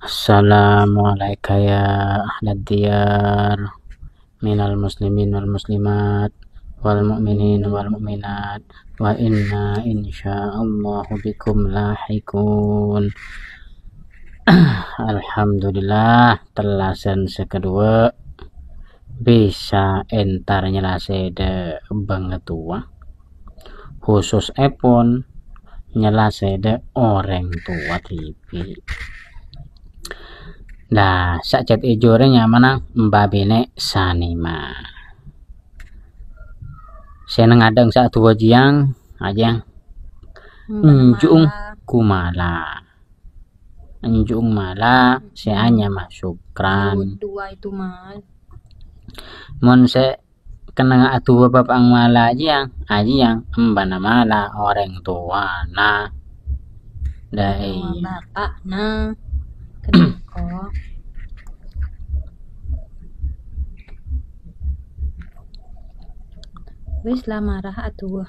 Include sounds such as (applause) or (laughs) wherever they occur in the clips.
Assalamualaikum ya ahlad diyar minal muslimin wal muslimat wal mu'minin wal mu'minat wa inna insyaallahu bikum lahikun (clears throat) Alhamdulillah telasan sekedua bisa entar nyelasede banget tua. Khusus epon nyelasede orang tua TV Nah, sak cat ijore nyamana mbabine sanima. Seneng adang sak tua jiang aja Njung. kumala. Njung mala se anya masukran. dua itu mal Mon se kena atua bapang mala aja aja yang mbana mala orang tua na. Dai. sama bapak nah kenapa wis lah marah atuh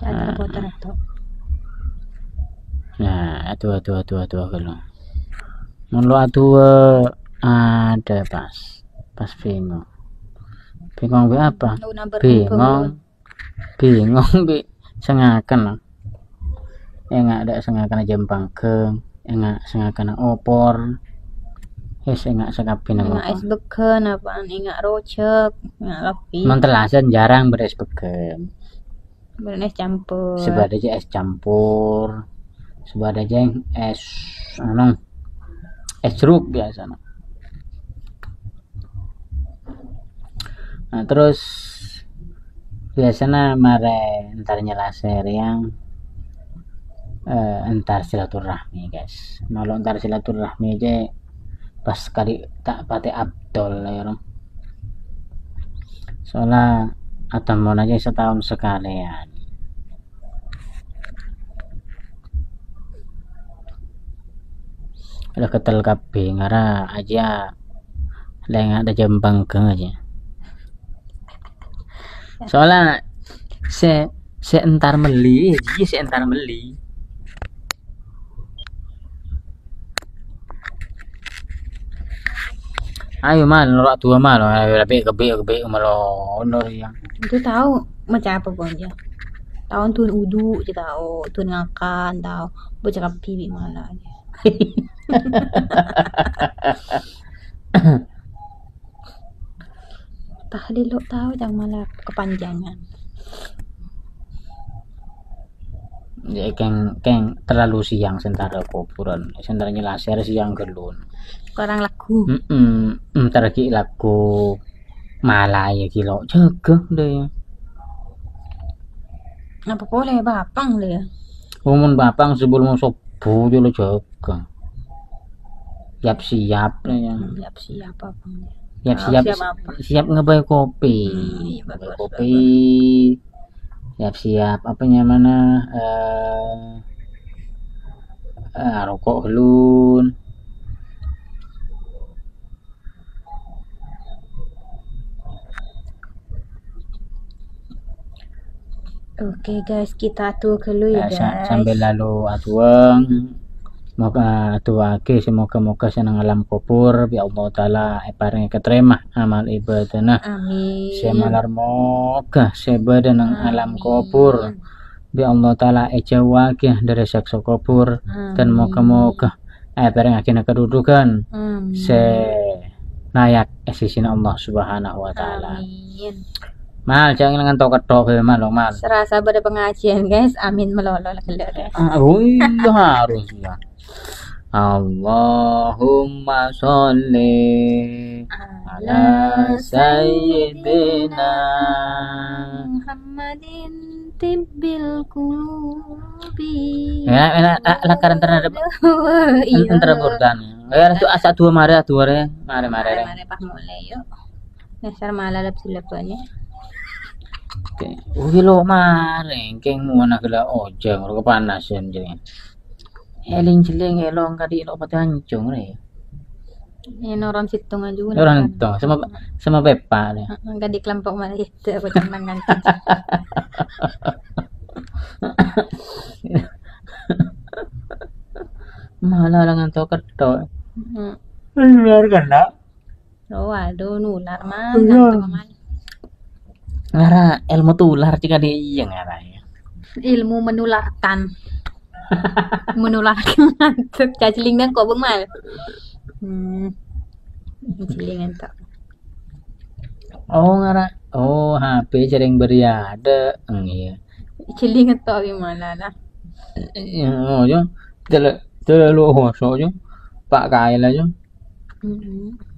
Cara Ah. poter atau Nah, atua atua atua atua kalau. Mulu atua ada pas pas bingung. Bingung be apa? Bingung. Bingung be sengakan lah. Ya nggak ada sengakan jempang keng. Ya nggak sengakan opor. Ya nggak sekapin Ingat apa. es beken apaan ingat rocek ingat lapi Mentelasan jarang beres bekem. bener es campur Sebada aja es campur. Sebada aja yang es anu es jeruk biasa. Nah terus biasanya mare entar nyelaser yang eh, entar silaturahmi guys. Malu entar silaturahmi aja pas kali tak pate abdol ya orang. Soalnya mau aja setahun sekalian. Ada ketel kabeh ngara aja leng ada jembang keng aja. Soalnya se se entar meli, ji se entar meli. Ayo mal, norak tua mal, ayo lebih kebe kebe malo honor yang. itu tahu macam apa pun aja tahun tuh udu aja tahu tuh ngakan tahu bercakap pibi malah tadi lo (laughs) tahu jangan malah kepanjangan. Ya keng keng terlalu siang sentara kuburan, sentara nyelaser siang gelun. Orang laku Mm entar ki laku malaya kilo jaga deh. apa boleh bapang dia Umun bapang sebelum subuh lo jaga. Siap siap ya. siap siap apa Siap siap siap apa? siap ngebay kopi. Hmm, iya, kopi. Siap siap apa mana eh ah, rokok gelun. Oke guys kita tuh dulu ya Ya, guys. sambil lalu atuang. Moga atua ke semoga moga senang alam kubur. Bi Allah taala eparing keterima amal ibadana amin. Saya malar moga sebada nang alam Amin. kubur. Bi Allah taala ejawake dari saksa kubur. Dan Amin. moga moga eparing akhirnya kedudukan. Amin. se nayak esisina Allah subhanahu wa taala. Amin. Mal jangan ngan tok ketok he mal mal Serasa pada pengajian guys. Amin melolol guys. Ah, oh iya harus ya. Allahumma sholli ala sayyidina Muhammadin tibbil kulubi. ya enak lakaran terhadap (laughs) Iya. antara burdan ya itu asa dua mare dua re mare mare re Mari pak mulai yuk. Dasar malah lap silapnya. Uhi lo mare keng muana kala ojang ro kepanasan jadi eling jeleng elong kadi lo pati hancung re Ini orang situng aja. orang to sama sama bepa re Enggak di kelompok (laughs) malah itu aku tenang kan. Alah lah ngantuk ketok. Hmm. Bener kan nak? Oh, aduh, nular mah. Ngara ilmu tular jika dia iya ngara ya. Ilmu menularkan. menularkan ngantuk. Caciling dan kok bengal. Hmm. Caciling ngantuk. Oh ngara. Oh HP sering beriade. Eng, iya. Caciling ngantuk gimana lah. Iya, oh jo. Tele tele lu hoso jo. Pak kaila jo. Hmm.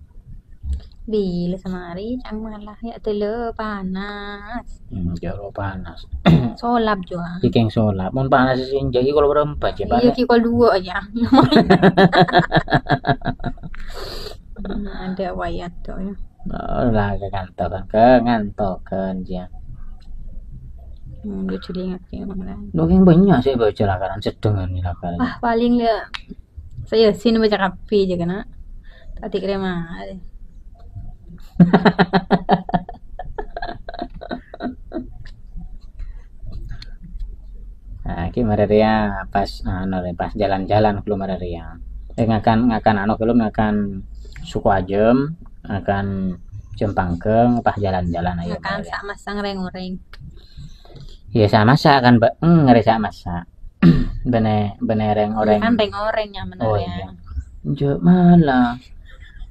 Bila semari cang malah ya tele panas. Hmm, jaro panas. Solap juga. Iking solap. Mun panas sih jadi kalau berempat ya Iya kikol dua aja. Ada wayat tuh ya. Oh, lah kegantokan ke ngantokan dia. Hmm, dia celing aku malah. Nungking banyak sih baca lakaran sedang ini lakaran. Wah, paling dia saya sini baca kapi je kena. Tadi kira mah. (laughs) Nah, ki dia pas anu pas jalan-jalan belum dia. Eh ngakan ngakan anu belum ngakan suku ajem, ngakan jempangkeng pas jalan-jalan ayo. Makan sak masang reng-reng. Ya sama sa kan eng ngeri sa masa. (clears throat) bene bene reng orang. Kan reng-reng ya bener Oh ya. iya. Jo malah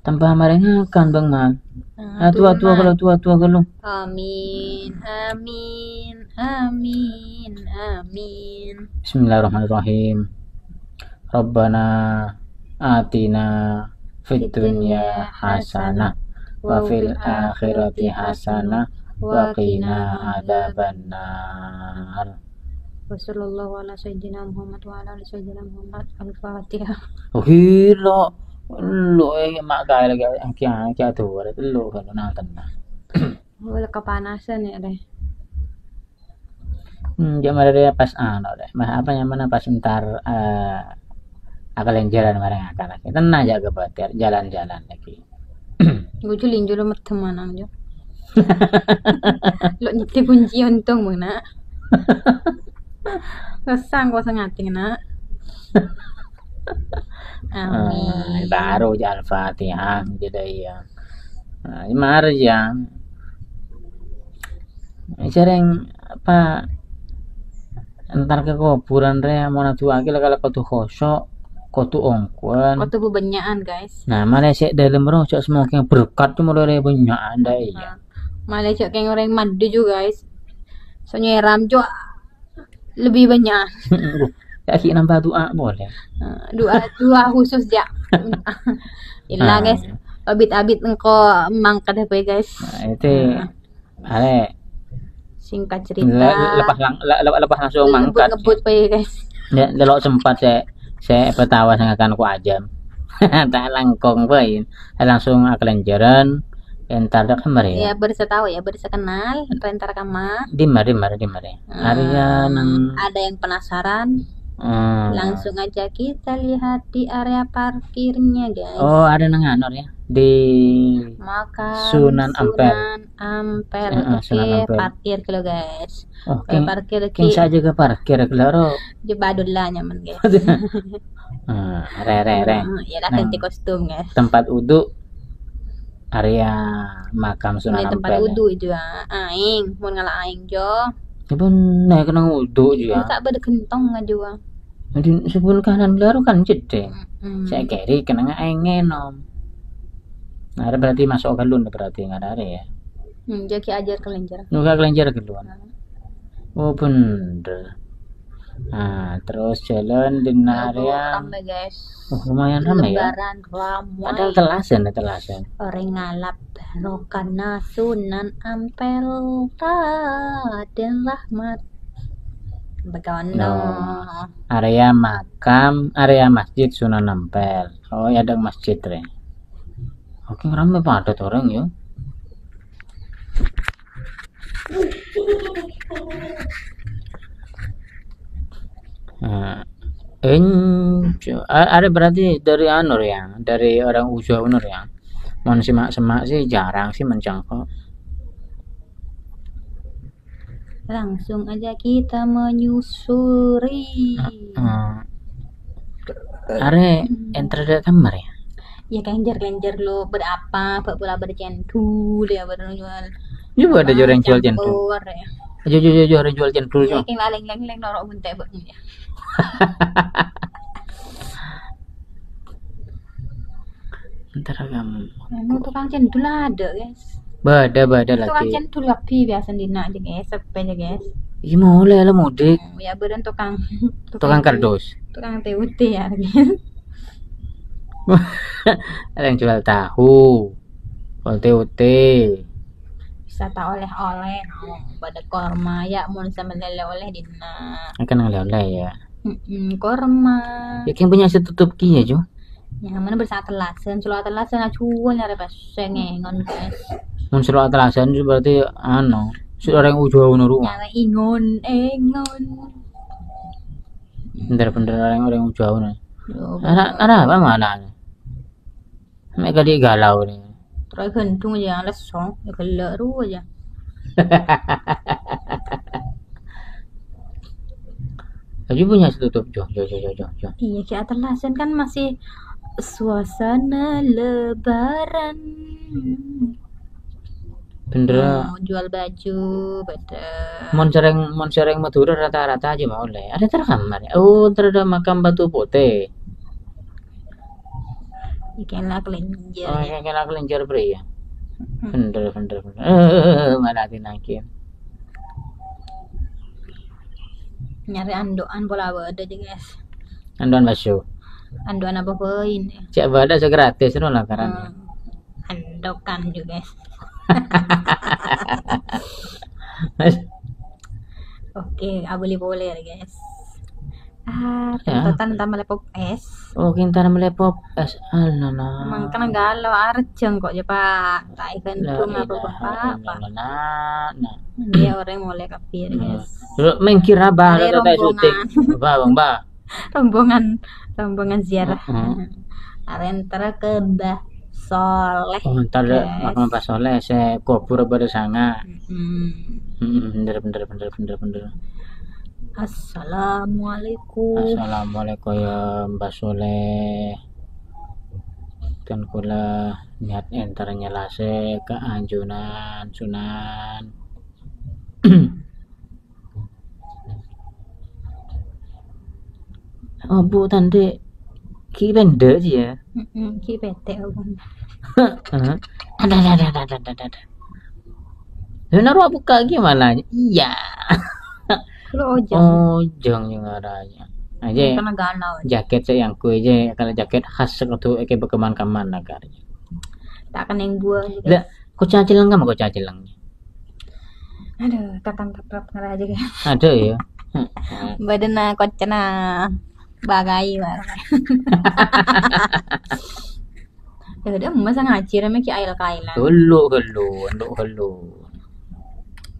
tambah marengakan bang mal. Nah, Ah tua tuh, tua Mak. kalau tua tua kalau. Amin, amin, amin, amin. Bismillahirrahmanirrahim. Rabbana atina fid dunya hasanah wa fil akhirati hasanah wa qina adzabannar. Wassallallahu ala sayyidina Muhammad wa ala ali sayyidina Muhammad. Al-Fatihah. Oh hilo. Lo eh mak kaya lagi ang kya kya tu ada lo kalau nonton na. (coughs) Wala kepanasan ya deh. Hmm, jam ada dia pas ano deh. Mah apa yang mana pas ntar eh akalan jalan bareng akan lagi. Tenang aja ke batir jalan-jalan lagi. (coughs) Gue julin julu mat temanang jo. (coughs) Lo nyiti kunci untung mana. Kesang gua sengating na. (laughs) Ah, Amin. baru aja Al-Fatihah jadi ya. Nah, mari yang sering apa entar ke kuburan re mau natu akil kalau kau tu khosok kau tu ongkuan Waktu bebenyaan guys. nah mana sih dalam roh cak semua yang berkat tu mulai banyak anda iya Malah cok kayak orang madu juga guys. Soalnya ram jo lebih banyak. (laughs) ya kita nambah doa boleh Ah, Dua dua khusus ya. (laughs) Illa Ah, guys. Abit-abit engkau mangkat apa ya guys. nah, itu ale Singkat cerita. lepas lang, le- le- lepas langsung mangkat Ngebut apa ya guys. Ya, delok sempat saya saya petawa saya akan ku ajam. (laughs) tak langkong bain. Langsung akalan entar dak kemari Ya ya. bersa tahu ya bersa kenal rentar kama. Di mari mari di mari. Area nang Ada yang penasaran? Hmm. Langsung aja kita lihat di area parkirnya guys. Oh, ada nang anor ya. Di Maka Sunan Ampel. Sunan Ampel. Heeh, Oke, Sunan Ampel. parkir kilo guys. oh, Oke, king, parkir king ki saja ke parkir kelaro. jebadul lah nyaman guys. Hmm, (laughs) re re re. Ya lah Nah. ganti kostum guys. Tempat uduk area makam Ini Sunan tempat Ampel. wudhu juga. Aing, mau ngalah aing jo. Ya naik kena uduk juga. Tak berkentong aja juga. Jadi sebelah kanan kelaro kan jedeng. Hmm. saya kiri kena ngaengen om nah ada berarti masuk ke lun berarti nggak ada ya Hmm, jadi ajar kelenjar. nuka kelenjar ke luar oh bener nah terus jalan di area Ramai guys. oh, lumayan ramai ya Lebaran ramai. padahal telasan ya telasan Orang ngalap rokana Sunan Ampel Raden Rahmat Begono area makam area masjid Sunan Ampel. Oh ya ada masjid re. Oke ramai padat orang ya Nah, ada berarti dari anur ya, dari orang usia unur ya. Mau semak-semak sih jarang sih menjangkau. Langsung aja kita menyusuri. Hmm, are enter ke kamar ya? Ya kelenjar-kelenjar lo berapa buat bola bercentul ya berjual juga ada jual centul campur ya. Ayo ayo ayo orang jual centul ya kayak laleng leng leng norok buntai buat ya ntar kamu tukang centul ada guys bada bada tukang lagi. centul api biasa dina aja guys. Sepe aja guys. Ih mulai lah mudik. Ya beren tukang (laughs) tukang kardus tukang TUT ya (laughs) ada yang jual tahu. OT-OT wisata oleh-oleh. Oh, pada korma. Ya mau sama lele oleh dina akan oleh-oleh ya. Mm-mm, korma. Ya yang punya setutup kia jo? Yang mana bersama telasan selalu telasan acuan ya pas sengengon guys mun selalu atlasan itu berarti anu orang ujung nyara ingon engon. Bener-bener orang orang ujung nih ada ada apa mana mereka dia galau nih Troy kentung aja lesong ya keleru aja. (laughs) Aji punya setutup jo jo jo jo jo iya kayak telasan kan masih suasana lebaran bener mau jual baju pada mon sering mon sering Madura rata-rata aja mau oleh ada terkamar ya? Oh terada makam batu putih. Ikan lah kelenjar oh kena kelenjar beri ya? Bener bener bener. Eh mana tinakin nyari andoan bola ada aja guys. Anduan masuk andoan apa poin? Cek bada segratis no lah karena Hmm, andokan juga guys oke ah, boleh boleh ya guys. Ah tontonan tambah lepop es. Oh kintar melepop es. Alana emang kena galau arjeng kok ya pak. Tak tuh apa apa nah dia orang yang mulai kapir guys. Dulu mengkira bah Ada ada syuting. Bah bang bah. (laughs) rombongan rombongan ziarah. Arentara ke Mbah Soleh Oh, ntar Yes. makam Pak Soleh saya kubur pada sanga. Hmm. Hmm, bener bener bener bener bener. Assalamualaikum Assalamualaikum ya Mbak Soleh. Kan kula niat enter nyelase ke anjunan sunan. oh bu tante ki benda sih ya. Ki pete aku ada ada ada ada ada ada ada. Lu naruh buka gimana? Iya. lo ojek Oh, jong yang arahnya. Aja karena galau jaket saya yang kue aja kalau jaket khas itu eke bekeman kaman nagarnya. tak akan yang buah Lah, kok cacilang kamu kok cacilang? aduh kakang kaprap ngarah aja guys Ada ya. badana kocana bagai lah (laughs) ya udah masa ngaji remeh ki ail kailan Hulu hulu, nduk hulu.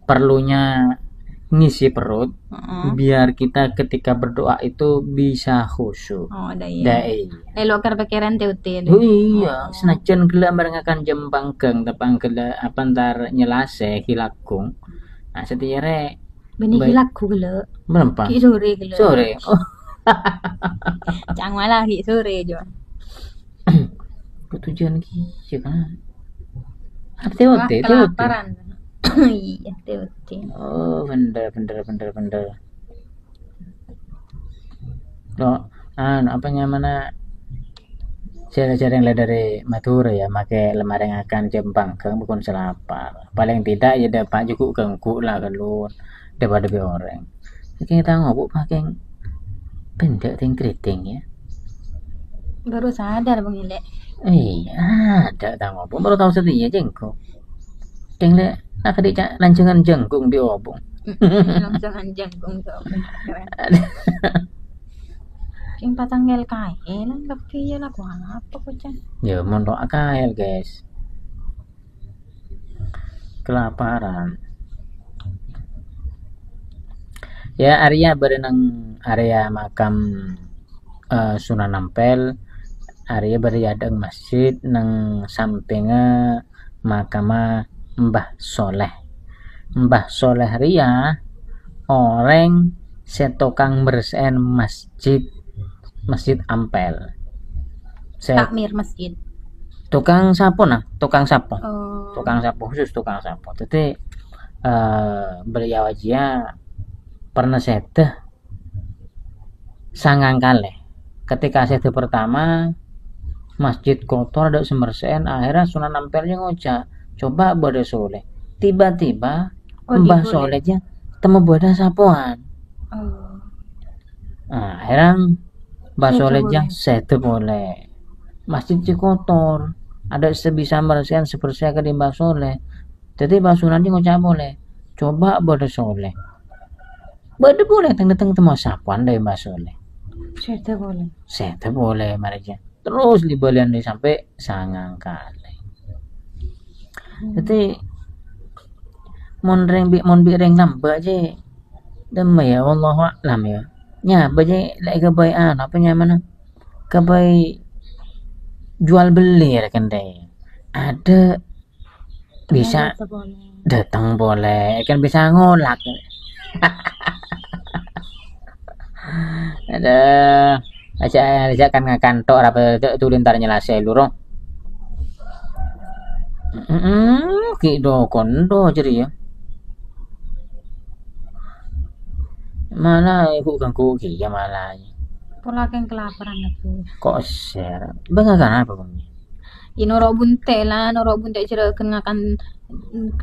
Perlunya ngisi perut Heeh. biar kita ketika berdoa itu bisa khusyuk. oh ada ya Dai. Lelo kar pikiran TUT Oh iya, senajan gela merengakan jam pangkeng tepang gela apa ntar nyelase hilakung. Nah, setiare benih Baik. hilakku gelo berapa? ki sore Sore. Oh, (laughs) cang malah ki sore jo tujuan gitu kan. Arti Wah, ote, kelaparan iya TUT Oh, bener bener bener bener. Lo, anu apa namanya? Cara-cara yang dari Madura ya, make lemari yang akan jembang ke bukan selapar. Paling tidak ya dapat cukup gengku lah kalau daripada orang. Kita ngobok pakai pendek ting keriting ya. baru sadar bang Ile Iya, ada tak ngobok baru tahu setia jengkok. Yang le, nak di lancangan jengkung di obong. langsung anjang kong so keren (laughs) Yang patanggal kae lang tapi ya lah kung apa ko dyan. Ya, mondok AKL, guys. Kelaparan. Ya, area berenang area makam eh, Sunan Ampel. Area beriadang masjid nang sampingnya makama Mbah Soleh. Mbah Soleh ria orang setokang bersihin masjid Masjid Ampel. Se Takmir masjid. tukang sapu nah, tukang sapu. Oh. Tukang sapu khusus tukang sapu. Jadi eh beliau aja pernah sedeh sangang kali. Ketika sedeh pertama masjid kotor ada semersen akhirnya Sunan Ampelnya ngocak coba bodoh soleh tiba-tiba Oh, Mbah diboleh. Soleh aja temu bodoh sapuan Oh. Nah, akhirnya Mbak Saya Soleh boleh. Masjid kotor. Ada sebisa meresian seperti ke di Mbak Soleh. Jadi Mbak Sunan ngucap boleh. Coba bodoh Soleh. Boleh teng datang temu sapuan dari Mbak Soleh. Saya boleh. Saya boleh mereka. Terus dibalian deh sampai sangang kali. Jadi mon reng bi mon bi reng nambah aja. Demi ya Allah alam ya. Nya baje lagi kebai an apa nya mana? Kebai jual beli ya kan deh. Ada bisa boleh. datang boleh kan bisa ngolak. (laughs) Ada aja aja kan kantor apa itu tu lintar nyelasai lurong. Hmm, ki do kondo jadi ya. Malah ibu ganggu ki ya malah. Pola kan kelaparan aku. Kok share? Bangga kan apa bang? Ya norok bunte lah, norok bunte cerita kengakan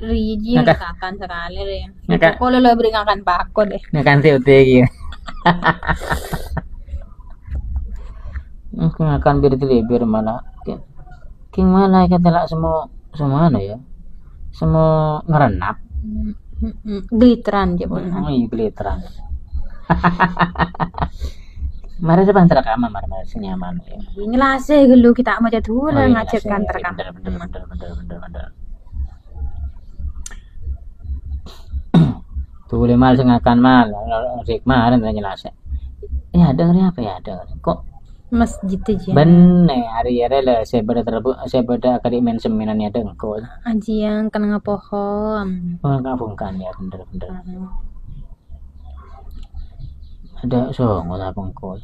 riji Ngaka- ngakakan sekali deh. Ngaka- Kalau lo beri ngakan bako deh. Ngakan teh uti ki. Aku ngakan bir biar malah. Ki- King malah kita lah semua semua mana ya? Semua ngerenap. Glitteran aja boleh. Oh iya glitteran. (laughs) Mari depan terakaman, mari mari senyaman ya. Ini lah sih dulu kita mau jatuh Oh, lah iya, ngacetkan iya, terekam. Bener, bener, bener, bener, bener, bener. Tuh lima sengakan mal, rik kemarin tanya jelas. Ya dengerin apa ya dengerin. Kok Masjid aja. bener hari hari lah saya pada terbu saya pada kali main seminannya dengko. Aji yang kena ngepohon. Oh bukan ya bener bener. Hmm. Ada songo lah bengko.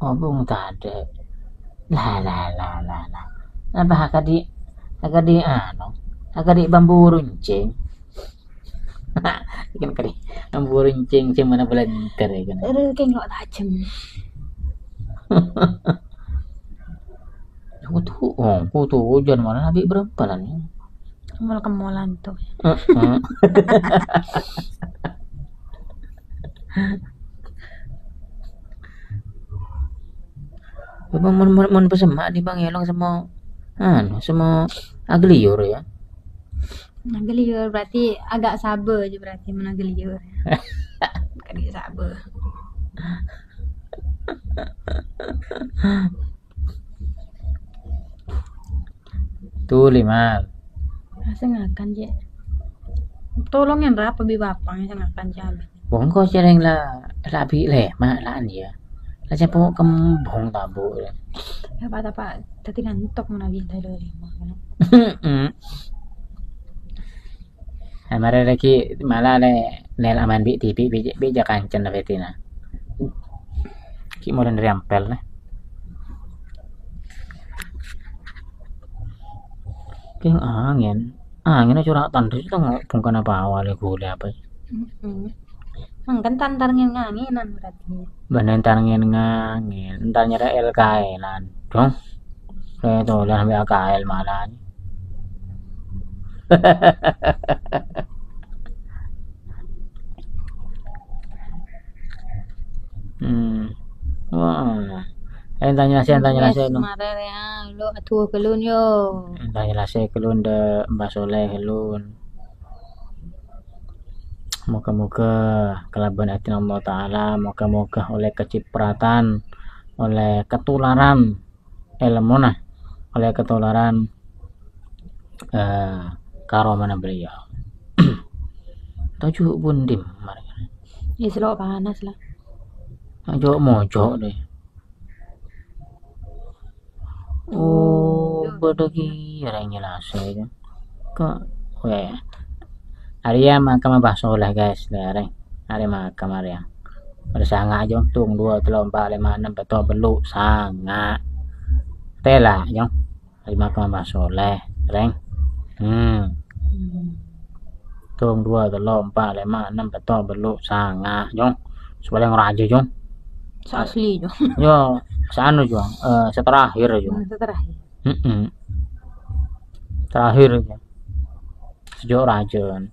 Oh bung tak ada. Lah lah lah lah lah. Apa agak di agak di ano agak di bambu runcing. (laughs) Ikan kari bambu runcing cuma mana belenter ya kan. Aduh, kayak nggak tajam. (laughs) Aku tuh, oh, aku tuh hujan mana nabi berapa lah nih? Mal kemolan tuh. Bang mon mon mon pesemak di Bang Elong sama anu sama agliur ya. Menageliur berarti agak sabar aja berarti menageliur. (laughs) Bukan dia sabar. Tuh lima. Rasa ngakan je. Tolong yang berapa bi bapang yang ngakan cabai. Bong ko sering lah labi leh mak lah ya. Lah cepo kembong tabu. Apa apa tadi ngantuk mana bila dari Hmm. Amare lagi malah le nel aman bi tipi bi bi kancan na betina. Ki mo dari ampel lah. King angin. Angin curah tandus itu bukan apa awalnya gule apa. Hmm, kan tantarnya nganginan berarti. Banen tarangin ngangin. Entar nyara LKL lan. Dong. Saya tuh lah sampai AKL malah. Hmm. Wah. Eh tanya nasi, tanya nasi no. Kemarin ya, lo atuh kelun yo. Tanya nasi kelun de Mbak Soleh kelun. Moga-moga kelaban hati Allah Ta'ala Moga-moga oleh kecipratan Oleh ketularan ilmu nah Oleh ketularan eh, Karomana beliau? (clears throat) Tajuk pun dim Ya selok panas lah. Tajuk mojok deh Oh, berdagi orangnya langsung Kok, weh. Arya makam Mbah Soleh guys, dari Arya makam Arya. ada sanga jong tung dua telo empat lima enam betul beluk sanga tela jong lima koma soleh reng. Hmm tung dua telo empat lima enam betul beluk sanga jong sebaliknya raja jong Asli jo. yo sanu jong eh seterakhir jong Terakhir. Terakhir ya sejauh rajon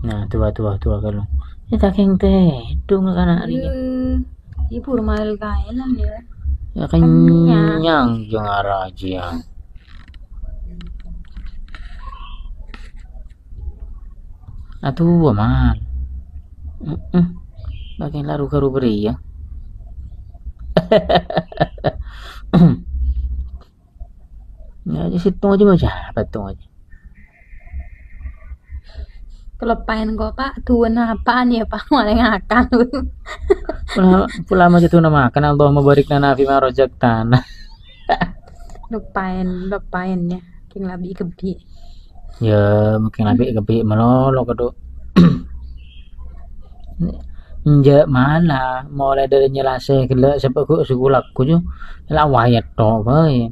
nah tua tua tua kalau kita keng teh dung kana Iya. Ibu rumah kaya lah ya. Ya kenyang jeung raja atuh mal Heeh. Bagian laru karu beri ya. ya (coughs) di situ aja macam apa tuh aja. Kelepain kok pak, tuan apaan ya pak? (laughs) Malah ngakan. Pula pula macam tu nama kan Allah mabarik lana fi ma tanah. (laughs) Lepain, lepain ya. King labi kebi. Ya mungkin lebih kepi melolo kedu. Nje malah mulai dari nyelase gila sebab ku sekulak ku ju lah wayat to bae.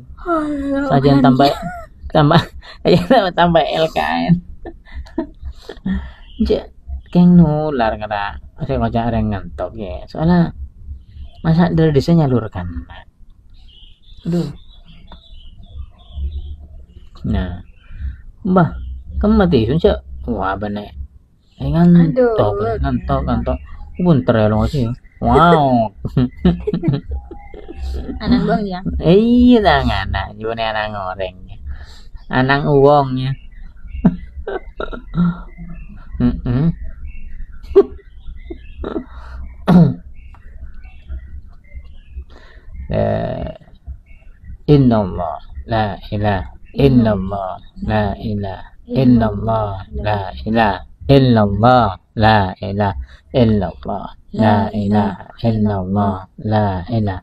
Sajian tambah (laughs) tambah aja tambah LKN jek keng nular kata saya kaca ada yang ngantuk ya. Soalnya masa dari desa nyalurkan. Aduh. Nah mbah kemati ya, sun cek wah bener dengan eh, ngantuk ngantuk ngantuk. Pun terlalu ya, sih wow. Anak bang ya? (laughs) Iya tangan nah jone anak ngorengnya anak uangnya Ừ, ừ. Mm-mm. La illallah, la ilaha illallah, la ilaha illallah, la ilaha illallah, la ilaha illallah, la ilaha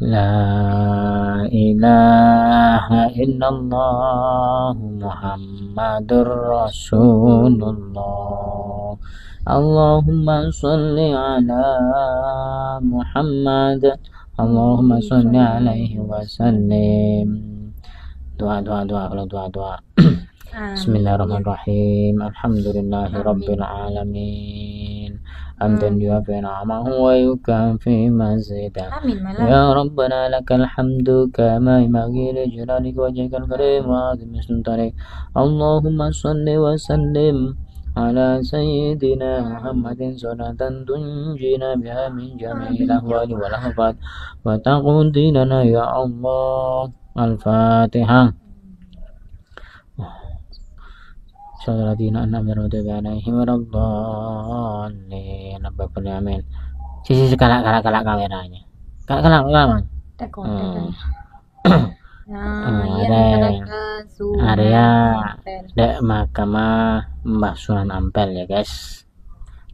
لا إله إلا الله محمد رسول الله. اللهم صل على محمد. اللهم صل عليه وسلم. دعاء دعاء دعاء دعاء دعاء بسم الله الرحمن الرحيم. الحمد لله رب العالمين. Wa yukafi mazidah Amin malah. يا ربنا لك الحمد كما ينبغي لجلالك وجهك الكريم وعظيم سلطانك. اللهم صل وسلم على سيدنا محمد صلاة تنجينا بها من جميع الأهوال والآفات وتقضي لنا يا الله الفاتحة. الذين أنعمت عليهم ولا الضالين رب كل آمين sisi kalak kalak kalak kameranya kalak kalak kalak Teko. Hmm. Nah, Hmm, ya ada. ada Sunan Area Ampel. dek mahkamah Mbah Sunan Ampel ya guys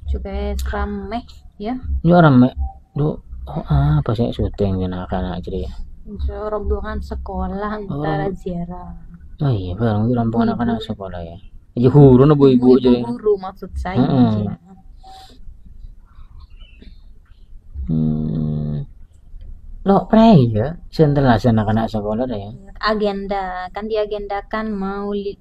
juga ramai ya. ini orang me du oh, apa sih syuting di anak anak jadi ya Insya rombongan sekolah antara ziarah. oh iya barang di rampung anak-anak sekolah ya aja huru na bu ibu jadi guru maksud saya. Ji. hmm. lo pre ya setelah anak-anak sekolah ya Agenda kan diagendakan mau li-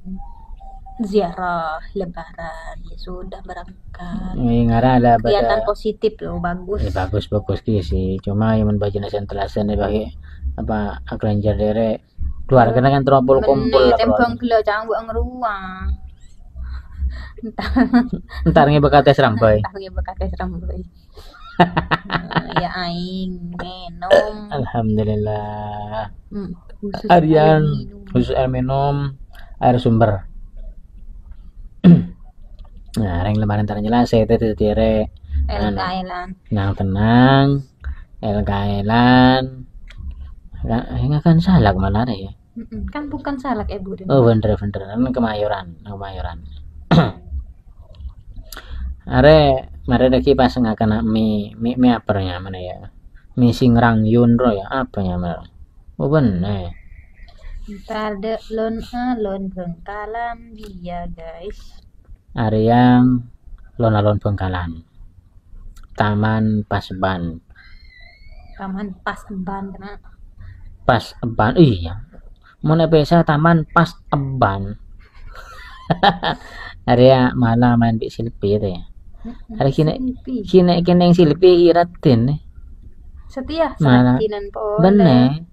ziarah lebaran ya sudah berangkat. ini ngara ada Kelihatan positif loh bagus. ya, bagus bagus sih cuma yang membaca nasihat telasan nih bagi apa akranjar dere keluarga kan terlalu kumpul lah Tempong kelo jangan buat ngeruang entar entar nge bekate serambai entar nge tes serambai (laughs) ya aing minum. Alhamdulillah. Hmm, khusus khusus air minum air sumber. (clears throat) Nah reng lembaran tar jelas saya tadi tadi re nang tenang elkailan enggak kan salah ke mana ya? Kan bukan salah eh oh bener bener. Anu, kemayoran anu, kemayoran. (clears throat) are mare deki pas nggak kena mie mie mie apa ya mana ya? Mie singrang yunro ya apa ya mana oh bener Ntar de lon alon bengkalan dia guys. are yang lon-alon Bengkalan Taman Pasban Taman pas emban kena. Pas Eban iya. Mau biasa Taman Pas Eban (laughs) area malah main di silpi itu ya. Hari kini- kini kini yang silpi iratin nih. Setia Mana? saktinan po. bener.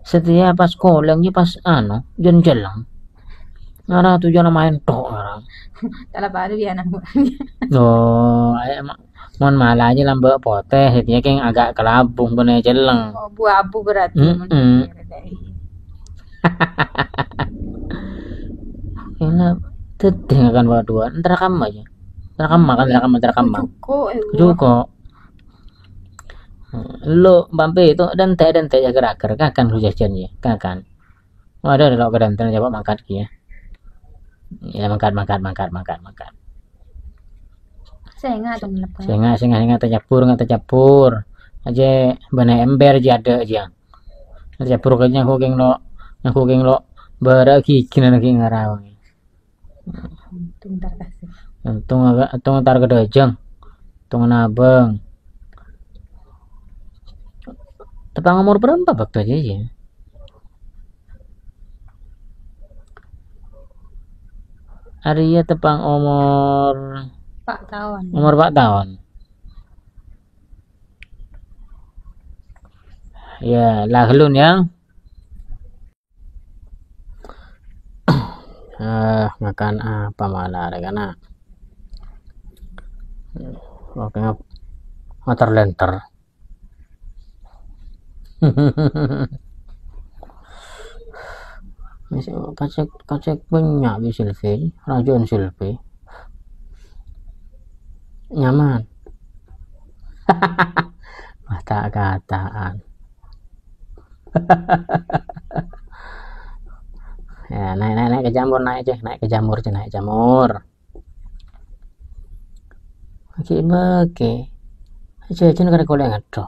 Setia pas koleng pas anu jen jelang. Ngara tujuan main tok ngara (laughs) Kalau baru dia anak (laughs) oh ay, mon malah aja lambek poteh dia kayak agak kelabung bener jeleng Oh, buah abu berarti. Mm-mm. (laughs) Kayaknya teteh akan bawa dua ntar kamu aja ntar kamu makan ntar kamu ntar kamu Cukup. eh. Cukup. Lo bampe itu dan teh dan teh ya gerak-gerak kakan lu jajannya kakan. Oh, ada lo kedan teh coba makan ki ya. Ya makan makan makan makan makan. Saya nggak tuh lepas. Sehingga sehingga sehingga tercampur nggak tercampur. Aja benar ember aja ada aja. Tercampur kayaknya aku keng lo aku keng lo beraki kina lagi ngarawang. Untung ntar kasih. Untung agak untung ntar kedajeng. Untung nabeng. Tepang umur berapa waktu aja ya? Arya tepang umur Pak tawan. umur 4 tahun. Ya, lahlun yang (coughs) ah makan apa malah ada karena oke motor lenter (laughs) kacek kacek banyak di Silvi, rajon Silvi. Nyaman. (laughs) Mata kataan. (laughs) ya naik naik naik ke jamur naik aja naik ke jamur aja naik jamur oke oke aja aja negara kau yang ada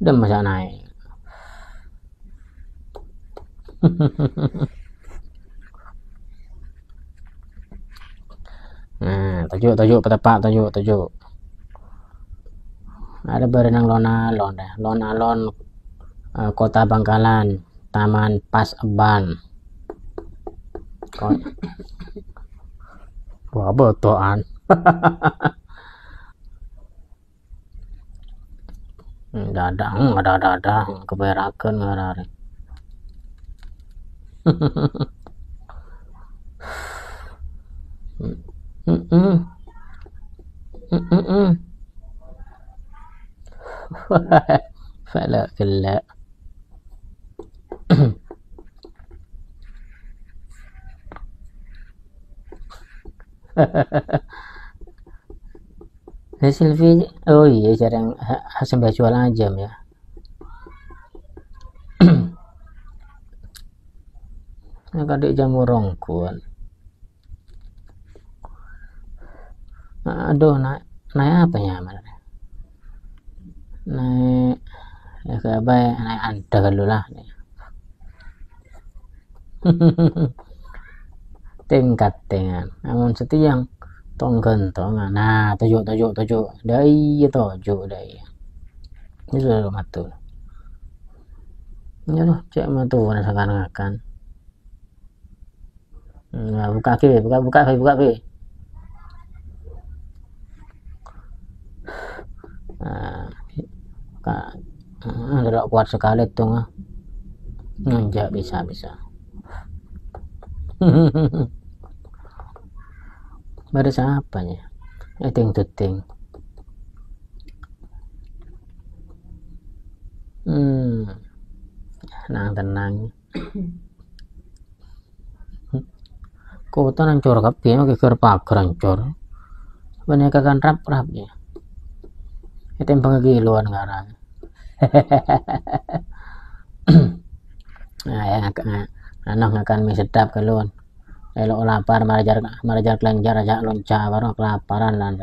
udah masa naik nah tajuk tajuk petepak tajuk tajuk ada berenang lon-alon deh lon-alon eh, kota Bangkalan Taman Pas Eban Ko- wah betoan dadang ada dadang keberakan ngarare Mm-mm. Mm-mm. فلا كلا (laughs) Nah, Silvi, oh iya jarang ha- sampai jual ajam ya. (clears throat) Nah, kadek jamur rongkuan. Nah, aduh, naik, naik apa ya mana? Naik, ya ya? Naik anda dulu lah. (laughs) Tingkat dengan, namun setiang tonggan tongan. Nah, tujuk tujuk tujuk. Dai tujuk dai. Ini sudah matul. Ya loh, cek matu nak sekarang akan. Nah, buka ke, buka buka ke, buka ke. Nah, buka. Ah, tidak kuat sekali tuh. Nggak bisa bisa. (laughs) Baru siapanya? Eting tuting. Hmm. Tenang tenang. kota nancur kabeh make ger pager ancur banyak kan rap rapnya itu yang pengegiluan ngarang nah ya anak akan mie sedap keluan elok lapar marajar marajar kelenjar aja lonca baru kelaparan lan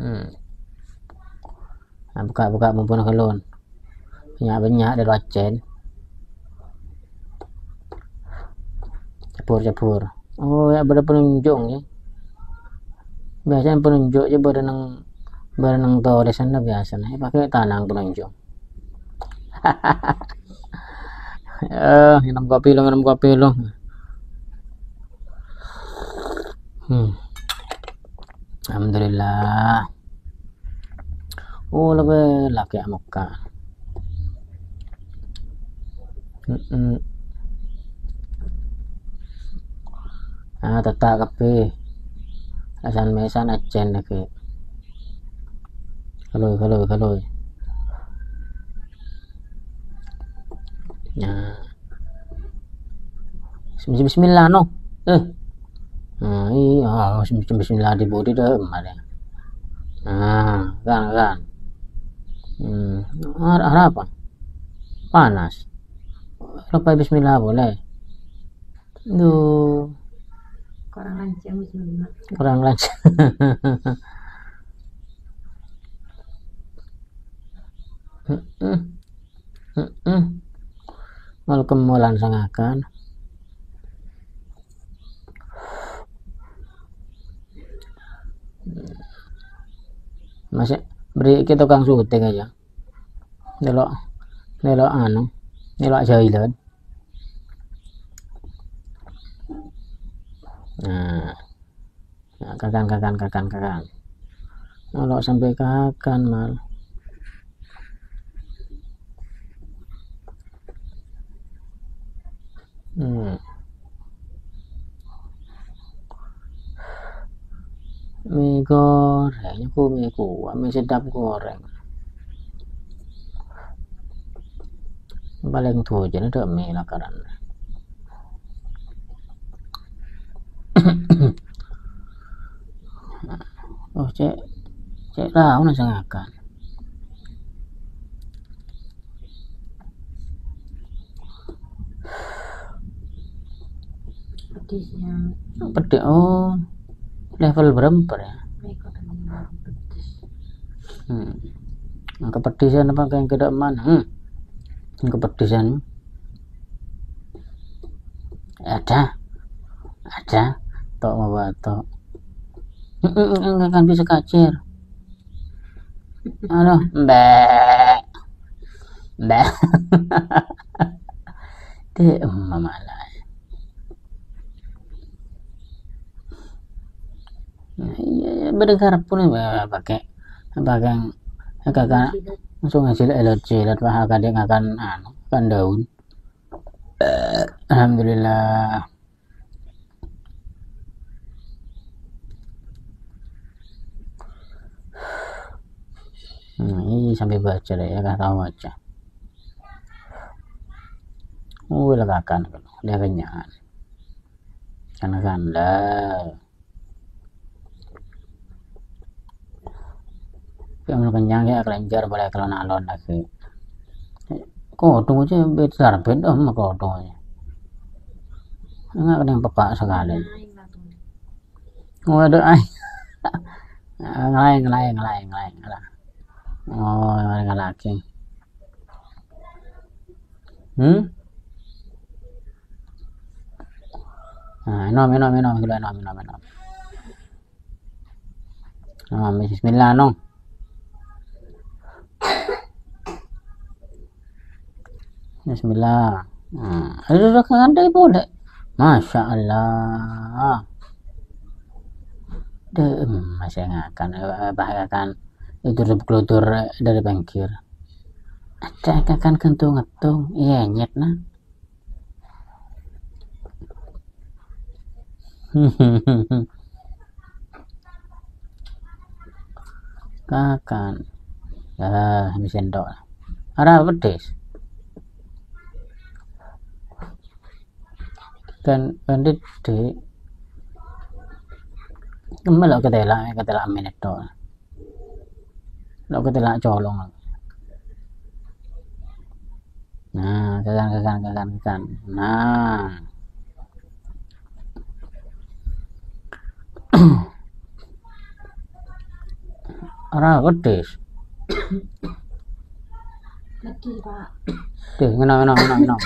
hmm. Nah, buka buka mumpun keluan banyak banyak dari wacen cepur cepur oh ya pada penunjuk ya biasanya penunjuk aja berenang berenang tuh di sana biasa nih pakai tanang penunjuk (laughs) eh minum kopi lo minum kopi lo hmm. Alhamdulillah. Oh lebih laki muka. Hmm -mm. ah tetap kopi. Asan mesan ajen lagi. Kalau kalau kalau Nah. Bismillah no. Eh. Nah, iya, bismillah di bodi dah mana. Nah, kan kan. Hmm, apa? Panas. Lepas bismillah boleh. Duh. Kurang lancar bismillah. Kurang lancar. (laughs) Hmm. Hmm. Mal kemulan sangakan. Masih beri kita tukang syuting aja. Delok delok anu, delok jailan. Nah, nah kakan kakan kakan kakan. Kalau sampai kakan mal. Hmm. Mie goreng, aku mie kuah, mie sedap goreng. Paling tujuan itu mie lakaran. oh cek cek tahu nasi ngakan. Pedisnya. Pedih oh level berapa ya? Kan. Hmm. Yang kepedisan apa yang tidak mana? Hmm. Yang kepedisan ada ada tok mau batok enggak kan bisa kacir halo mbak mbak deh mama lah iya berdengar pun pakai pakai kakak langsung hasil alergi dan pahak kadang akan anu kan daun. Alhamdulillah. Hmm, ini sampai baca deh ya tahu aja oh legakan dia kenyang. Karena kanda kenyang ya kelenjar boleh kalau nalon lagi. Kodong aja besar beda sama kodongnya enggak ada yang pepak sekali. Waduh (laughs) ay ngelay ngelay ngelay ngelay oh ngelay lagi. Hmm? Nah minum minum minum minum minum minum Nah, bismillah nong. Bismillah. Nah, ada kandai boleh. Masya Allah. Deh, masih ngakan, bahkan itu kelutur dari bangkir. Ada kakan kentung ngetung, iya nyet nah. (laughs) kakan ya sendok ada pedes kan kan didik Kemel lo ketela ketela menit to. Lo ketela colong. Nah, kekan kekan kekan kekan. Nah. Ora wedhis. Pedih, Pak. Dih, ngono ngono ngono ngono.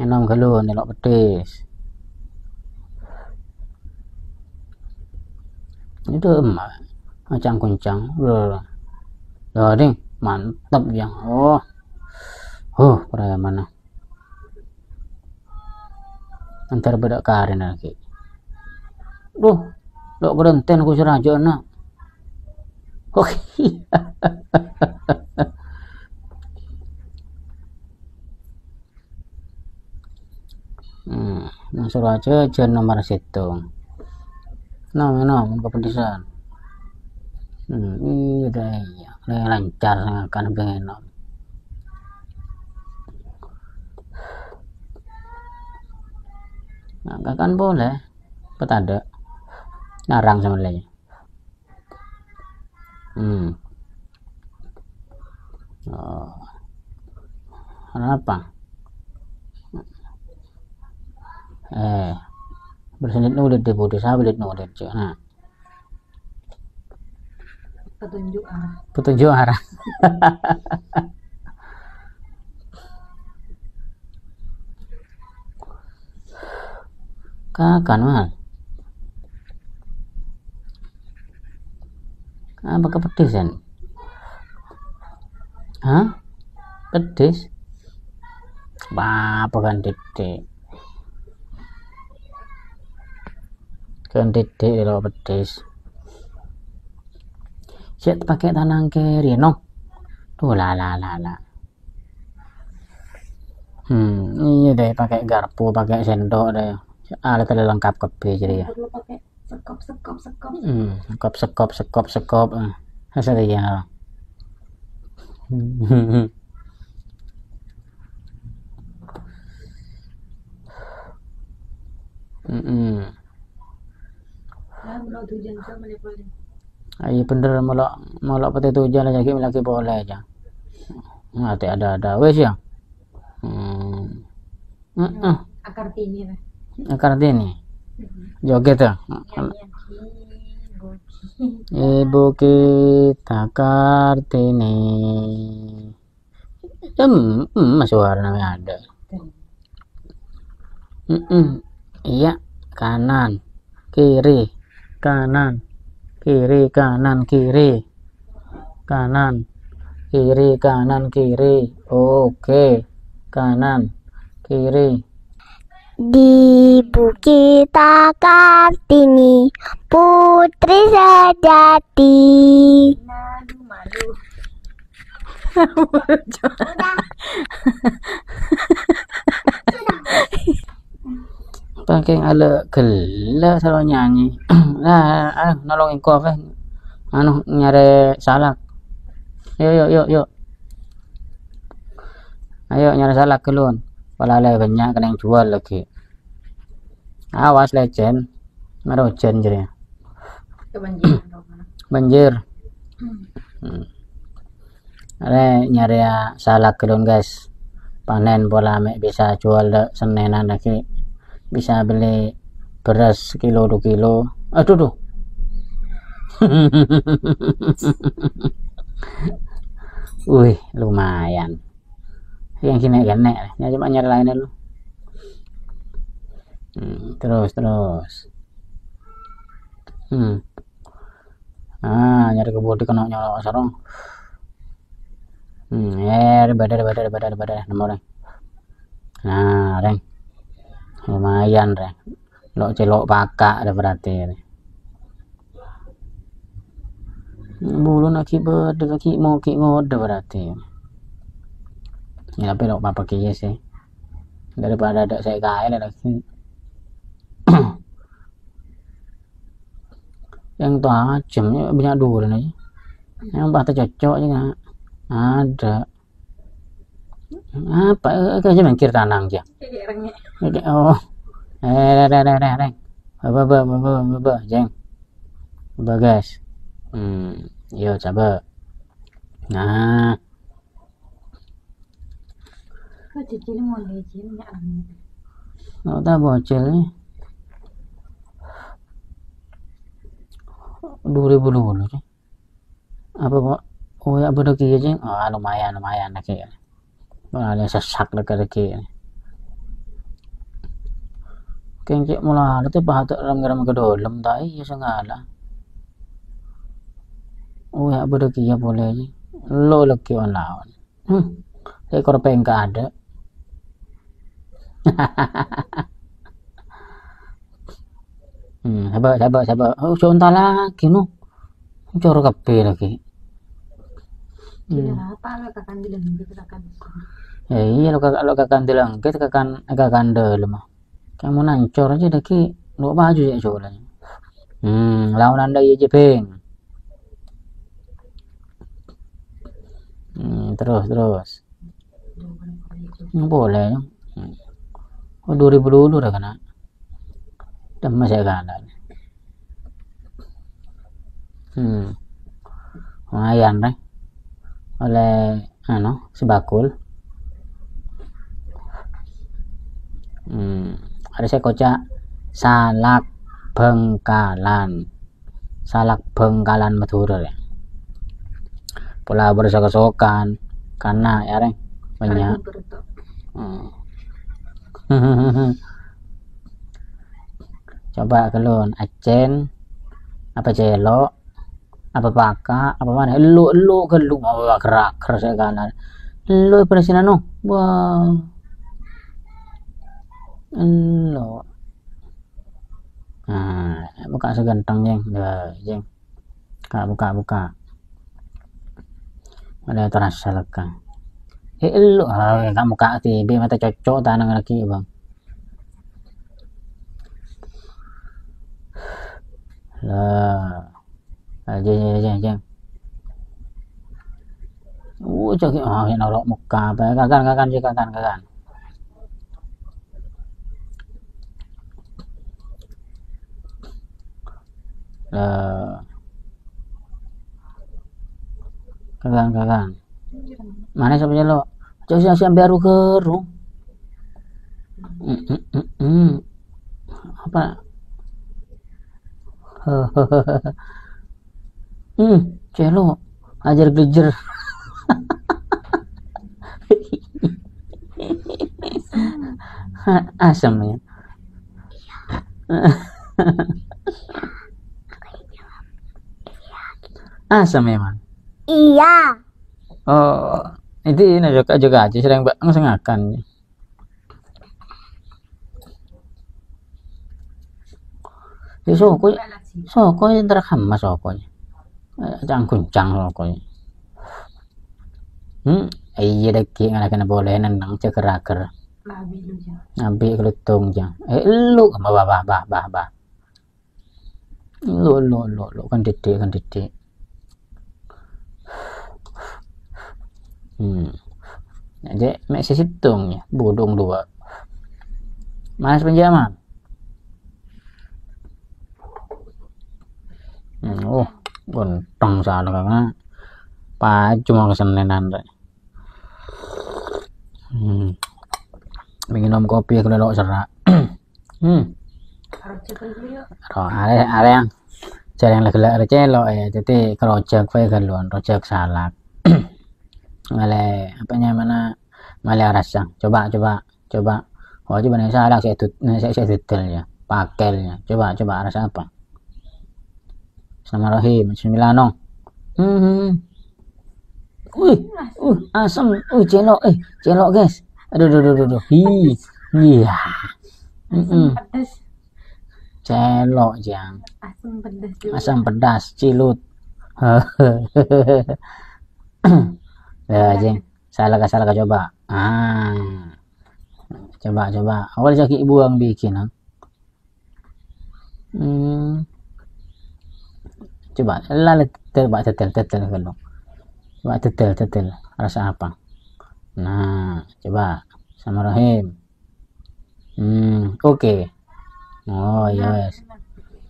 Enom galon delok wedhis. Itu emak. Macam kuncang. Loh. Loh, ding. Mantap ya. Oh. Oh, peraya mana. Antar bedak karin lagi. Duh, lo berenten aku seraja nak. Oh (laughs) iya. Hmm, nang Suraja jan nomor situng. Nom, nom, kepedesan. Hmm, iya dah, iya. Ini lancar akan pengen. Nah, kan boleh. Petada. Narang sama lainnya. Hmm. Oh. Kenapa? Eh. Bersenit nulit di bodoh sabelit nulit cuy. Nah, Petunjuk arah. petunjuk arah. Kakan mal. Apa kepedisan? Hah? Pedis? Apa kan titik? Kan titik kalau pedis. Siap pakai tanang kiri, no? Tuh lah lah lah lah. Hmm, iya deh pakai garpu, pakai sendok deh. Alat ada lengkap kepi jadi ya. Sekop sekop sekop. Hmm, sekop sekop sekop sekop. Ah, Asal ya. (laughs) Hmm. Hmm. Iya bener melok melok peti tujuan lagi lagi boleh aja. Nanti ada ada wes ya. Hmm. Heeh. Akar tini lah. Akar ini joget ya. Ibu (laughs) kita Kartini. Hmm, hmm suara namanya ada. Mm-mm. Iya, kanan, kiri, kanan, kiri, kanan, kiri, kanan, kiri, kanan, kiri. Oke, kanan, kiri. Di Bukit Kartini, putri sejati. Madu madu. (laughs) Pakai ala gela selalu nyanyi. (clears throat) Nah, ah, nolongin kau eh. Anu nyari salak. Yuk, yuk, yuk, yuk. Ayo nyari salak kelun. Palale banyak kena yang jual lagi. Awas legend. Ngerojen jadi. Kebanjiran (clears throat) kau mana? Banjir. (clears throat) Hmm. Ada nyari ya salak kelun guys. Panen bola mek bisa jual senenan lagi. Bisa beli beras kilo dua kilo. Aduh tuh. (laughs) Wih, lumayan. Yang sini kene, ya cuma nyari lainnya lu. Hmm, terus terus. Hmm. Ah, nyari kebodi kena nyolok sarong. Hmm, ya, badar badar nomor. Nah, reng. Lumayan, reng. Lo celok pakak ada berarti. Reng. Bulu nak kibat, lagi mau ki ngode berarti. Ya, tapi lo apa kiye sih. Daripada ada saya kaya lagi. yang tajam ya banyak dulu nih yang patah cocok juga ada apa? Eh aja mikir tanang aja oh. Eh reng reng reng reng apa apa apa apa apa jeng. Apa guys? Hmm yo coba. Nah. Kok jadi mau lecin ya nggak tahu bocil nih dua ribu dulu sih apa pak oh ya kia jeng? Oh lumayan lumayan nak ya ada sesak dekat dekat Kengkek mula itu pahat ram-ram ke dalam tak iya sengala. Oh ya bener kia boleh je. Lo lagi on lawan. Hmm. Ekor ada. (laughs) hmm, sabar sabar sabar. Oh, contoh lagi no. Cor kape lagi. Tidak Hmm. apa lo kakan bilang gitu kakan. Ya iya lo kakak lo kakan bilang kita kakan kakan dalam. Kamu nancor aja daki lo baju ya soalnya. Hmm, lawan anda iya je peng. Hmm, terus terus. Hmm, boleh. Hmm. Oh 2000 dulu dah kena. Dan masih kalah. Hmm. Lumayan deh. Oleh ano, sebakul. Hmm. Ada saya kocak salak bengkalan. Salak bengkalan Madura ya. Pola bersokan karena ya reng banyak. Hmm. (laughs) Coba kelun acen apa celo apa paka apa mana? Lu lu kelu mau kerak keras ya kanan. Lu sini no wah. Lu nah buka seganteng jeng. Dah jeng. Buka buka buka. Ada terasa leka eh lu ah kamu kak TV mata cocok tanang lagi bang. Lah aja aja aja aja Uh, cak ah yang muka apa kakan kakan sih kakan kakan lah kakan kakan mana sampai lo cak siang baru mm. apa hmm celo. Ajar gejer (laughs) asam ya. Asam memang Iya. oh itu ini juga juga aja sering bang sengakan ya so kok soko yang terekam mas soko jangan kuncang soko hmm iya deki nggak kena boleh nendang ceker aker Labi lu ya. nabi kelutung jang eh lu bah bah bah bah bah bah lu lu lu lu kan titik kan titik hmm. Jadi mek situng ya bodong dua. Mas penjaman Hmm, oh, gontong sana karena paju mau kesenenan rek. Hmm. Minum kopi kalau lo serak. (clears throat) hmm. Harus cepet dulu yuk. Ro are are yang lagi lagi celo ya. Jadi kerojak wae galon, rojak salak. (clears throat) Male apa mana male rasa. Coba coba coba. Oh coba nih salak saya tut, saya saya detailnya, pakelnya. Coba coba rasa apa? Bismillahirrahmanirrahim. Bismillah no. Hmm. Wih, uh, asam, uh, celok, eh, celok guys. Aduh, aduh, aduh, aduh. Hi, iya. Pedas. Celok jang, Asam pedas juga. asam pedas, cilut. (laughs) ya jeng, salah kah salah kah coba. Ah, coba coba. Awal jaki buang bikin, ah. Hmm. Coba, lalu tetel, tetel, tetel kalau. Coba tetel, tetel. Rasa apa? Nah, coba sama Rahim. Hmm, oke. Oh, ya wes.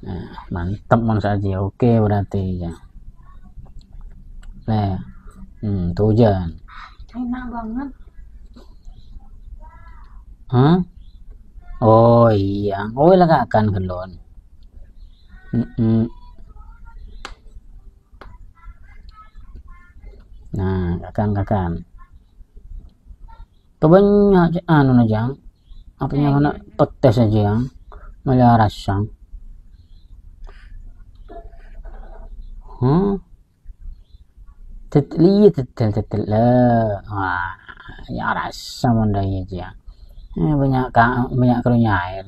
Nah, mantap Mang Saji. Oke berarti ya. Nah, hmm, tuh hujan. Enak banget. Hah? Oh iya, oh lagakan kelon. Mm-mm. Nah, kakan kakan. Kebanyak anu na jang. Apa yang mana petes aja yang malah rasang. Huh? Tetli tetel tetel lah. Wah, ya rasa munda aja. Eh, banyak ka, banyak kerunya air.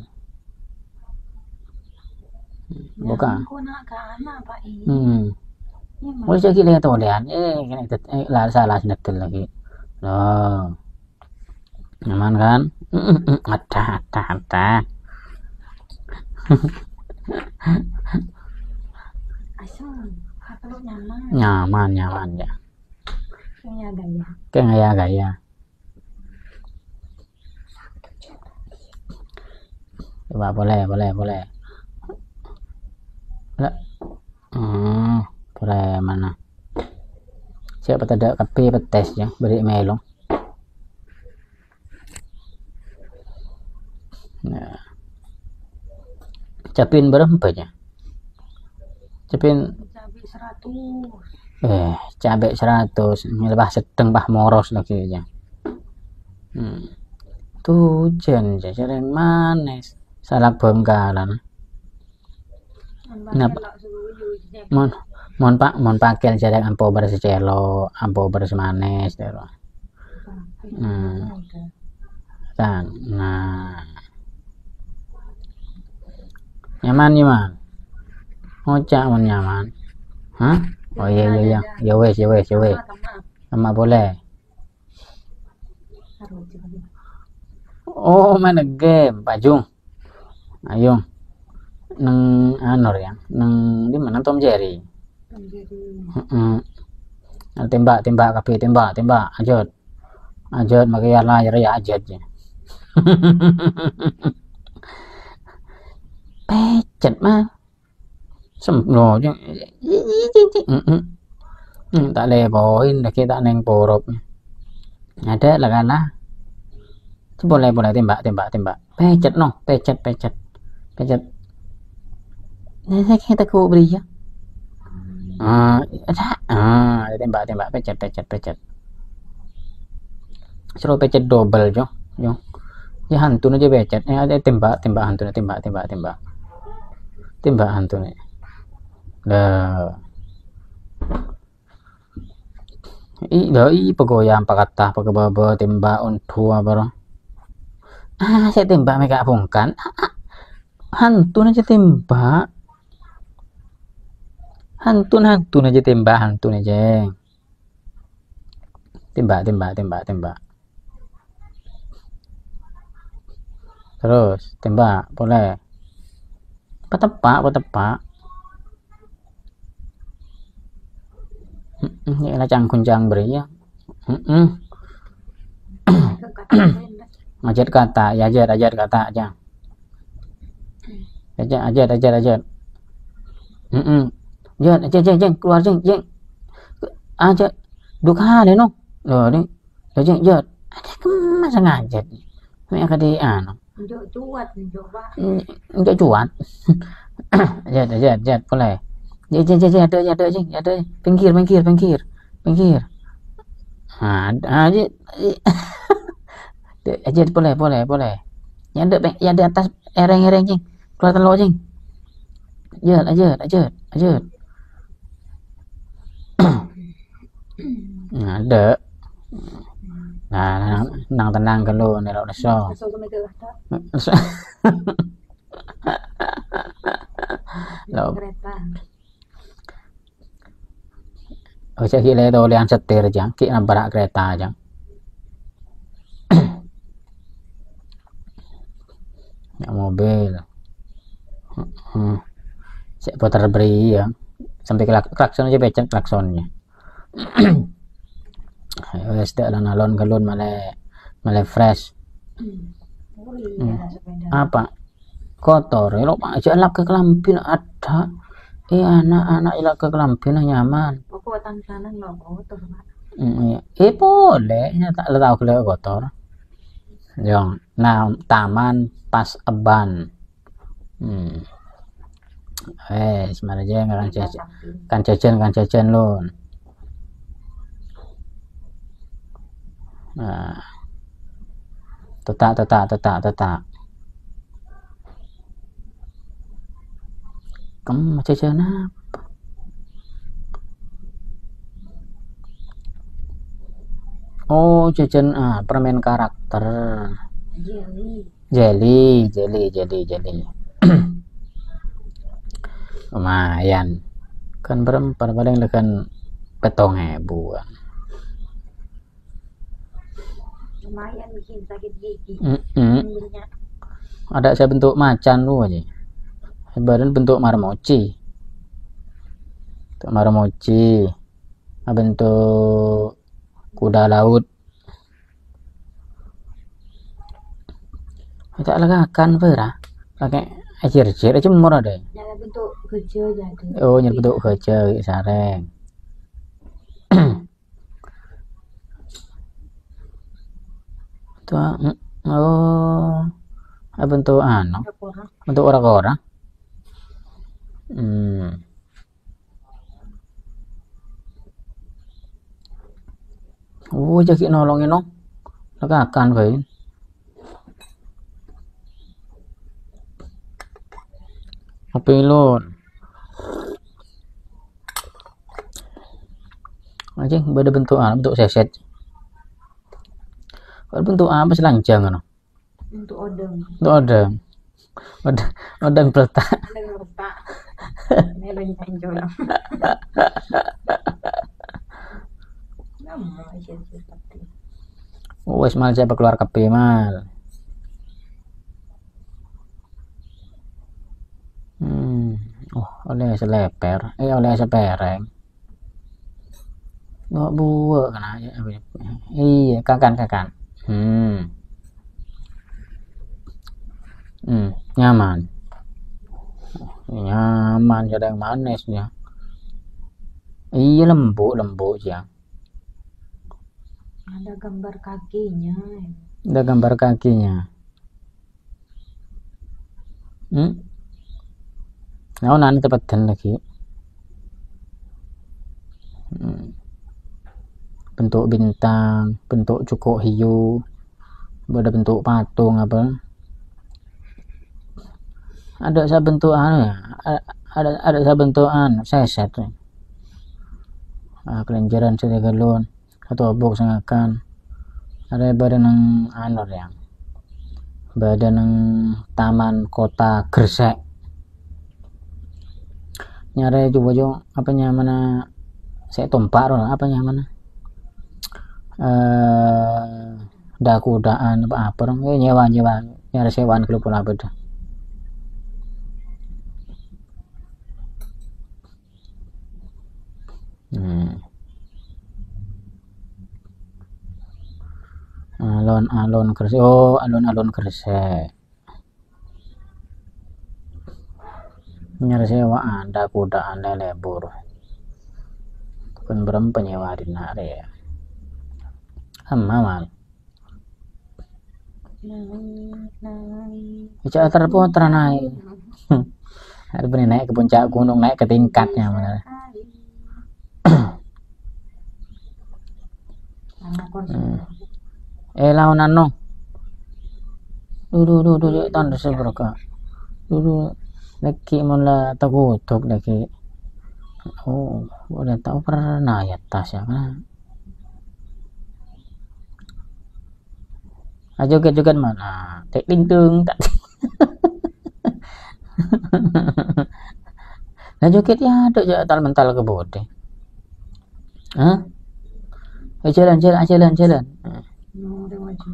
Bukan. Aku nak ke anak Pak I. Hmm. Ini tu lian. Eh, kena tet, eh, lah salah senetel lagi. Loh. Nyaman kan? Ada, ada, ada. Nyaman. Nyaman, nyaman ya. Kayaknya gaya. Kayak gaya-gaya. Coba boleh, boleh, boleh. Hmm, mana? Siapa ada kape petes ya, beri melong. Nah. Capin berapa ya? Capin Cabai seratus. eh cabai 100 ini lebah sedang bah moros lagi ya. Hmm. Tuh jen jajaran manis. Salah bongkaran. Kenapa? Mon mon pak mon pakel jarak ampo beres celo, ampo beres manis dero. Hmm. Kan. Nah. Nyaman nyaman. Ngocak mon nyaman. Hah? Oh iya iya iya. Ya wes ya wes ya wes. Sama boleh. Oh, main game, Pak Jung. Ayo. Neng anor ya. Neng di mana Tom Jerry? Heeh. Nah, tembak, tembak kape, tembak, tembak, ajot. Ajot pakai air layar ya ajot ya. Pecet mah. Semblo chứ. Ừ, tak leboin dah kita neng porop. Ada lah kan lah. Boleh boleh tembak tembak tembak. Pecet no, pecet pecet. Pecet. Ini saya kita ku beri ya. Ah, ada. Ah, tembak tembak pecet pecet pecet. Suruh pecet double jo. Jo. Ya hantu aja pecet. Eh ada tembak tembak hantu tembak tembak tembak. Tembak hantu nih. Lah. I, dah i pegoyang pakatah pekebaba tembak untu apa bro. Ah, saya tembak mereka bongkan. Ah, ah. Hantu aja tembak. Hantu hantu aja tembak hantu aja. Tembak tembak tembak tembak. Terus tembak boleh. Apa tepak apa tepak. Ini lah cangkun beri ya. Ajar kata, ya ajar, ajar kata aja. Ajar, ajar, ajar, ajar. Ajar, ajar, ajar, ajar, keluar jeng, jeng. Ajar, dua kali no. Loh, ni. Loh, jeng, ajar. Ada kemasa ngajar. Ini akan di, anu. Unjuk cuat, unjuk pak. Enggak cuat. ajar, ajar, ajar, boleh. Ya, ya, ya, ya, ada, ya, ada, jeng, ya, ada. Pinggir, pinggir, pinggir, pinggir. Ada, aja. Aja, boleh, boleh, boleh. Yang ada, yang di atas ereng-ereng, jeng. Keluar telur, jeng. Ajar, ajar, ajar, ajar. Nah, ada. Nah, nang, nang tenang meja kata. Loh. Kereta. ở sẽ khi lấy đồ liền setir chẳng kỹ là berak kereta chẳng ya mobil Hmm. saya putar beri ya sampai klak klakson aja becek klaksonnya (coughs) wis dak lan alon galon male male fresh. Hmm. sepeda. apa? Kotor elok pak. Aja lap ke kelampin ada. Eh anak-anak ilak ke kelampin nyaman. Pokok tangan lo kotor pak. Mm, iya. eh boleh. Ya tak tahu kalau kotor. Jong, nah taman pas eban. Hmm. eh sebenarnya nggak kan jajan kan jajan kan jajan lon nah tetak tetak tetak tetak kamu mau apa oh jajan ah permen karakter. Jelly. jelly jelly jelly. (coughs) Lumayan. Kan berempat paling lekan petong ebu Lumayan bikin sakit gigi. Ambilnya. ada saya bentuk macan lu aja badan bentuk marmochi bentuk marmochi Ah, bentuk kuda laut. Tak legakan pera pakai air air aja murah deh. Bentuk kecil jadi. oh nyari bentuk kecil sareng (clears throat) itu ah, mm, oh ah, bentuk Orang untuk orang-orang hmm. oh jadi nolongin no legakan bayi Pilon. Anjing beda bentuk apa? Bentuk seset. Bentuk apa selanjang kan? untuk odeng. Bentuk odeng. Odeng, odeng peletak. Odeng letak. Ini jolang. Nama aja seperti. Wes mal siapa keluar kepi mal. Hmm. Oh, oleh seleper. Eh, oleh sepereng. Nggak buah kan aja. Iya, kakan kakan. Hmm. Hmm, nyaman. Nyaman, ada yang manisnya. Iya, lembut, lembut ya. Ada gambar kakinya. Ada gambar kakinya. Hmm? Nah, nanti tepetan lagi. Hmm. Bentuk bintang, bentuk cukup hiu, ada bentuk patung apa? Ada saya bentuk anu ya, ada ada saya bentuk anu, seset. Ah, kelenjaran saya galon, atau obok sengakan. Ada badan yang anu yang badan yang taman kota Gresik nyari coba jo apa mana saya tompak loh apa mana eh dakudaan apa apa dong eh, nyewa nyewa nyari sewaan klub apa dah. Hmm. alon-alon Gresik oh alon-alon Gresik nyari sewaan dakudaan lele buru kan berapa nyewa di ya naik. Bicara terputra naik hari ini naik ke puncak gunung naik ke tingkatnya mana. Hmm. (coughs) eh lawan anu dulu dulu dulu tanda seberka dulu lagi mula tagutok lagi oh udah tahu pernah ya tas ya kan Ah, joget joget mana? Tek lintung tak. Nah joget ya ada ya tal mental ke bode Hah? Eh, jalan jalan jalan jalan. Maju.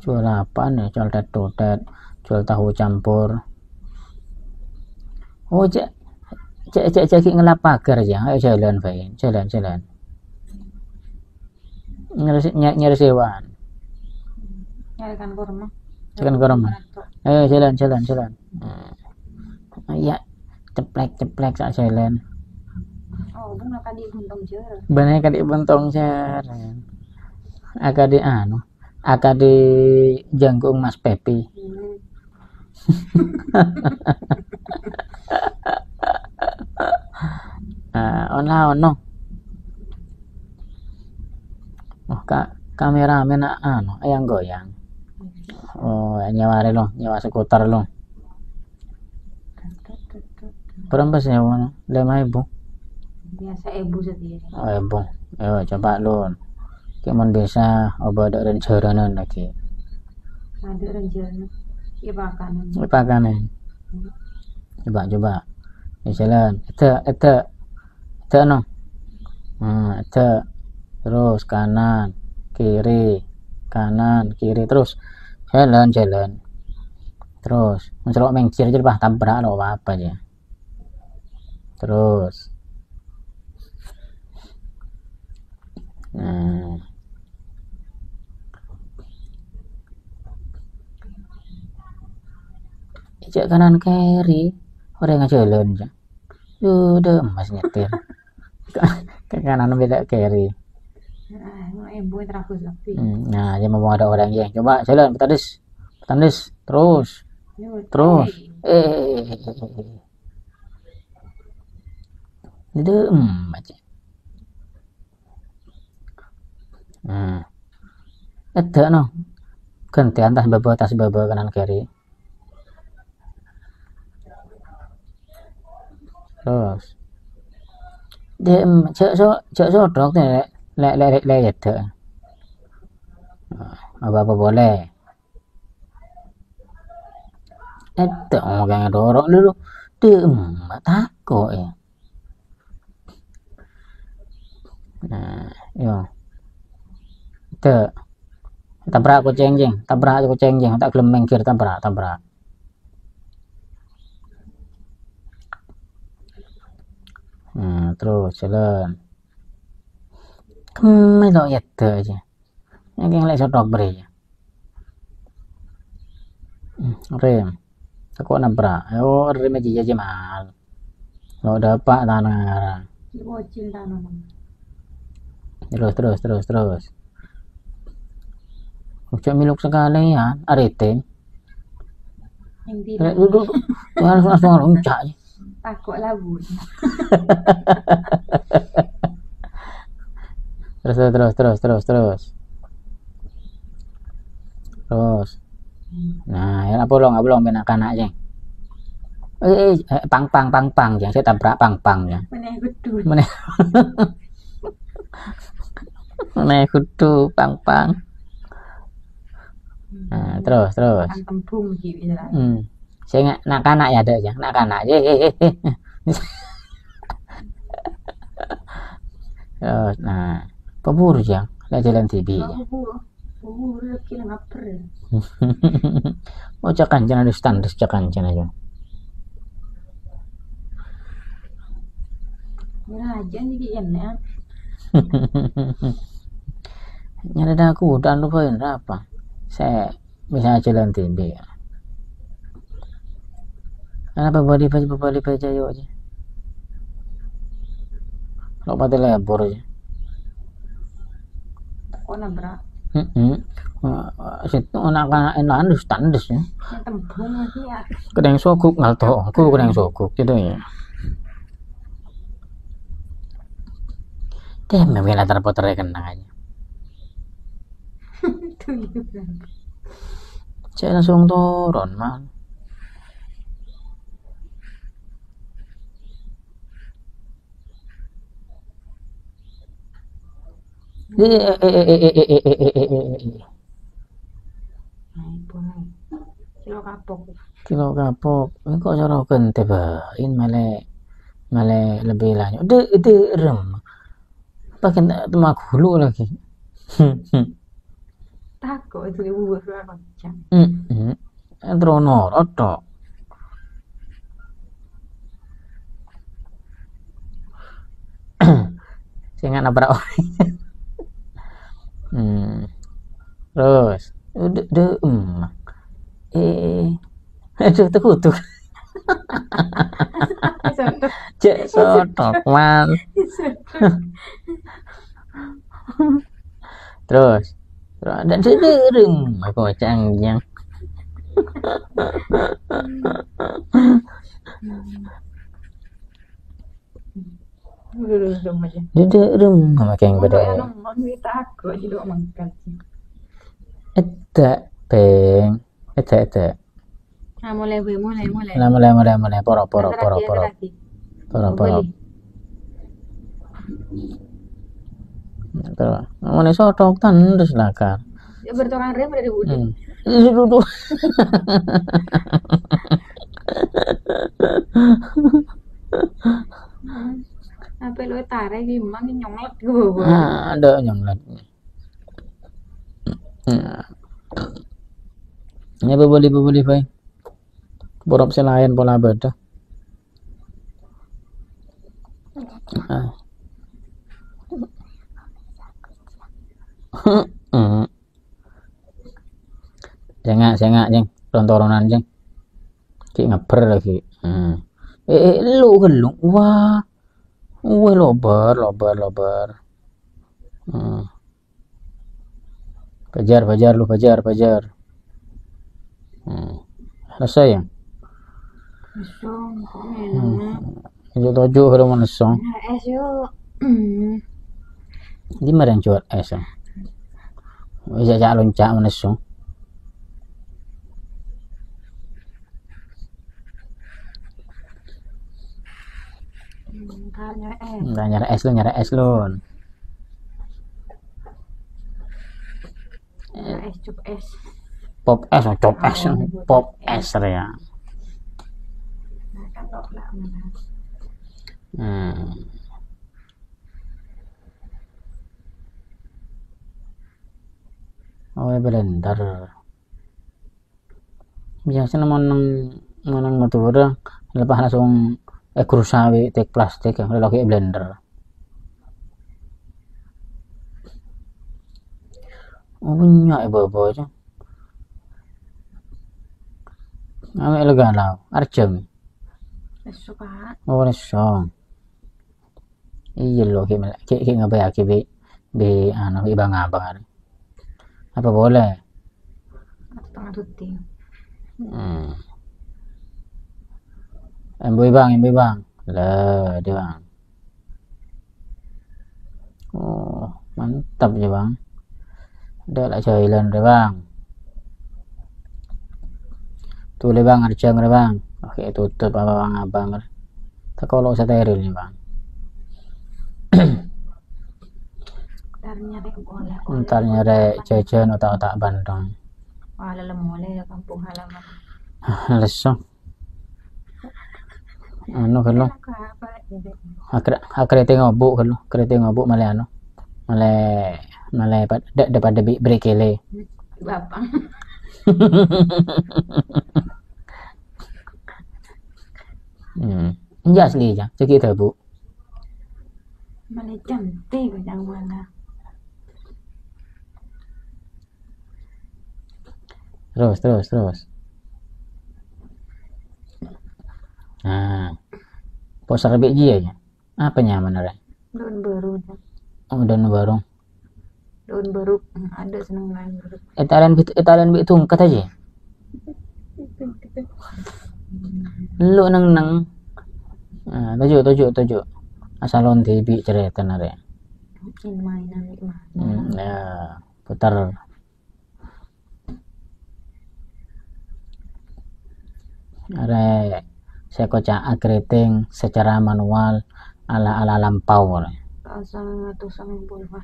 jual apa nih jual tet totet jual tahu campur. Oh cek cek cek cek ngelap pagar ya ayo jalan baik jalan jalan. Nyari ny- nyari sewan. Nyarikan kurma Tekan kurma. Ayo jalan jalan jalan. Hmm. Iya. Ceplek ceplek sak jalan. oh bunga kadi guntung jer Banyak kali buntong jaran. Aka di anu. Aka di jangkung Mas Pepi. (laughs) Ah, ono ono. Oh, ka kameramen anu ayang goyang. Oh, nyawari lo, nyawa skuter lo. Berapa sih mana? Ibu. biasa ibu sendiri Oh, ibu. Ayo coba lo. Kimun bisa obat ada jaranan lagi. ada rencana iya makanan Pakai nih. Coba coba. Ya, jalan. Itu itu itu no. Hmm, itu terus kanan kiri kanan kiri terus jalan jalan. Terus mencelok mengkir aja bah tabrak lo apa apa aja. Terus. Nah ijak kanan kiri. Orang jalan aja udah emas nyetir. (laughs) Ke kanan beda kiri Hmm, nah dia mau ada orang yang coba jalan petandis petandis terus terus. eh itu hmm aja hmm. Ada no. Gantian tas baba tas baba kanan kiri. Terus. Dia em, cek so cek so dok Lek lek lek lek itu. Apa apa boleh. Itu orang yang dorok dulu. Itu emak takut ya. Nah, yo. Itu. Tabrak kucing jing, tabrak kucing jing, tak kelem mengkir tabrak, tabrak. Nah, terus jalan. mấy đồ giật thừa chứ những cái lại cho beri ya rem aku nabra oh rem aja aja mal lo dapat tanah terus terus terus terus Ucap miluk sekali ya, arete. Duduk, langsung langsung uncak. Takut labu. Terus terus terus terus terus terus. Terus. Nah, ya apa belum, belum benak anak aja. Eh, eh, eh, pang pang pang pang ya, saya tabrak pang pang ya. mana gedul Mana? Mana kudu pang pang. Nah, terus terus. gitu ya Hmm. Saya nggak nak anak ya ada aja, nak anak aja. (laughs) Terus, nah, قبور جا لا jalan tibi ja mau cakan jangan ada standar cakan jangan aja aja nih ya nyari aku dan lupa apa saya bisa jalan TV. ya Kenapa balik aja balik aja yuk aja. Lo pada lebor aja kok nabrak Heeh. Mm-hmm. Situ anak enakan wis tandes ya. Tembung lagi ya. Kedeng sogok ngalto, aku kedeng sogok gitu ya. Teh memang latar potere kenang aja. (laughs) Cek langsung turun, Mang. Kilo kapok. Kilo kapok. Engko nyorokeun teh bain male male lebih lanjut. De de rem. Pakai temak hulu lagi. (laughs) Takut itu ibu berapa jam? Heeh. Entronor otok. Sing anak berapa? Hmm. Terus, udah, udah, hmm. Eh, (laughs) aduh, terkutuk. Cek sotok man. Terus, terus ada dereng aku cangjang. Udah udah udah aja. Dereng sama yang beda. Kalau yang nongol kita aku aja doang makan. Eta peng. Eta eta. Nah mulai gue mulai mulai. Mulai mulai mulai mulai poro poro poro poro poro poro. Terus, mana sotok tandus lah kan. Ya rem udah dibuat. Hmm. (laughs) Apa lu tarik gimana nyonglet ke bawah. Ah, ada lain. Nah. Ini beli beli baik. Borop selain pola beda. Ah. Hmm. Jangan, jangan, jeng. Tontonan jeng. Ki ngeper lagi. Eh, lu gelung. Wah. Wah, lobar, lobar, lobar. Hmm. Fajar, fajar lu, fajar, fajar. Hmm. Selesai ya? Song, enak. Tujuh kalau mau nesong. Nah, es yuk. Di mana yang jual es? ah? Bisa cak loncak menesong. Karena es. Enggak nyari es lu, nyari es lu. Es cup es. Pop es, oh, cop es, pop es ya. Hmm. Oh, ya blender. Biasanya menang menang motor lepas langsung eh krusawi tek plastik ya, pakai blender. Banyak ibu ibu aja. Ame lega lah, arjeng. Es suka. Oh, nesong. Iya loh, kayak kayak kayak ngapain ya, bi anu ibang abang. Apa boleh? Tengah tuti. Hmm. Embo bang, embo bang. Lah, dia bang. Oh, mantap ya bang. Udah lah jailan deh bang. Tuh deh bang, arjang bang. Oke, tutup apa bang abang. Tak kalau steril nih bang. Ntar nyari jajan otak-otak Bandung. Wah, ya kampung halaman. (laughs) Anu kalau Apa gitu. akhir akhirnya ngobuk kalau akhirnya ngobuk malah anu? Malah malah pad dak daripada bi brekele Bapak. hmm. Iya asli aja cek kita bu Mana cantik yang mana. terus terus terus nah poster biji aja apa nyaman ada Daun baru. oh dan baru Daun baru. Hmm, Ada seneng daun baru. Italian bit Italian bit tungkat aja lu nang nang ah tujuh tujuh tujuh asal on TV cerita nare Mungkin mainan di mana. Hmm, ya, putar. Are saya kocak keriting secara manual ala ala lampau. puluhan.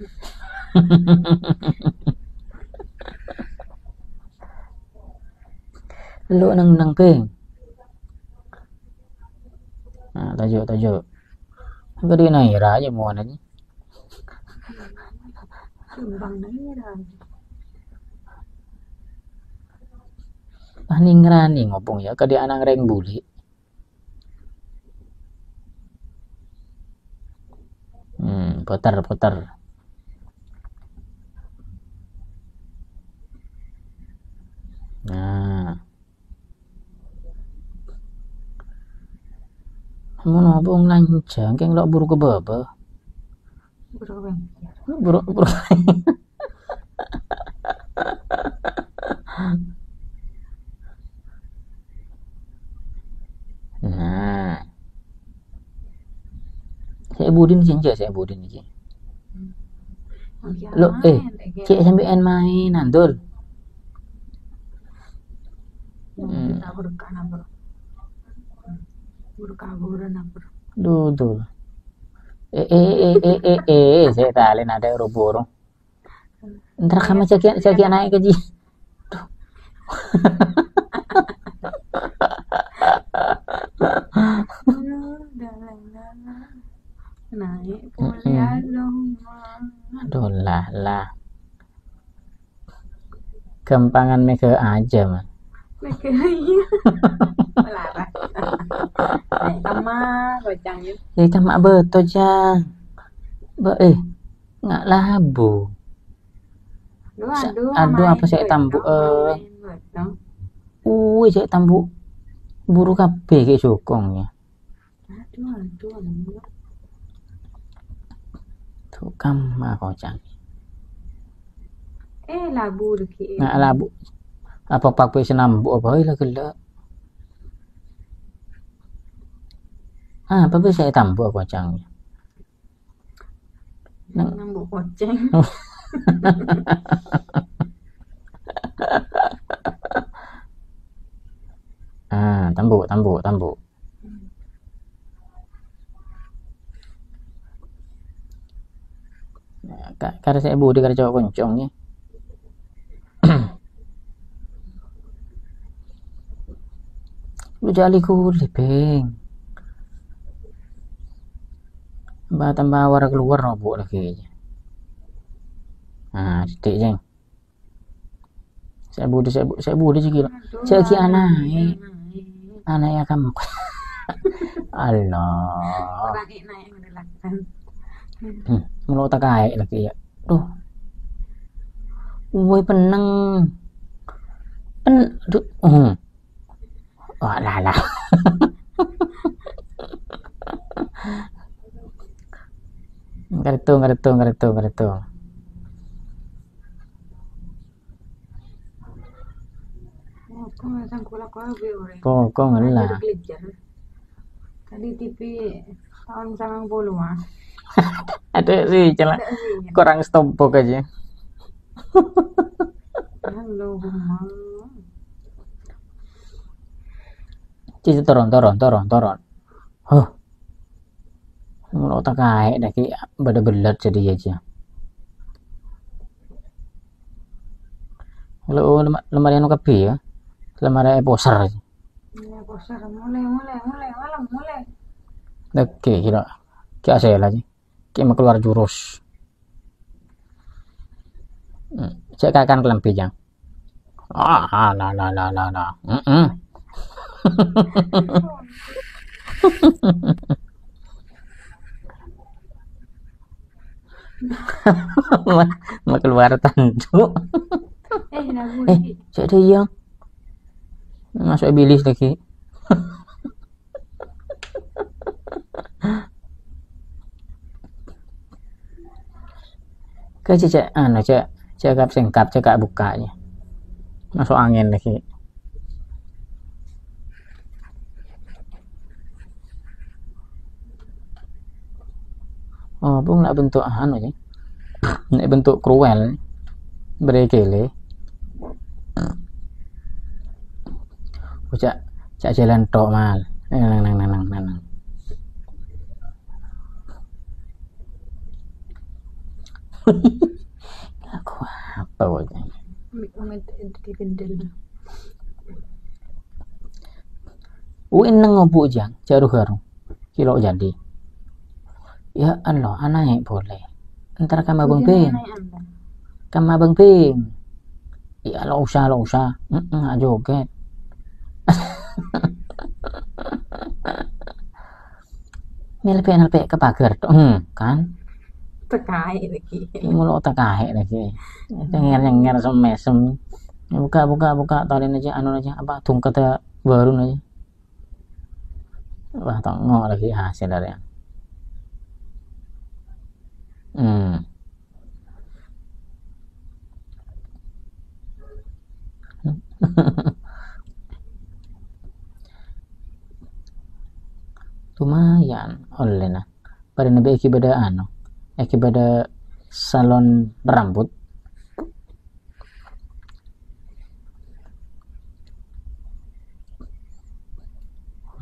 (laughs) Lu nang nang ping. Nah, tajuk tajuk. Di naira aja mau aja. Sumbang nanya dah. Ah ngerani ngopong ya kadi anang reng buli. Hmm, putar, putar. Nah. Mau nabung lancang, kayak keng lok buru ke bawah? Buru bang. Buru buru. (laughs) saya budin sih saya budin iki Lo, eh, cek sampean main andul Hmm. Kita berkah nabur. Berkah buran nabur. Dudul. Eh eh eh eh eh eh saya tali ada ero burung. Ntar kamu cek cek naik ke ji. (laughs) Naik kuliah dong. Aduh lah lah. Kempangan meke aja mah. Makanya. Melarang. Naik kamar, kocangnya. Eh kan mak betul jang. Ba eh nggak labu. Aduh, aduh. apa betong, tambuk, eh. Uwe cek tambu buru kabeh ke sukongnya. Aduh, aduh, Tuh kam mah kocang. Eh, labu lagi. Nggak labu. Apa pakai senambu apa lah gelak. Ah, apa bisa saya tambu kocangnya. Nang- Nambuk koceng. Ah, (laughs) (laughs) tambu, tambu, tambu. Nah, ka- Karena saya budi karena cowok koncongnya. (clears throat) Lu jali kuli, peng. Tambah tambah warna keluar nopo lagi aja. Nah, titik jeng. Saya budi, saya budi, saya budi sih gila. Aduh, Cek ki aduh, anak. naik. Anaknya kamu. (laughs) Allah. Orang ini naik merelakan. Hmm, mulut tak lagi ya. Duh. Woi peneng. Pen duh. Hmm. Oh, lah lah. Kulak kabe orang. Pokok Ada lah. Tadi TV tahun 90 ah. (laughs) Ada sih, jalan sih. kurang stop aja. Halo. Cici turun, turun, turun, turun. Huh. Mulut tak kaya dah ki beda-belat jadi aja. Kalau lemari anu kapi ya. Lemari poser. Mulai poster, mulai, mulai, mulai, malam, mulai. Oke, kira. Ki asal aja. Ki mau keluar jurus. Hmm. Cek kakan kelampi jang. Ah, ah, nah, nah, nah, nah, nah. Mm -mm. Ma- (laughs) mau keluar tanduk. Eh, lagu Eh, yang masuk bilis lagi. (laughs) Ke cek anu cek cekap singkap cekap bukanya. Masuk angin lagi. Oh, bung nak bentuk anu sih. Nak bentuk cruel. Berekele. Cak cak jalan tok mal. Nang nang nang nang nang. Aku apa wajah? Umit di bendel. Uin nang ngobu jang, jaru garu. Kilo jadi. Ya Allah, anaknya boleh. Ntar kamu abang pin, kamu abang pin. Ya lo usah lo usah. Heeh, joget. (laughs) Nilpe nilpe ke pagar hmm, kan? Tekai lagi. Kahe lagi. Denger denger semesem. Buka buka buka tolin aja anu aja apa tungkat baru aja. wah tengok lagi hasil dari hmm (laughs) lumayan oleh nah pada nabi pada anu pada salon rambut.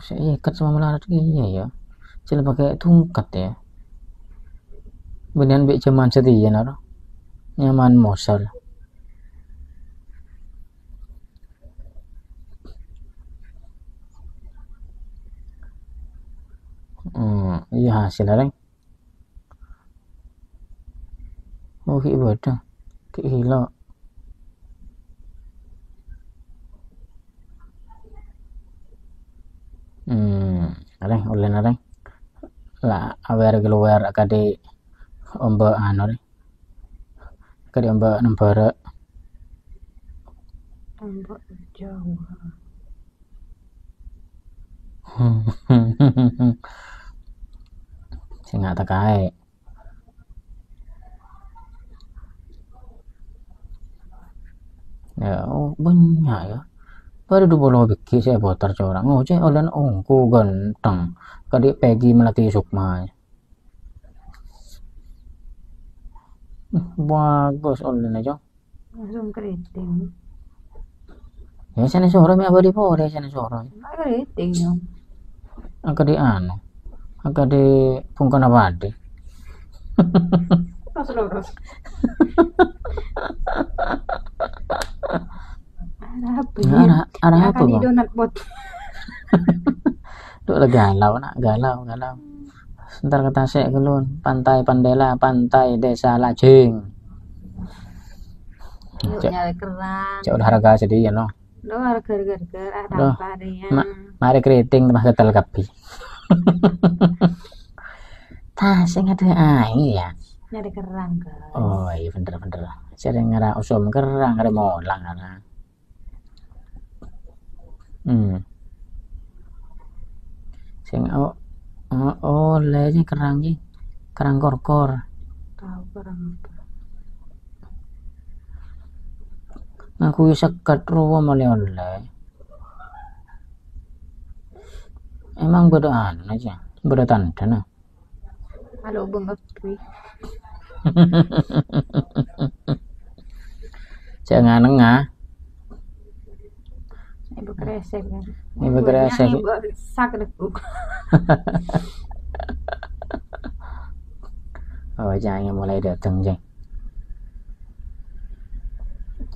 Saya ikat sama melarat. Iya ya. Saya pakai tungkat ya. Beneran bek zaman setia naro nyaman mosal. Hmm iya hasil lah oh ibadah kayak hmm areng ulen areng la awer keluar akade omba anu re kade omba nembara Ombak Jawa. sing ngata kae ya oh banyak ya. Baru dua puluh biki saya botar corang oh cek olen ongku ganteng. Kadi pegi melati sukma. Bagus olen aja Langsung keriting. ya sana sore mi abadi pore sana sore keriting ya. angka di anu. Angka di pungkana abadi (laughs) Pas lurus. Ada apa ya? arah arah Ya apa bang donat bot. Duh galau nak galau galau Ntar kata saya kelun pantai Pandela pantai desa Lajeng Yuk cek nyari kerang. cek udah harga sedih ya no Lo harga harga harga ada Loh, apa. Ma- mari keriting tambah ketel kapi (laughs) tas sing ada air ya Nyari kerang kan. oh iya bener bener. Sering ngara usum kerang ngara molang ngara hmm. Sing oh oh, lenya kerang ji. Kerang korkor Tahu kerang aku sekat ruwa mali oleh emang beda anu aja. Beda tanda nah Halo Bang Api. (laughs) jangan nengah Ibu kresek kan. Ibu kresek. Ibu sak deku. (laughs) oh jangan mulai datang jeng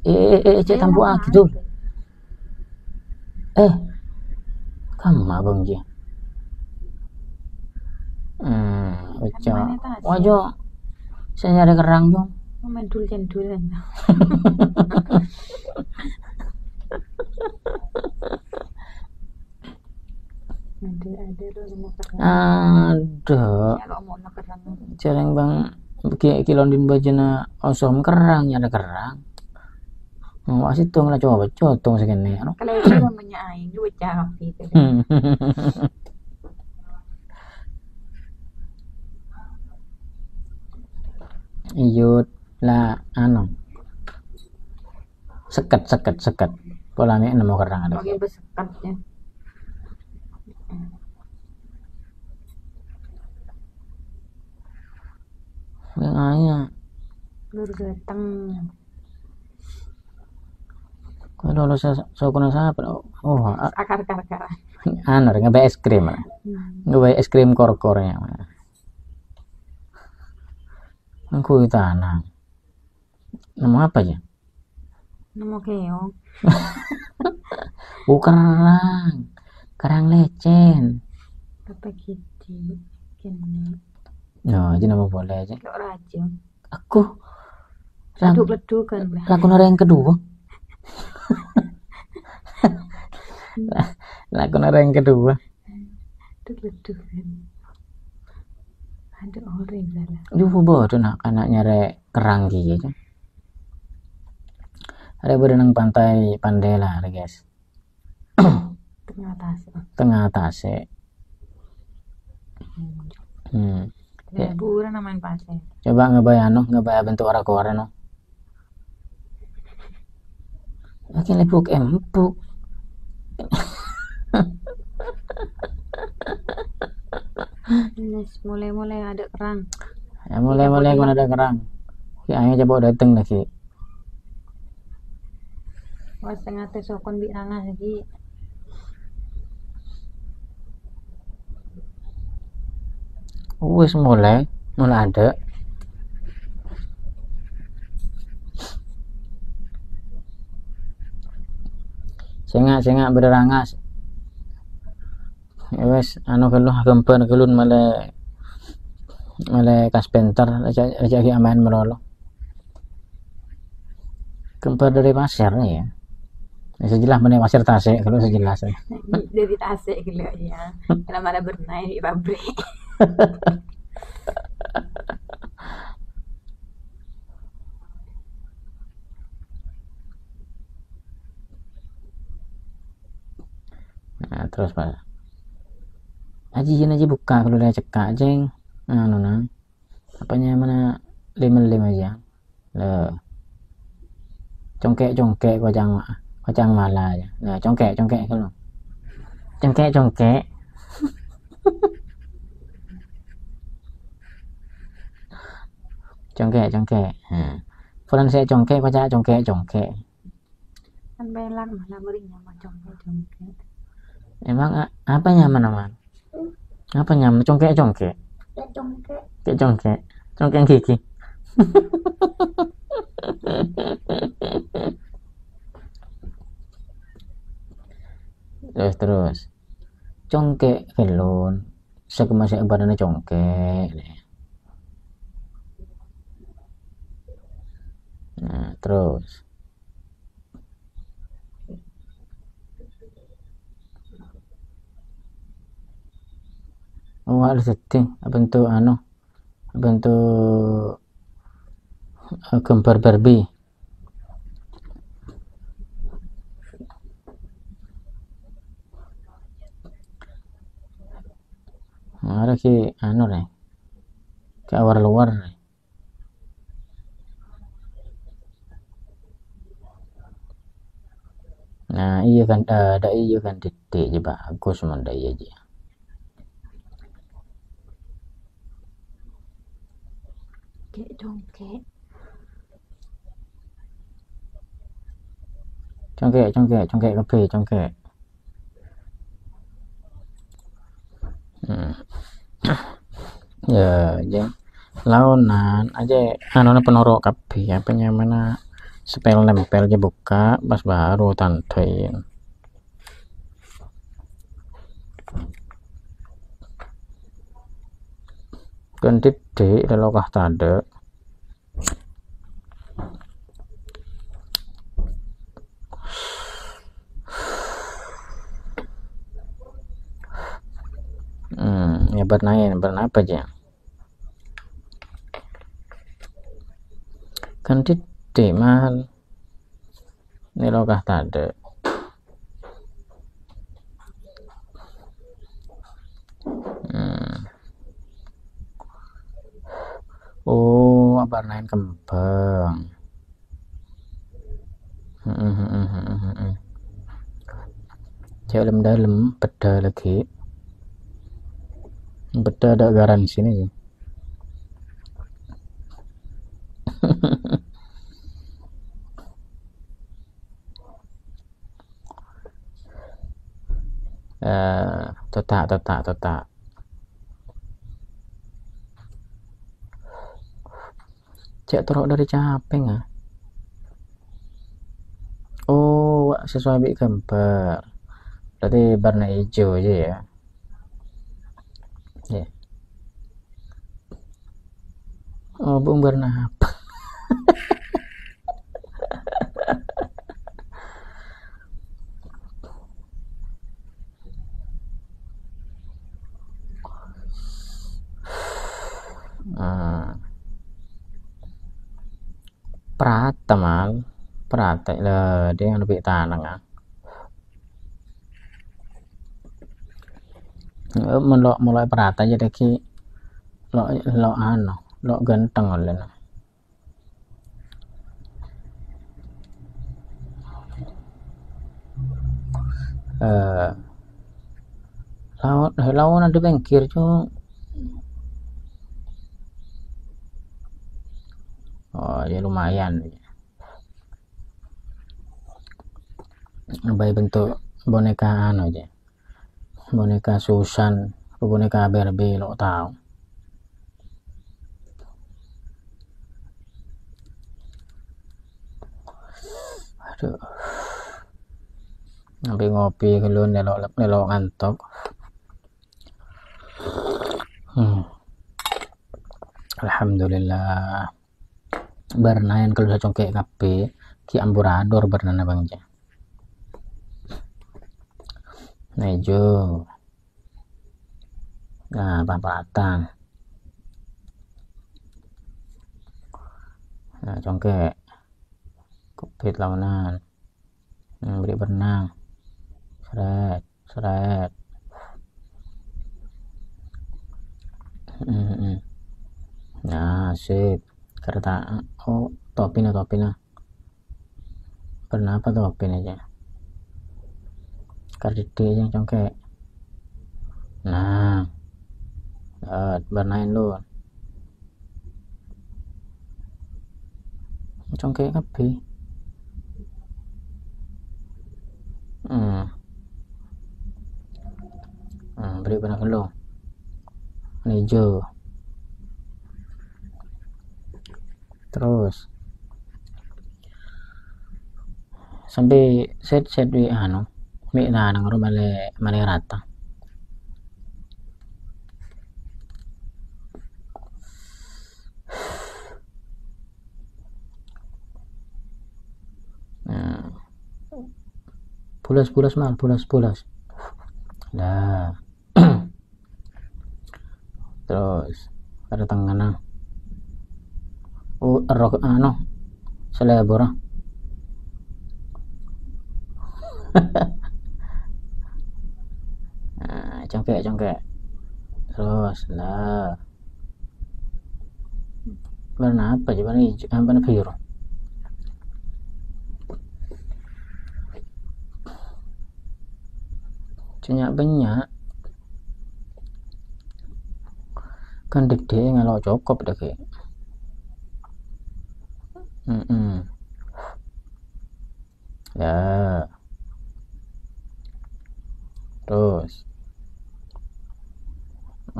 eh eh eh cek tampu ah gitu eh kamu abang ji hmm ojo tadi? ojo saya nyari kerang dong Main dul dulan. (laughs) Ada ada kerang. ada Ya kerang. jarang bang kilondin bajana osom kerang nyari kerang mau asih tuh lah coba cotong segini anu Kalau itu namanya aing gue cakap (laughs) iyut lah anu seket seket seket polanya nemu kerang ada Pakai besekatnya. yang ayah Lur gateng. kalau lo kuna siapa oh a- Akar akar akar. anu nggak es krim Hmm. nggak es krim kor kornya itu tanah nemu apa ya Nemu keong. (laughs) oh kerang kerang lecen Apa gitu. Kene. no aja nama boleh aja Kayak raja. aku lagu, Leduk ledukan bah. lagu yang kedua (laughs) lagu yang kedua Leduk ledukan. Ada orang salah. Duh, bodoh nak anak nyari kerang gitu. Ada berenang pantai Pandela, ada guys. (coughs) Tengah atas. Tengah atas eh. hmm. Ya. liburan sama main pasir coba ngebayang no ngebayang bentuk orang koran no Oke, lepuk empuk. (laughs) Nes, mulai-mulai ada kerang Ya mulai-mulai kau ada kerang. Ki ayo coba dateng lagi. Wah setengah teh sokon bi rangas lagi Wis mulai, mulai ada. Sengak sengak berangas. Ya wes anu keluh gempen kelun male male aja aja aman melolo. Gemper dari pasir nih ya. Ya, sejelas mana pasir tasik kalau sejelas ya. (laughs) dari tasik gila ya kalau ada bermain di pabrik (laughs) Nah, terus pak aji jen aja buka kalau dia cekak jeng nah nona apanya mana lima lima aja. Le congkek congkek kocang kocang malah aja. Nah congkek congkek kalau congkek (laughs) congkek congkek congkek nah. Fulan saya congkek kocak congkek congkek kan belan mana berinya macam macam emang a- apa nyaman aman apa nyaman congkek congkek. Congkek. kayak congkek congkek. Gigi. (laughs) Terus terus. Congkek kelon sekemasih badannya congkek nah terus oh ada setting bentuk anu bentuk eh, gambar Barbie. Nah, ada ki anu nih ke awar luar nih. Nah iya kan eh, ada iya kan titik je bagus man ada iya kayak congkek congkek congkek congkek kape congkek. Hmm. (coughs) ya je launan aja anu penorok kape apa mana spell nempel aja buka pas baru tantain kan titik kalau kah tanda Hmm, ya bernain, bernapas aja. Kan titik man. Ini lokah tanda. Hmm. Oh, bernain kembang. Hmm, hmm, hmm, hmm, hmm, hmm. Cewek dalam beda lagi. Beda ada garansi sini sih. (laughs) Eh, tetak, tetak, tetak. Cek teruk dari capek ah. Oh, sesuai bik gambar. Berarti warna hijau aja ya. Ya. Oh, bung warna apa? (laughs) Ah. Prata mal. Prata lah dia yang lebih tanang mulai perata aja deh ki lo lo ano lo ganteng oleh eh lawan lawan ada bengkir cuma oh ya lumayan baik bentuk boneka anu aja. Boneka Susan boneka Barbie lo tahu aduh. Ngopi ngopi kelun nelok nelok ngantuk. Hmm. Alhamdulillah. Bernain kalau saya congkek kape ki amburador bernana bangja Nejo nah papatan nah congkek kupit lawanan hmm, beri berenang seret seret hmm, nah sip kereta oh topin topin pernah apa topin aja kardite aja congkek nah uh, bermain lu. Congkek kapi hmm. hmm, beri benar lu. Hijau. Terus sampai set set di anu mi na nang ro male male rata. Nah (sighs) pulas pulas mal pulas pulas. Lah. (clears throat) Terus ada tangan oh rok ano selebora (laughs) congkek congkek terus lah. Warna apa coba nih warna biru. Banyak banyak kan gede ngelok cukup deh kayak mm -mm. ya terus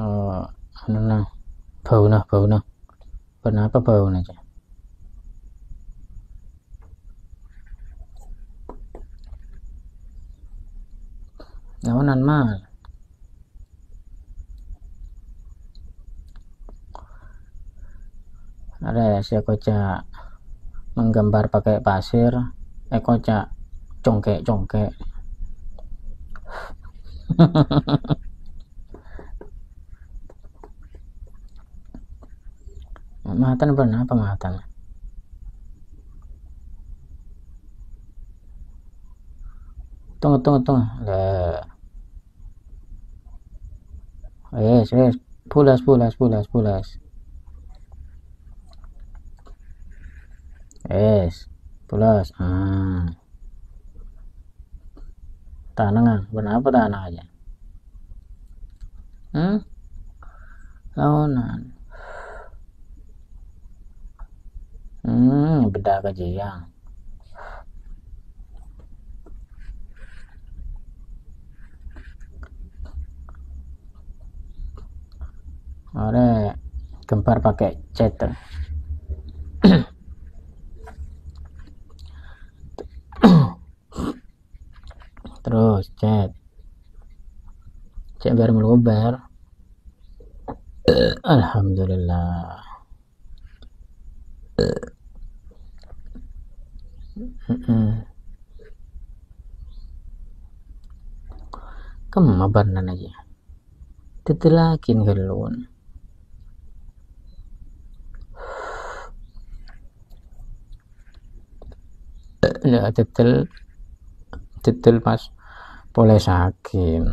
oh anu nah bau nah bau nah kenapa bau aja Nawanan mal ada si kocak menggambar pakai pasir eh kocak congkek congkek Matan pernah apa matan? Tunggu tunggu tunggu. Lah. Yes, yes. Pulas pulas pulas pulas. Yes. Pulas. Ah. Tanangan. Kenapa tanah aja? Hmm? Hmm, beda kajian. Ore gempar pakai cat. Terus cat. Cat meluber. Alhamdulillah. Kamu mabar aja. Tetelakin galon. Ya tetel tetel pas boleh sakit.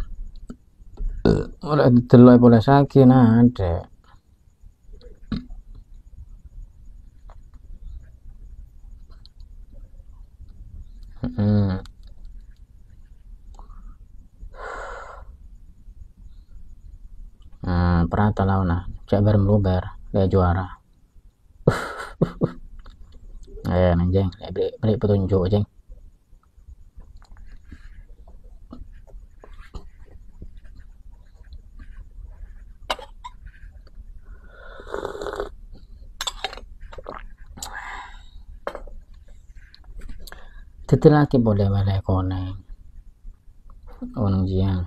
ora didelok boleh sakin ada Hmm. Tahu nah, cak bar meluber, dia juara. (laughs) eh, beli, beli petunjuk, anjing. Titi lagi boleh boleh koneng. Onang jiang.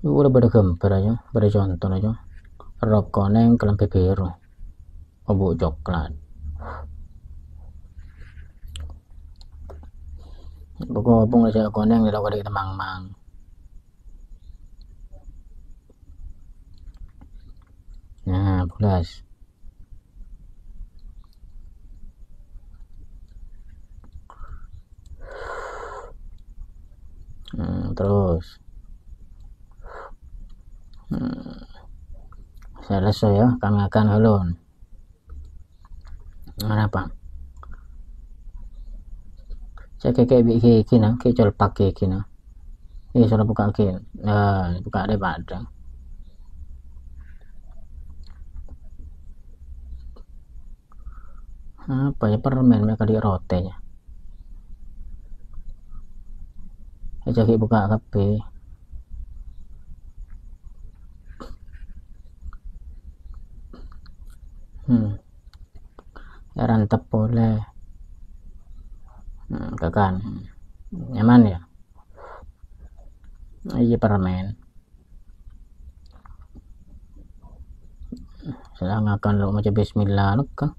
Udah pada gambar aja, pada contoh aja. Rok koneng kelampe biru. Obu coklat. Buku opung aja koneng di lokal kita mang-mang. Nah, belas. Hmm, terus. Hmm. selesai ya kami akan hulun kenapa saya kayak kayak kina kayak jual pakai kina ini. Sudah buka kin nah buka deh pada. Apa ya permen mereka di rotenya aja buka HP hmm. Ya rantep boleh. Hmm, kan nyaman ya? Iya permen. Selangakan lo macam bismillah lo kan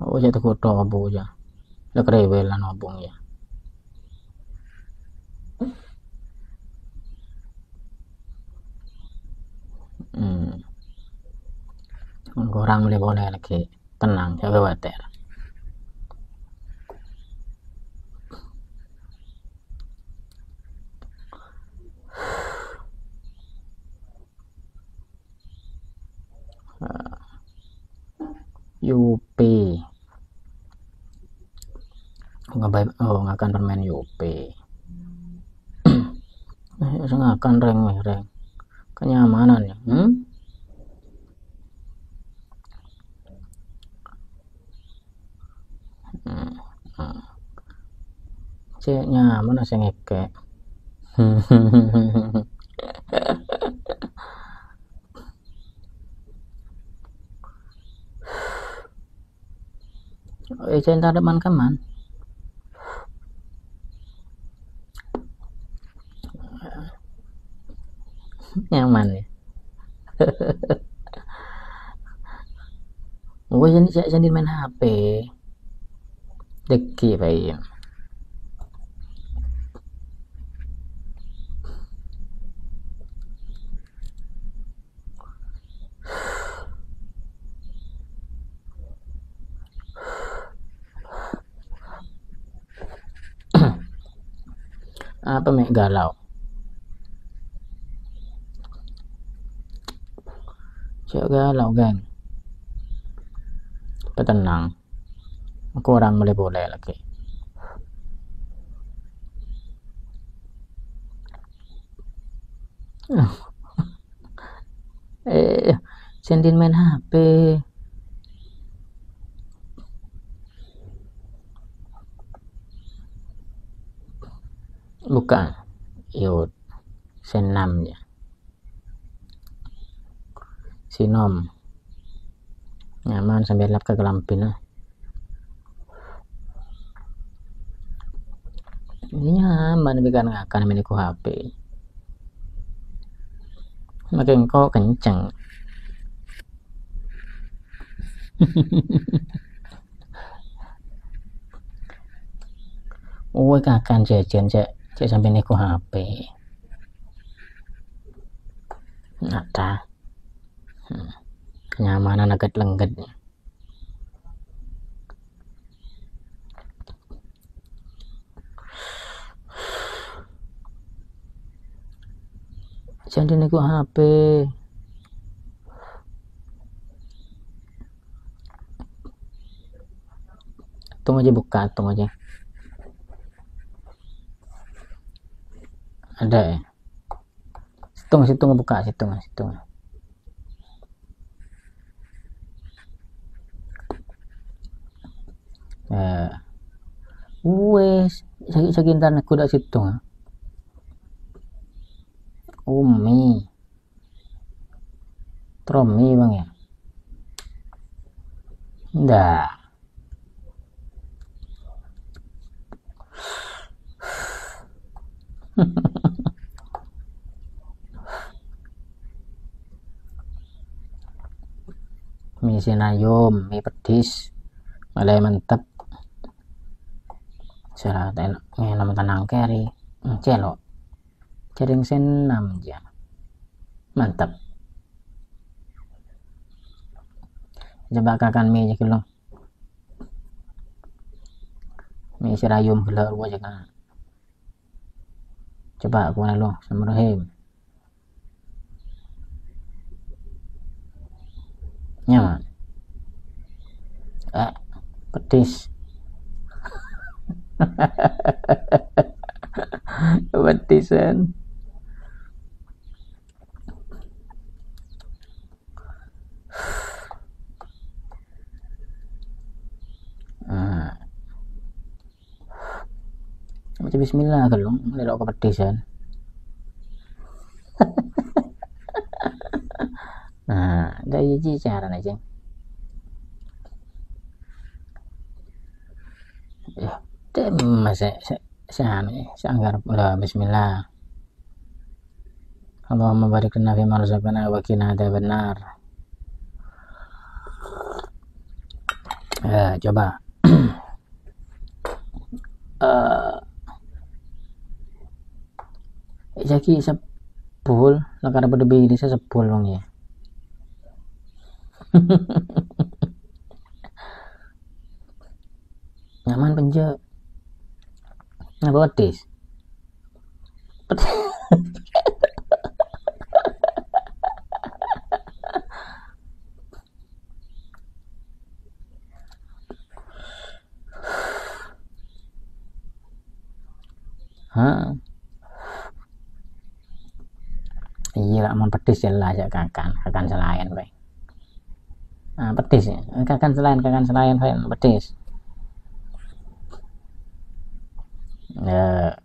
oh jatuh kotor abu ya. Lah kerewelan abung ya hmm. orang boleh boleh lagi. Tenang jangan khawatir. (sighs) Yupi nggak oh ngakan permen Yupi (clears throat) eh, ngakan reng reng kenyamanan ya hmm? Hmm. hmm. Cek nyaman sing ngeke. (laughs) Eh, cinta teman nyaman ya gue jadi jadi main HP deki bayi apa mek? Galau Cek galau geng tenang. Aku orang boleh boleh lagi (laughs) eh sendin main HP bukan. Yuk senam ya sinom. Nyaman sambil lap ke kelampin lah. Ini nyaman bikin akan meniku HP makin kok kenceng. (laughs) Ôi kakan jajan cek. Cek sampai niku HP hmm kenyamanan agak lengket. Jadi ini niku HP tunggu aja buka tunggu aja. Ada ya? Hitung situ buka situ situ internet aku situng ah. Umi. Tromi bang ya? Enggak (laughs) mie sinayum mie pedis. Malai mantep Salah enak ngenam tenang keri celok jaring senam aja mantap. Coba kakan mie aja lo mie sirayum gula aja kan coba aku lo sama rahim. Nyaman. Eh petis petisan ah. Baca bismillah kalau ngelok kepetisan. (laughs) nah, dari cara aja. Ya, dem masih sana sanggar lah bismillah. Allahumma barik lana fi ma razaqtana wa qina benar. Ya, coba. (clears throat) uh, Jaki sepul lakar berdebi ini saya sepul dong ya (laughs) nyaman penje apa petis Hah? Iya lah, mau petis ya lah ya kakan, kakan selain baik. Nah, petis ya, kakan selain, kakan selain, baik petis. Ya.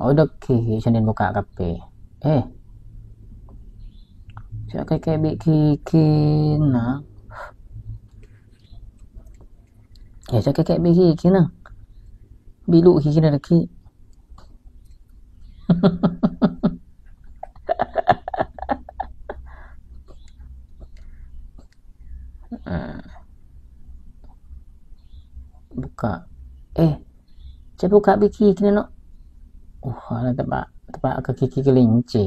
Oh, udah ki, Senin buka kape. Eh, siapa kayak bikin nah ya saya kayak bikin nah bilu kiki dah ki buka. Eh saya buka biki kini no oh ada tempat tempat ke kiki kelinci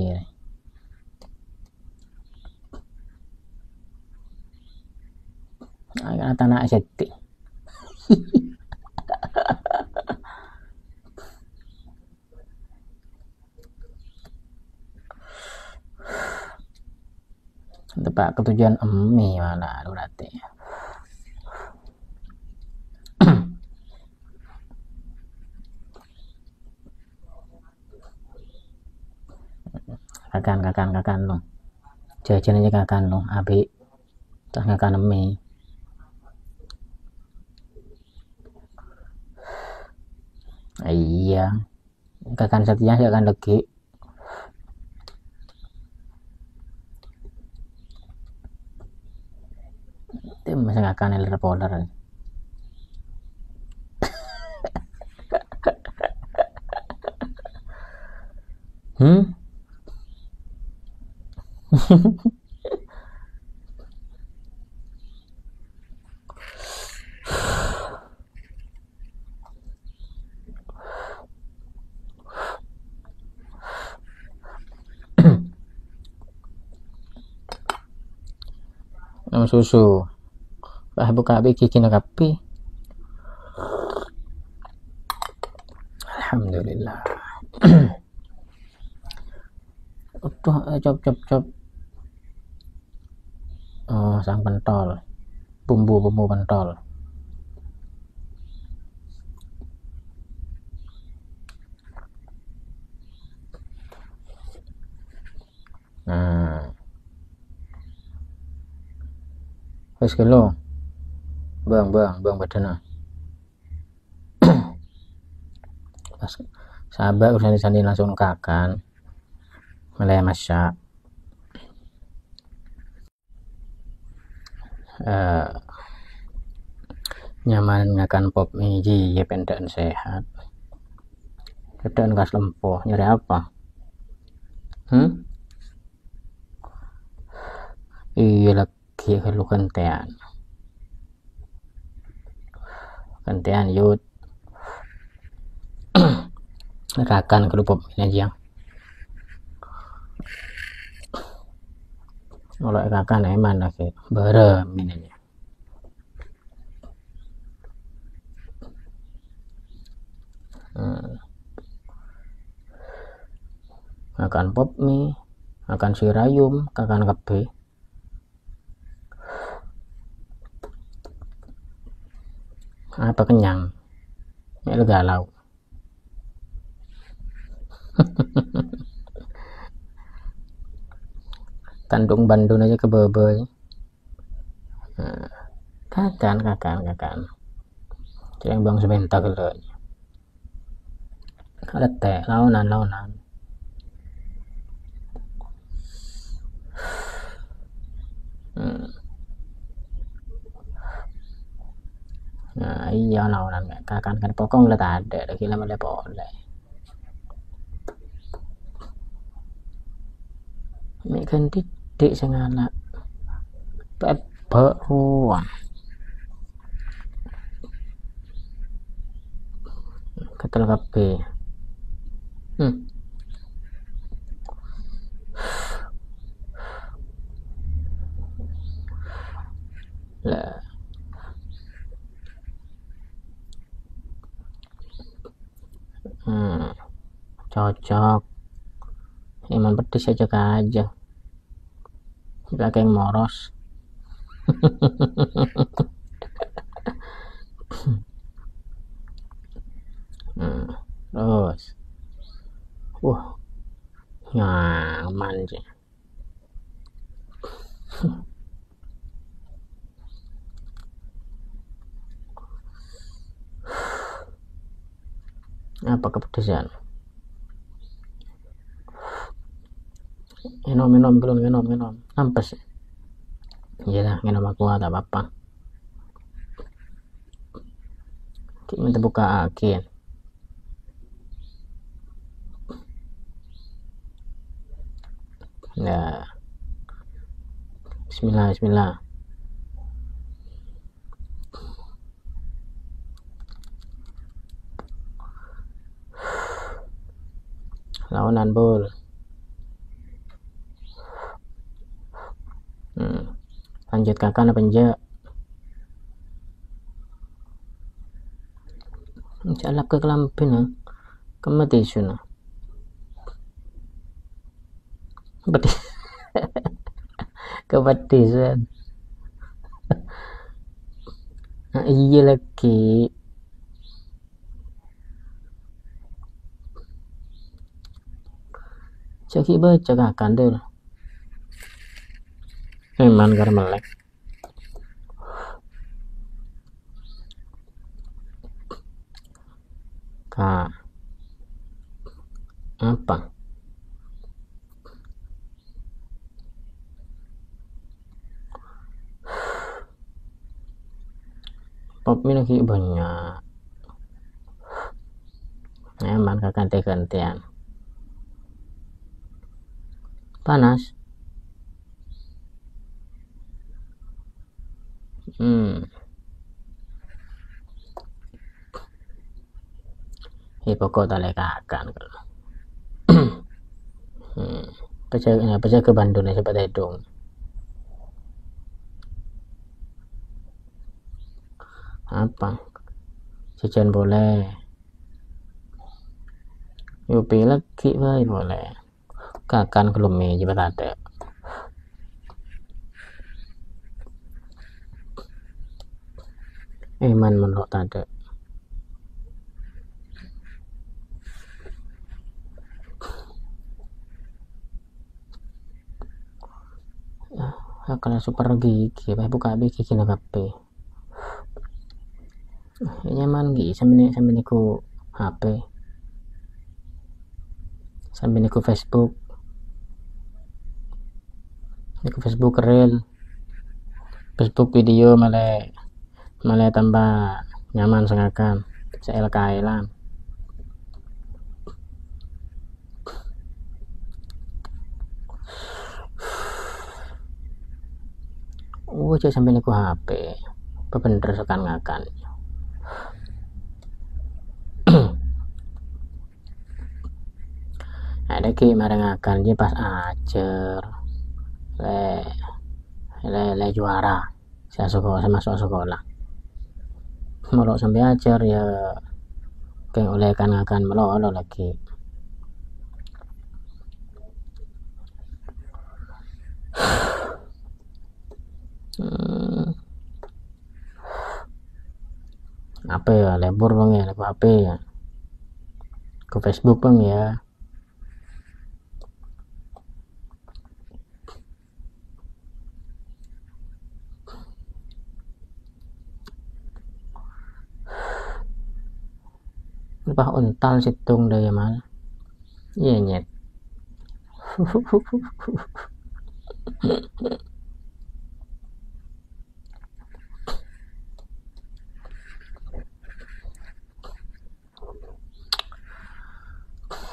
agak tanah asetik (laughs) tempat ketujuan emi mana berarti? Kakan kakan kakan lo jajan aja kakan lo abi terus kakan emi iya. Kakan satunya saya akan lagi itu masih akan eler polar hmm minum susu Bah buka biki kina kapi. Alhamdulillah. (clears throat) Udah eh, cop cop cop. Oh, sang pentol. Bumbu-bumbu pentol. Nah. Wis kelo. Bang, bang, bang badana. Pas (clears throat) sahabat urusan di langsung kakan. Mulai masak. Eh, nyaman ngakan pop miji ya pendek dan sehat. Kedan gas lempoh, nyari apa? Hmm? Iya lagi kalau kentean. Kentean yut. Kakan kerupuk ini aja. Kalau kakan eman. Barem ini aja. Hmm. Makan pop mie, makan sirayum, kakan kebe. Apa kenyang ini lu galau kandung bandun aja ke bebe nah, kakan kakan kakan yang bang sebentar kalau ada teh launan launan hmm. Nah iya launan kakan kan pokong lah tak ada lagi lama le boleh. Mek kan titik sing anak. Bebek ruang ketel kabeh hmm. Lah hmm, cocok. Iman pedes aja aja. Nggak kayak moros. Hmm, terus. Wah nyaman sih apa kepedesan minum minum belum minum minum nampes iya lah minum aku ada apa-apa. Minta buka akin nah Bismillah Bismillah lawanan bol hmm. lanjut kakak enggak jalap ke kelampin kemati suna Beti (laughs) (laughs) nah, iya lagi Caki baca kakan dulu. Eman kar melek. Ka. Apa? Pop ini lagi banyak. Eman kakak gantian panas. Hmm. Ini pokok tali kakan hmm. ke Bandung seperti itu apa? Jajan boleh. Yupi lagi bae boleh kakan belum meja ada. Eman menurut tadi kalau super gigi apa buka biki kina kape nyaman gi sambil ni sambil niku HP sambil niku Facebook niku Facebook real Facebook video malah malah tambah nyaman sengakan saya kailan Oh, cek sampai niku HP. Bener sekan ngakan. (clears throat) ada ki marengakan dia pas acer le le le juara saya sekolah saya masuk sekolah. Melok sampai acer ya kayak oleh kan akan melok lagi. (sighs) Apa ya lebur bang ya HP ya. Ke Facebook bang ya Lepas untal situng daya mal. Iya nyet.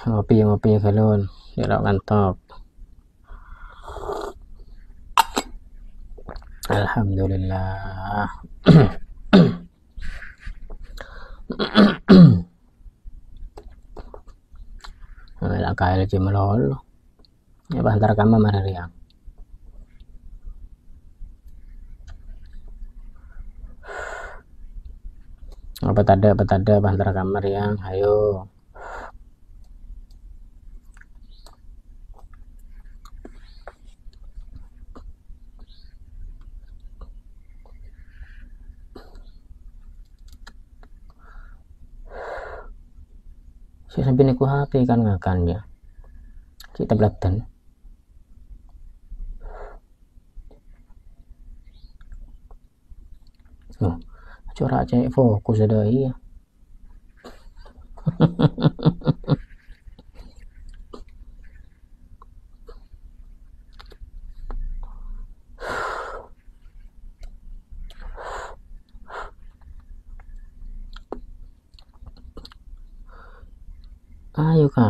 ngopi ngopi kalon ya ngantok Alhamdulillah Di malolo. Ya bantar kama marariang. Apa tada apa tada bantar kamar yang ayo sampai niku HP kan ngakan ya kita belatan oh corak cek fokus ada iya (laughs)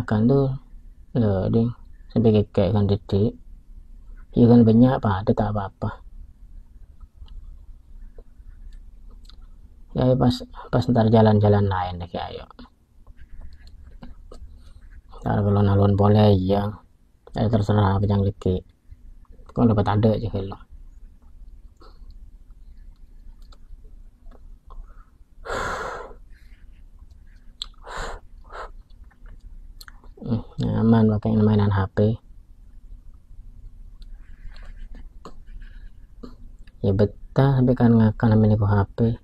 kakak tuh loading sampai kayak kan detik ya kan banyak apa ada tak apa-apa. Ya pas pas ntar jalan-jalan lain deh ayo ntar kalau nalon boleh ya ya terserah apa yang lagi kalau dapat ada aja kalau nyaman pakai mainan HP ya betah tapi kan ngakan ku HP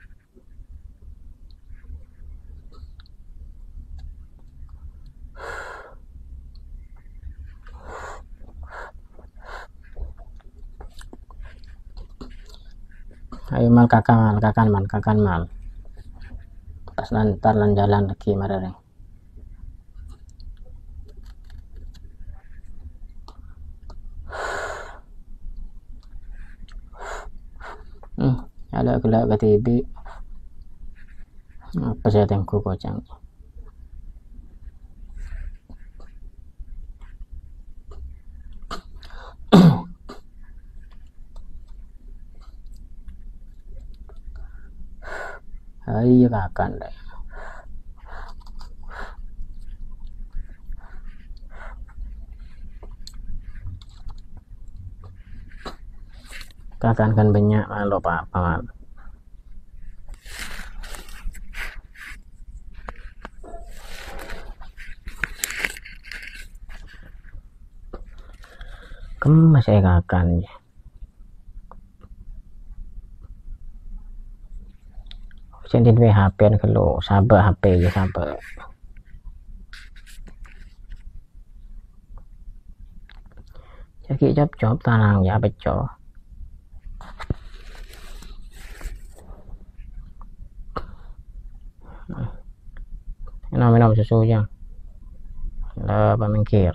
ayo mal kakak mal kakan mal kakan mal. Pas lantar lan jalan lagi marah gelak ke TV apa saya tengku kocang (coughs) Ayo akan deh katakan banyak ah, kalau pak pak. Kemas saya kakan ya. ya jadi dua HP kalau sabar HP ya sabar jadi cop cop tanang ya pecah minum minum susu ya lah pemikir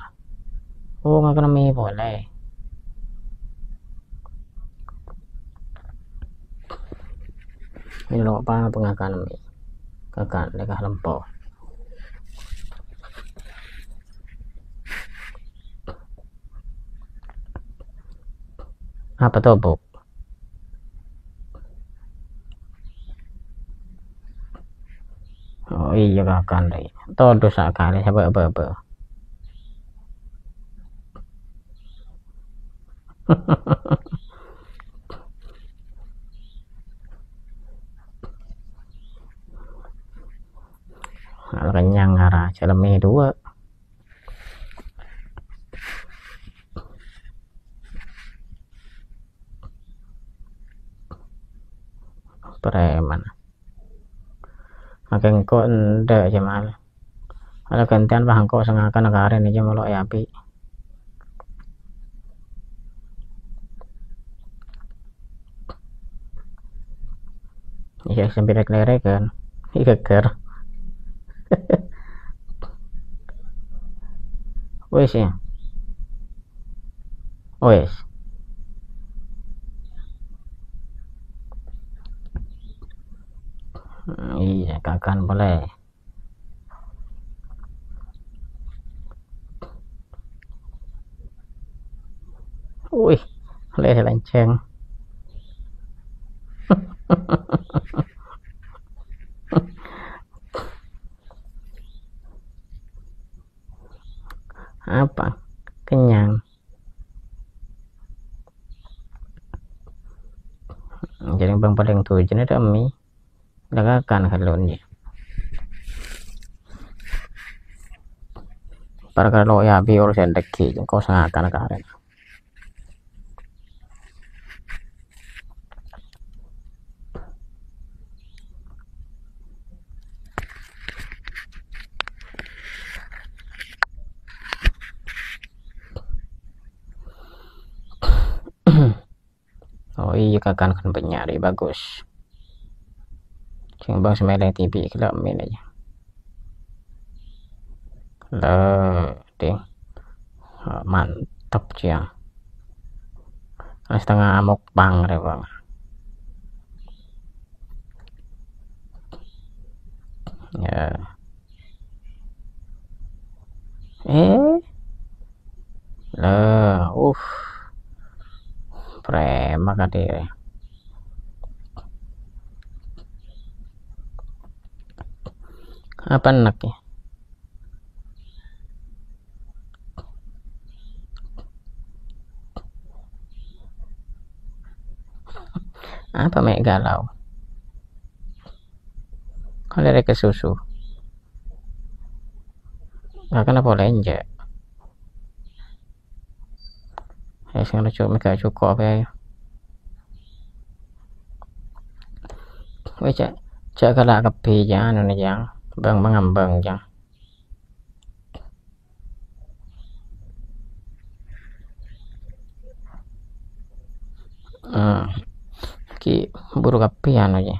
oh nggak kena mie boleh. Ini loh apa pengakan mie. Kakak lekah lempau apa tuh bu oh iya kakak deh tuh dosa kali siapa apa apa? (laughs) Hal kenyang arah celemi dua. Preman makin kok ndak aja mal ada gantian pahang kok sengakan karen aja melok ya api iya sampai lere kan. Iya ker (laughs) wes ya? Wes iya kakan boleh. Wih boleh lenceng. (laughs) Apa? Kenyang. Jadi bang paling tujuan itu mie lagakan kalonnya para kalau ya bi or sen deki kau sangakan karen. (coughs) Oh iya kakan kan penyari bagus Cing bang semele TV kelak main aja. Lah ding. Mantap ciang setengah amok bang deh bang ya. Eh? Lah uh. Premak ade apa enak ya apa mek galau? Kalau ke susu. Nggak kenapa lenje ya sing lucu mega cukup ya? Wes cak cak kalau kepi jangan anu jangan bang mengambang jangan hmm. ki buru ya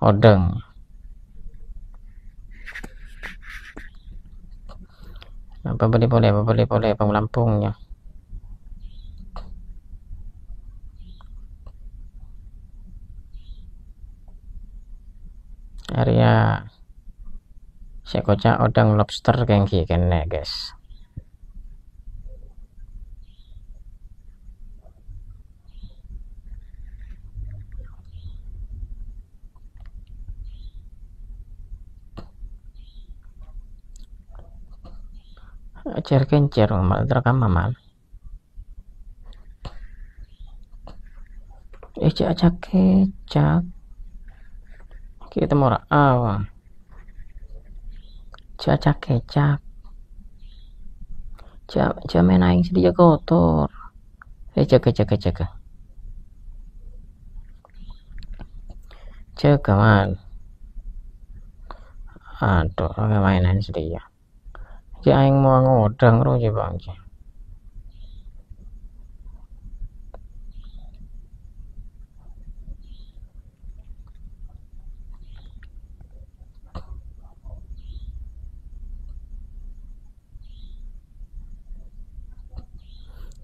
odeng. Apa boleh boleh apa boleh boleh apa Lampungnya area saya kocak odang lobster kengki kene guys. Cer kencer mal terekam mal eh cak cak kecak kita mau awang cuaca jam jam aing sedia kotor eh jaga jaga jaga. Jaga man aduh pakai mainan sedia Ki aing mau ngodang ro je bang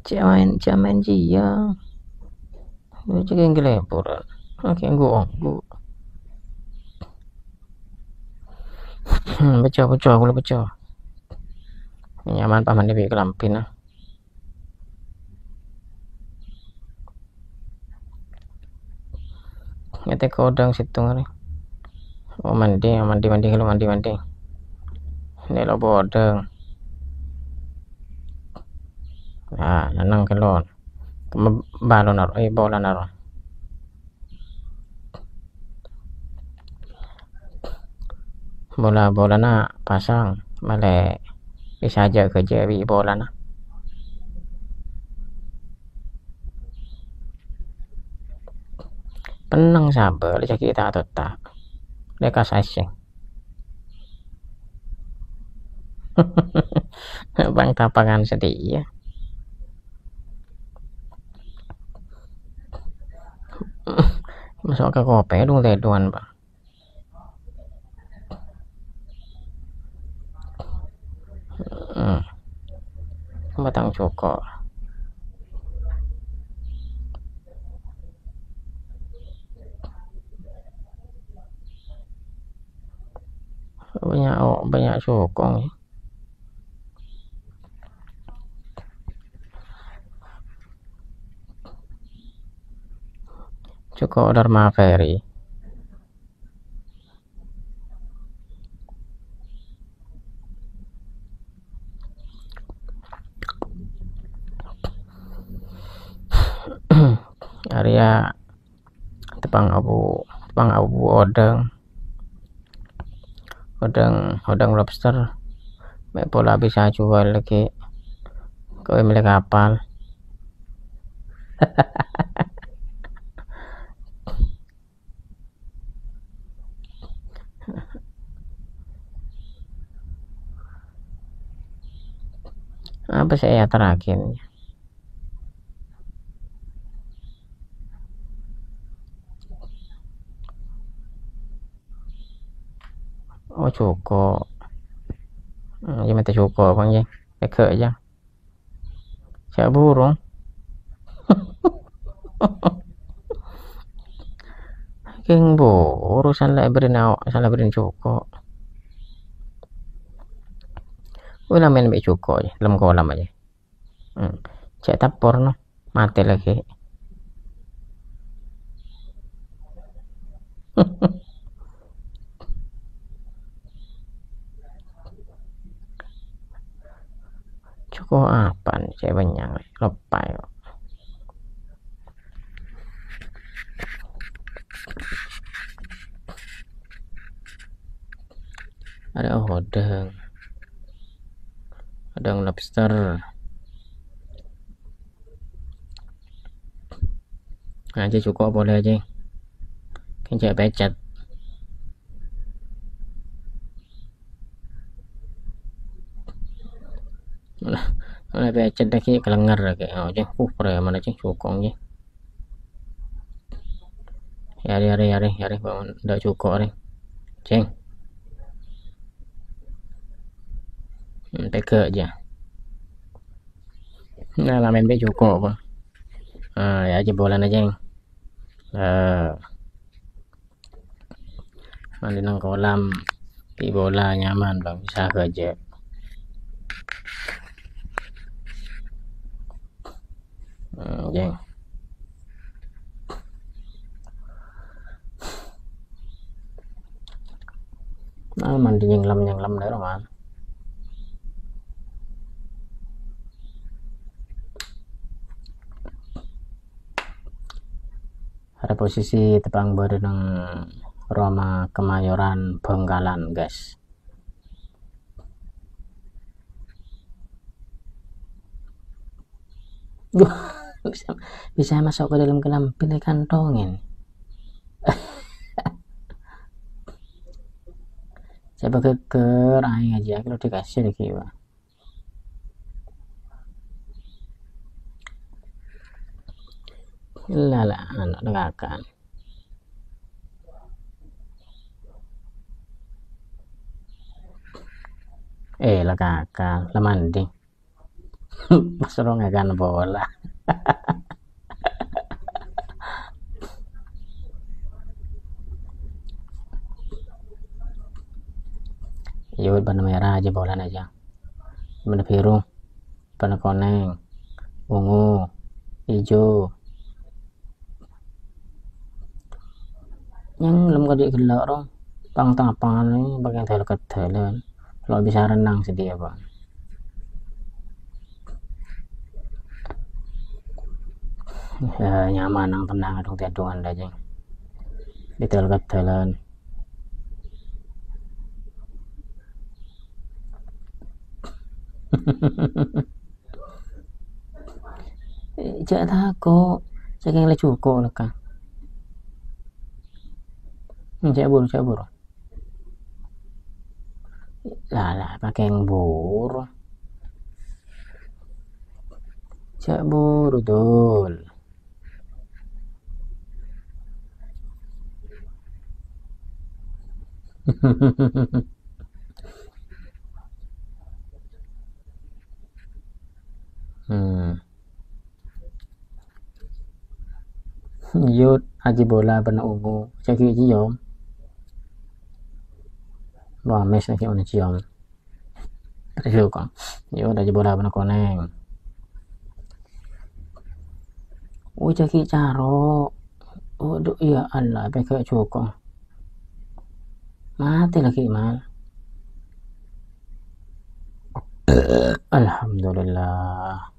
Jaman jaman dia. Dia juga yang geleporan. Oke, gua gua. Hmm, pecah pecah aku pecah. Nyaman paman di kelampin ah. Ngete kodang situ ngari. Oh mandi, mandi mandi kalau mandi mandi. Ini lo bodeng. Ah, nanang kelon. Kema balon naro, eh bola naro. Bola bola na pasang, male bisa aja kerja bi bola na. Penang sabar, aja kita atau tak. Mereka sasing. (laughs) Bang tapangan sedih ya. masuk ke kopi dong teduan pak hmm. batang cuko banyak oh banyak sokong Joko Dharma Ferry. (clears throat) Arya tepang abu tepang abu odeng. Odeng odeng lobster. Mek pola bisa jual lagi. Kau milik kapal (laughs) apa saya terakhir. Oh cukup. Hmm, ya minta cukup bang ya kayak aja. Siapa burung. (laughs) King bo urusan lah beri nawa salah beri cukup Udah main be cuko aja, dalam kolam aja. Hmm. Cek tapor no, mati lagi. (laughs) cukup apa nih cek banyak lepai ada odeng udang lobster aja cukup boleh aja. Kencak becet mana becet lagi kelengar lagi oh aja uh mana cing cukong aja. Yari yari yari yari bangun. Udah cukup nih ceng teke aja nah là mình biết chủ cổ mà à ya chỉ bola aja yang uh, mandi nang kolam di bola nyaman bang bisa kerja hmm, jeng nah mandi yang lam yang lam đấy rồi posisi tepang berenang Roma Kemayoran Bengkalan guys. (laughs) Bisa, masuk ke dalam kelam pilih kantongin (laughs) coba ke kerai aja kalau dikasih lagi pak lah anak dengarkan eh lah kakak lah mandi (laughs) mas nggak akan bola (laughs) Yuk, warna merah aja bola aja. Warna biru, warna kuning, ungu, hijau. Yang belum kadi gelak dong. Pang tapangan ini bagian tel ketelan. Kalau bisa renang sedia pak. Ya, nyaman nang tenang dong tiadungan aja. Di tel ketelan. (laughs) Cak tako, cak yang le cuko lah cak buru. Lah pakai yang buru. Cak buru dul. (laughs) hmm. Yốt aji bola bana ungu yom Wah, mes lagi mana cium. Terus kan. Yốt aji bola bana koneng. Oh, chaki caro. Oh, do iya Allah, pakai cukup. Mati lagi mal. (coughs) Alhamdulillah.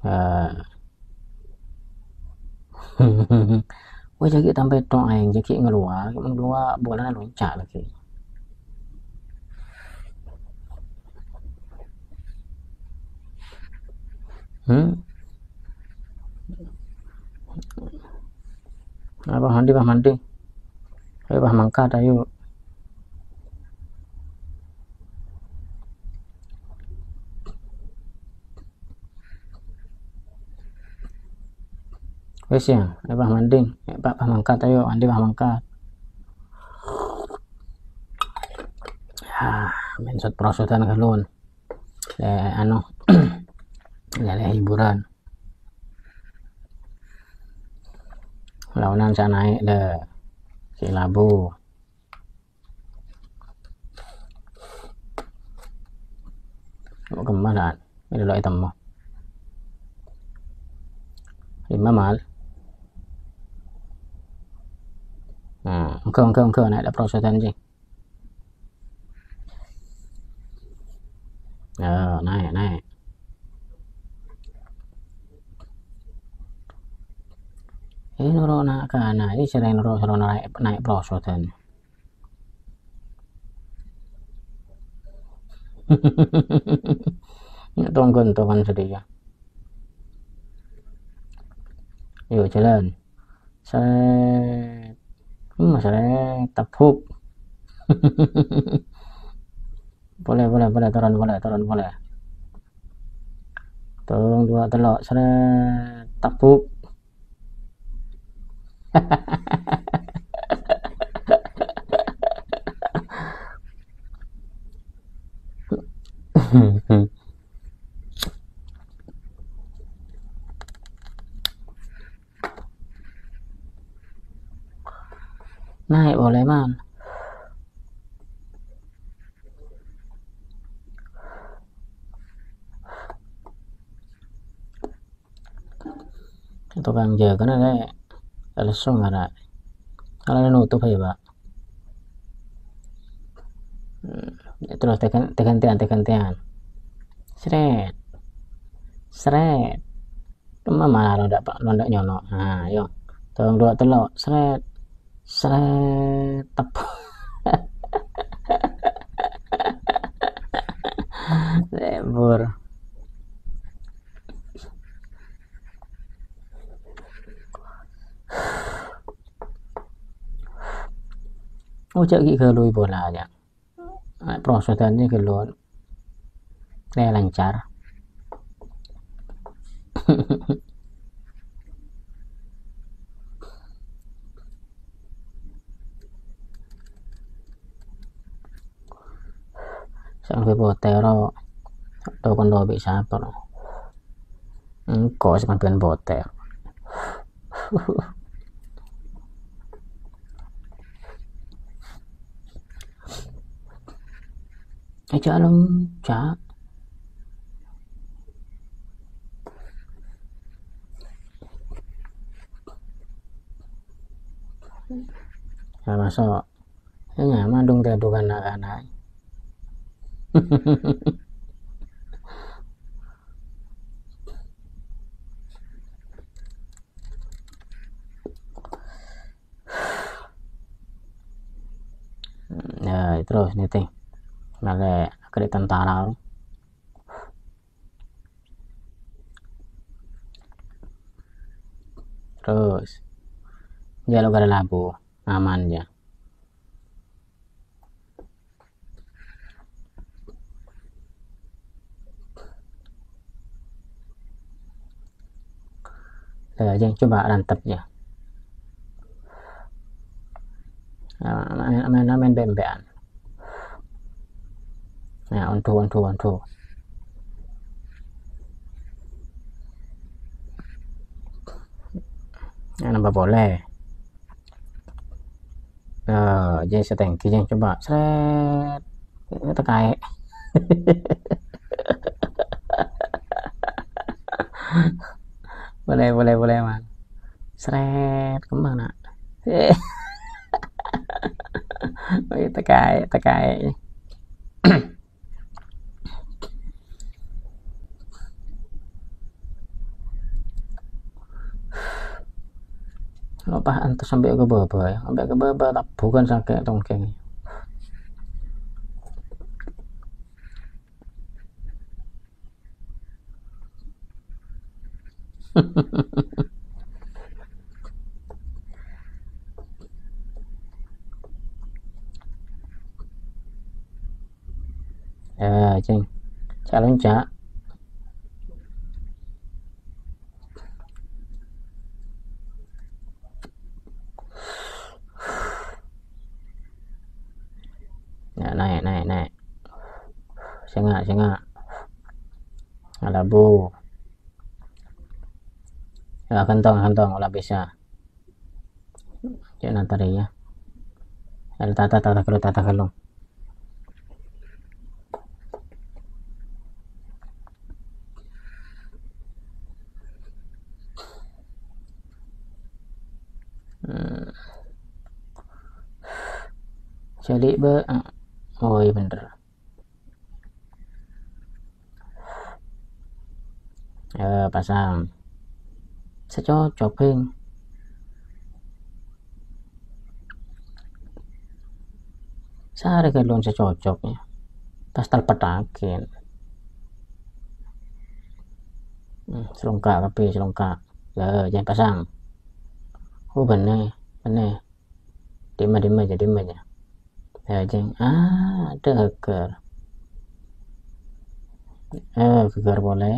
Ah. Wah, jadi sampai tong aing jadi ngeluar, ngeluar bola loncat lagi. Hmm? Apa mandi bah mandi? Ayo bah mangkat ayo. Wes ya, ayo bah mandi. Ayo bah bah mangkat ayo, mandi bah mangkat. Ah, mensot prosotan kalun. Eh, anu, lele (clears throat) hiburan. Launan saya naik deh si labu ke mana ini lo item mau lima mal nah engkau engkau engkau naik ada prosesan sih oh, naik naik ini nuro nak kana ini sering nuro nuro naik naik prosotan tunggu tunggu sedih yuk jalan saya hmm, saya tepuk (laughs) boleh boleh boleh turun boleh turun boleh. Tunggu dua telok saya tepuk naik (laughs) jagana ne ala ara ala ne no to itu terus tekan tekan tekan tekan tekan seret seret cuma mana ronda lo ronda nyono ah yo tolong dua telok seret seret tep lebur Cak ki ke lui bola aja. Prosesannya ke lui. Kayak lancar. Sampai botero do kon do bisa apa no. Engko sampean boter. Aja alam cak. Ya masuk. Ya nyaman dong tiadu anak-anak. ya terus nih teh male ke tentara terus jalur gara labu aman ya Nah, Jeng coba rantep ya. Main main main bembean. Nah, onto onto onto. Nah, nambah boleh. Nah, jadi setengki jeng coba seret itu kayak boleh boleh boleh man seret ke mana oh, itu tekai tekai Lupa antus sampai ke bawah ya sampai ke bawah tak bukan sakit tongkeng ya ceng calon cak ya naik naik naik. Sengak sengak. Ada bu ya kentong kentong ulah bisa. Ya nanti ya. Ada tata tata kalau tata kalau hmm. jadi be oh iya bener. Ya pasang secocok ping sehari kan secocoknya pas terpetakin. Hmm, selongkak tapi selongkak. Lah jangan pasang oh bener bener. Dima aja dima aja ya jeng ah ada geger eh geger boleh.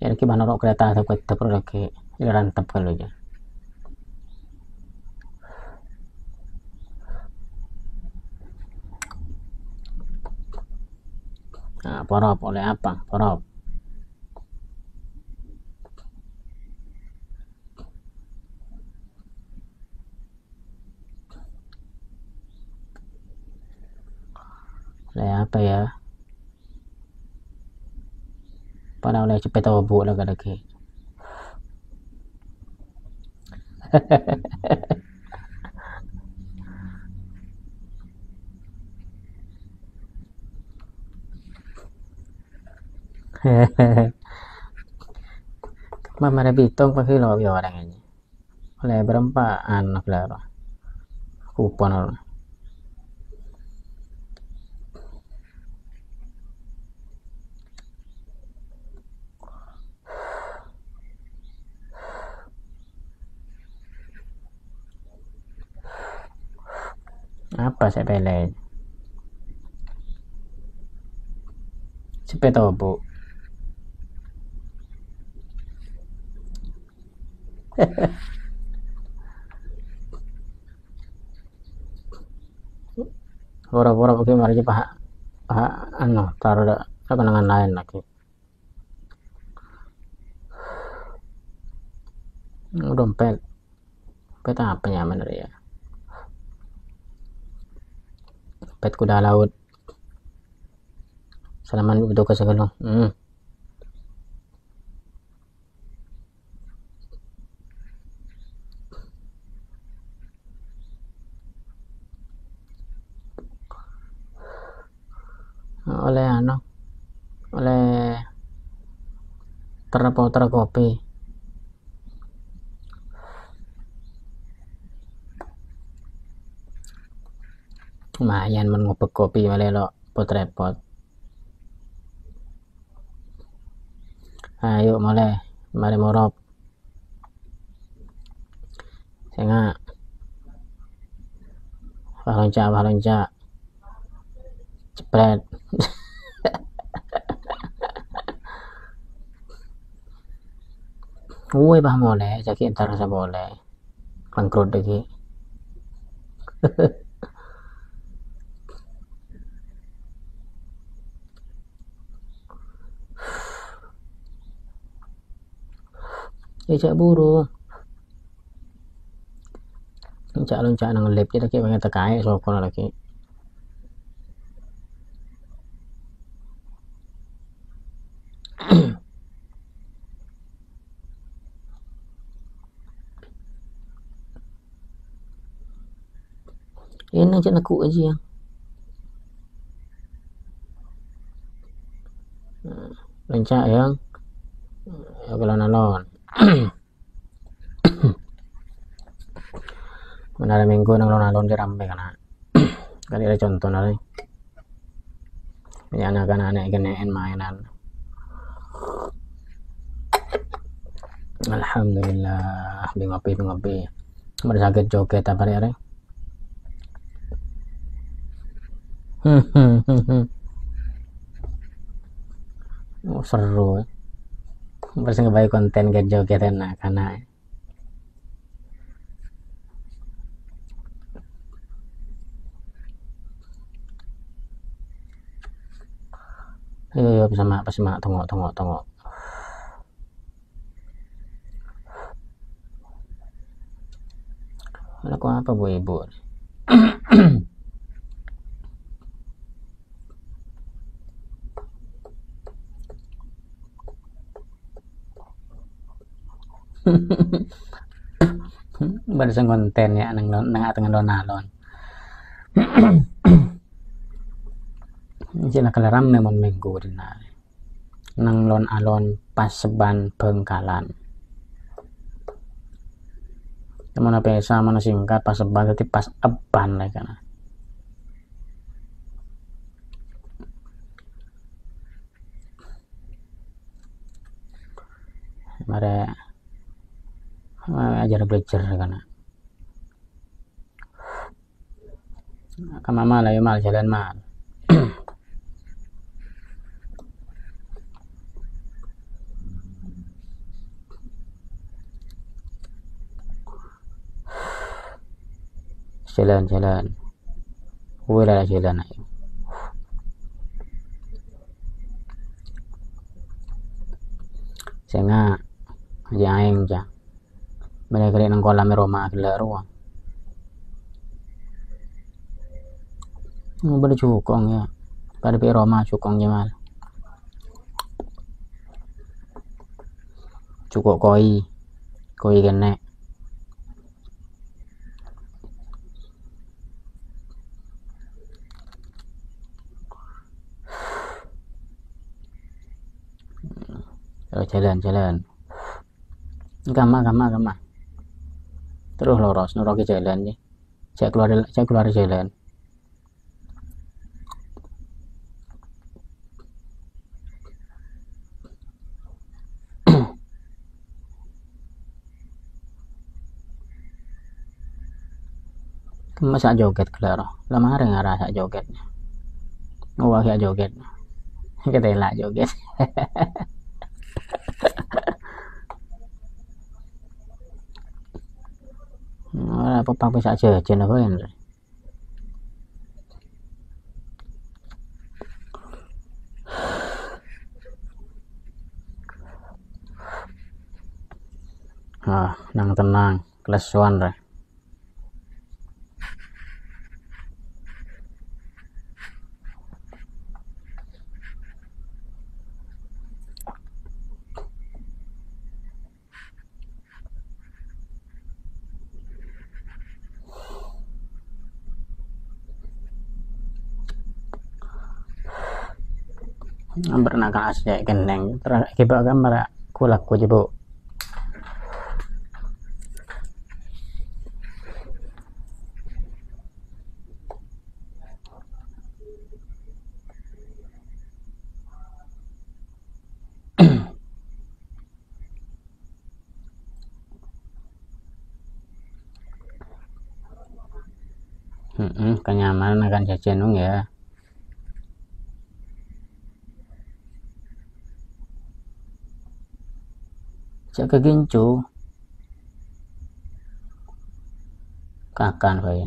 Ya lagi mana rok? Kereta atau kereta perlu lagi. Rantap kalau aja nah porop oleh apa porop oleh apa ya pada oleh cepet obo lah lagi Mama (laughs) ada bitong pakai lo orang ini oleh berempaan lah kupon apa saya pilih sepeda bu Pura-pura pakai mari pak. Pak anu taruh ada kenangan lain lagi. Dompet. Dompet apa ya bener ya dompet kuda laut. Salaman itu ke segalung hmm. Oleh ano oleh terpotong kopi. Lumayan mengubek kopi malah lo pot repot ayo mulai mari morop saya balonca balonca cepret Uy, bah boleh, jadi ntar rasa boleh. Bangkrut lagi. (laughs) Ijak buru. Ijak loncak nang lip kita kayak pengen tekai sokon lagi. Ako aja. Loncak yang ya kalau nalon. Mana minggu nang nalon di rampe kana. Kali ada contoh nari. Ya anak-anak genein mainan. Alhamdulillah, bingopi bingopi. Ada sakit joget apa ya? (laughs) oh, seru pasti ngebaik konten get joget enak karena Ayo, ayo, bisa mak, bisa mak, tunggu, tunggu, tunggu. Laku apa bu ibu? (clears throat) (coughs) (laughs) Barusan konten ya nang nang ateng alon-alon. Sila (clears throat) kalaram memang minggu din na. Nang lon alon pas seban Bengkalan. Mana pesa mana singkat pas seban tapi pas eban lah kana. Mare ajar belajar kana. Kama ayo mal jalan mal. jalan jalan wala jalan ayo senga aing ja mereka kali nang kolam Roma kelar ruang Oh, pada cukong ya. Pada pi Roma cukong jamal. Cukok koi. Koi kene. (sighs) jalan jalan gama gama gama terus lurus nuruki jalan ya cek keluar cek keluar jalan. (clears throat) Masa joget kelaro lama hari nggak rasa joget (laughs) wah ya joget. Kita lah (laughs) joget apa apa bisa aja channel apa ini? Ah nang tenang kelas one re pernah kan asli kendeng terus kiba gambar kulak ku jibu Hmm, (clears throat) kenyamanan akan jajan ya. Cak kegincu. Kakan phải.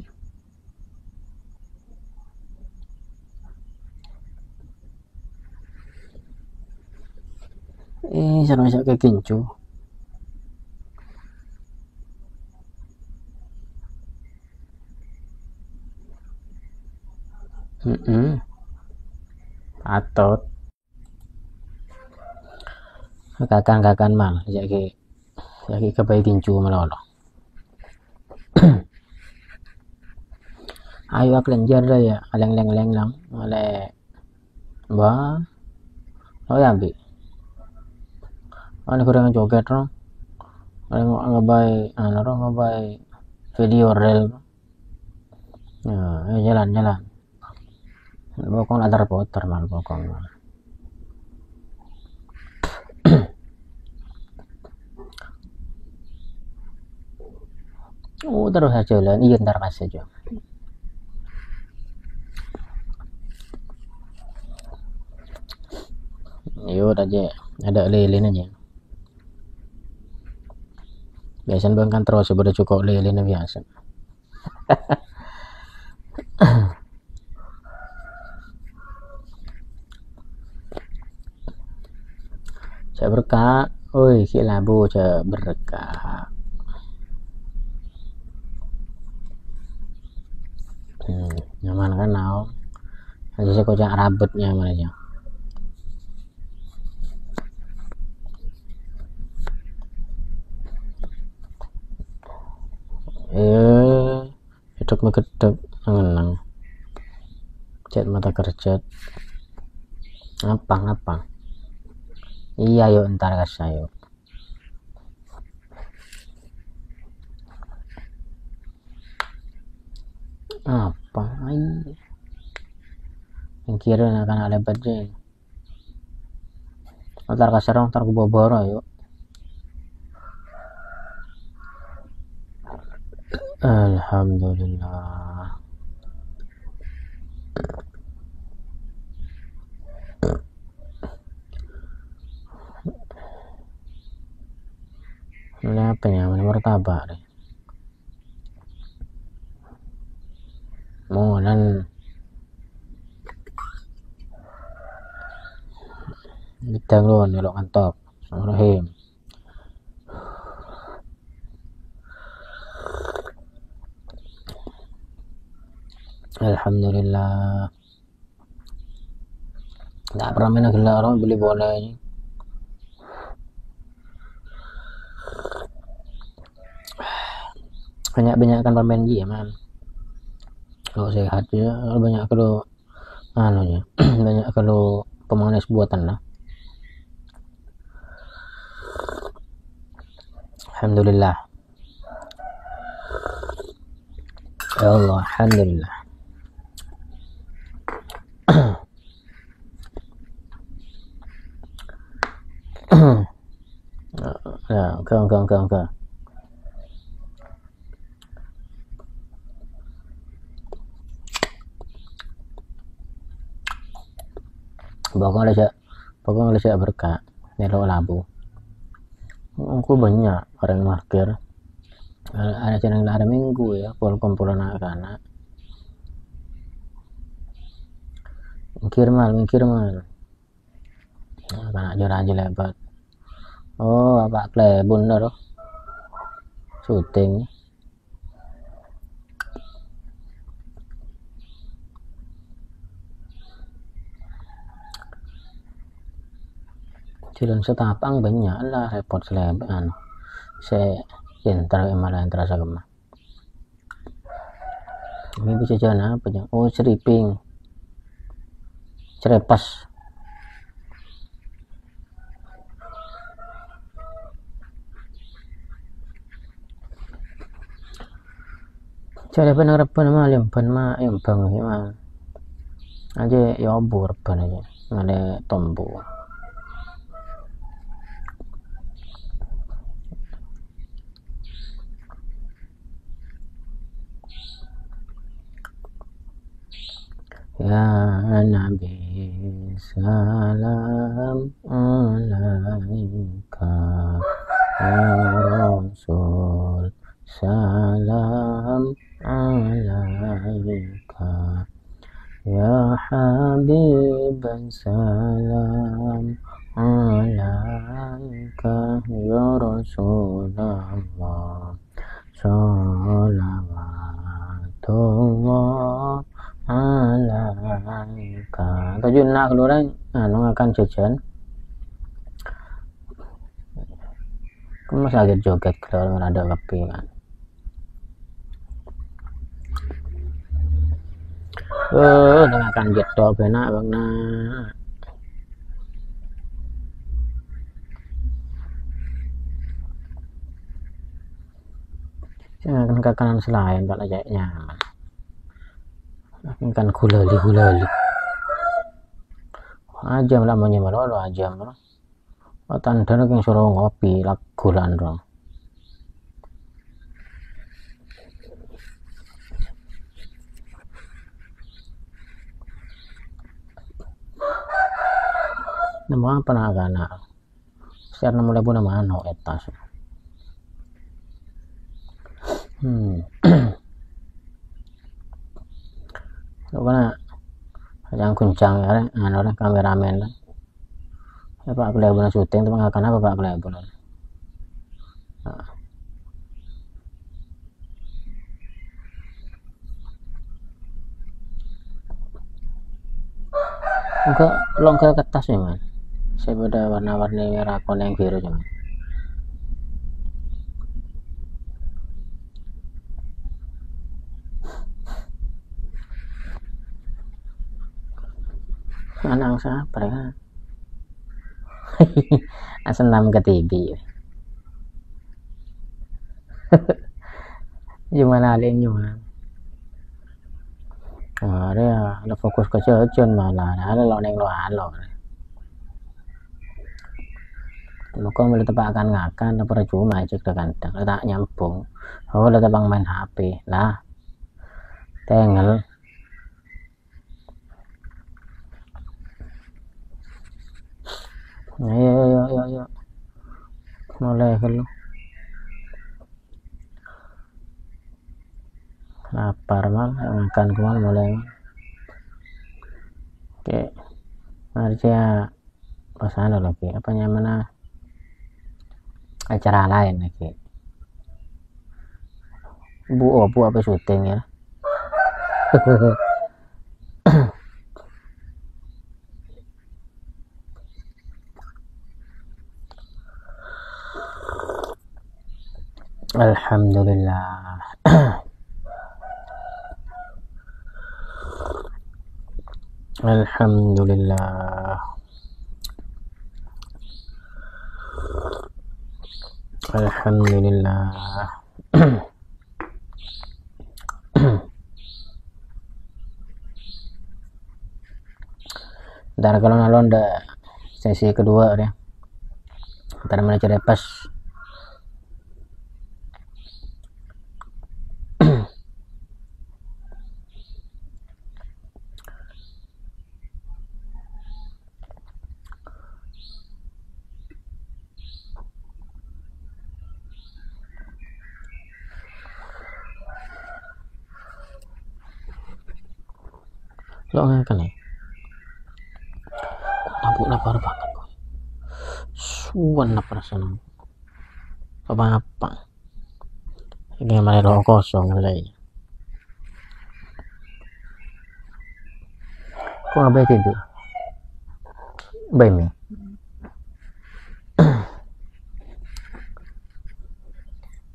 Eh, sana cak kegincu. Mm -mm. Atot. Kakan-kakan mal jadi jadi kebaik kincu melolo (clears throat) ayo ak lenjar dah ya aleng leng leng lang ale ba oh ya bi ane kurang joget ro ane ngabai ane ro ngabai video reel. Ya jalan jalan pokoknya ada reporter mal pokoknya Oh, terus aja lah. Iya, ntar mas aja. Yuk aja, ada lilin aja. Biasanya bang kan terus sudah cukup lilin biasa. (coughs) Saya berkah, oi, si labu saya berkah. Nyaman kan now aja sih kocak rambut nyaman aja eh hidup megedep ngenang cat mata kerja. Apa apa iya yuk ntar kasih yuk apa? Ini yang kira akan ada badai ntar kasar ntar ke boboro yuk. Alhamdulillah. Ini apa ya ini martabak mohonan. Bidang lo nyelok kantok Rahim Alhamdulillah. Nggak pernah main gila orang beli bola ini. Banyak-banyak kan permain G man kalau sehat ya. Banyak kalau anu ya banyak kalau pemanis buatan lah. Alhamdulillah. Ya Allah alhamdulillah. (clears throat) Ya oke oke oke oke pokoknya aja pokoknya aja berkah nelo labu aku banyak orang markir ada channel ada minggu ya kalau kumpulan anak-anak. Mikir mal mikir mal. Anak jalan aja lebat. Oh apa klebun dah syuting Jalan setapang banyak lah repot seleban saya pintar malah terasa gemah ini bisa jalan apa ya oh seriping cerepas cara benar reban mah limpan mah embang mah aja ya obor aja ada كان بي سلام عليك يا رسول. سلام عليك يا حبيب. سلام عليك يا رسول الله. صلوات الله Salawatullah alaika tajun nak keluaran anu akan jajan. Kamu sakit joget kalau ada kopi kan Oh, dengan akan gitu benak bang nak. Jangan ke kanan selain kalau aja nyaman kan gulali gulali aja lah nyemal lo aja lah Watan dana yang suruh ngopi lah gulan dong Nama apa nak kana? Sekarang mulai pun nama ano etas. Hmm. (clears throat) karena yang kuncang ya anu lah kameramen lah. Ya pak kelihatan syuting itu mengakan apa pak kelihatan nah. enggak longkel kertas ya man saya pada warna-warni merah kuning biru cuman anak siapa ya? (laughs) Asenam ke TV gimana alin gimana ada ada fokus ke jajan malah. Ada lo neng lo alo Muka mulai tempat akan ngakan, tapi percuma cek dengan tak nyambung. Oh, udah bang main HP lah. Tengel. Ayo ayo ayo ayo mulai kalau. Lapar mal. Makan kemal mulai oke. Mari saya pasana lagi. Apa mana? Acara lain lagi. Bu oh bu apa syuting ya (laughs) (clears throat) Alhamdulillah. Alhamdulillah. (clears throat) Alhamdulillah. Ntar kalau nalon sesi kedua ya. Ntar mana cari pas lo ngakan ya lampu lapar banget suan lapar sana apa apa ini malah roh kosong lagi kok ngapain tidur? Bayi mi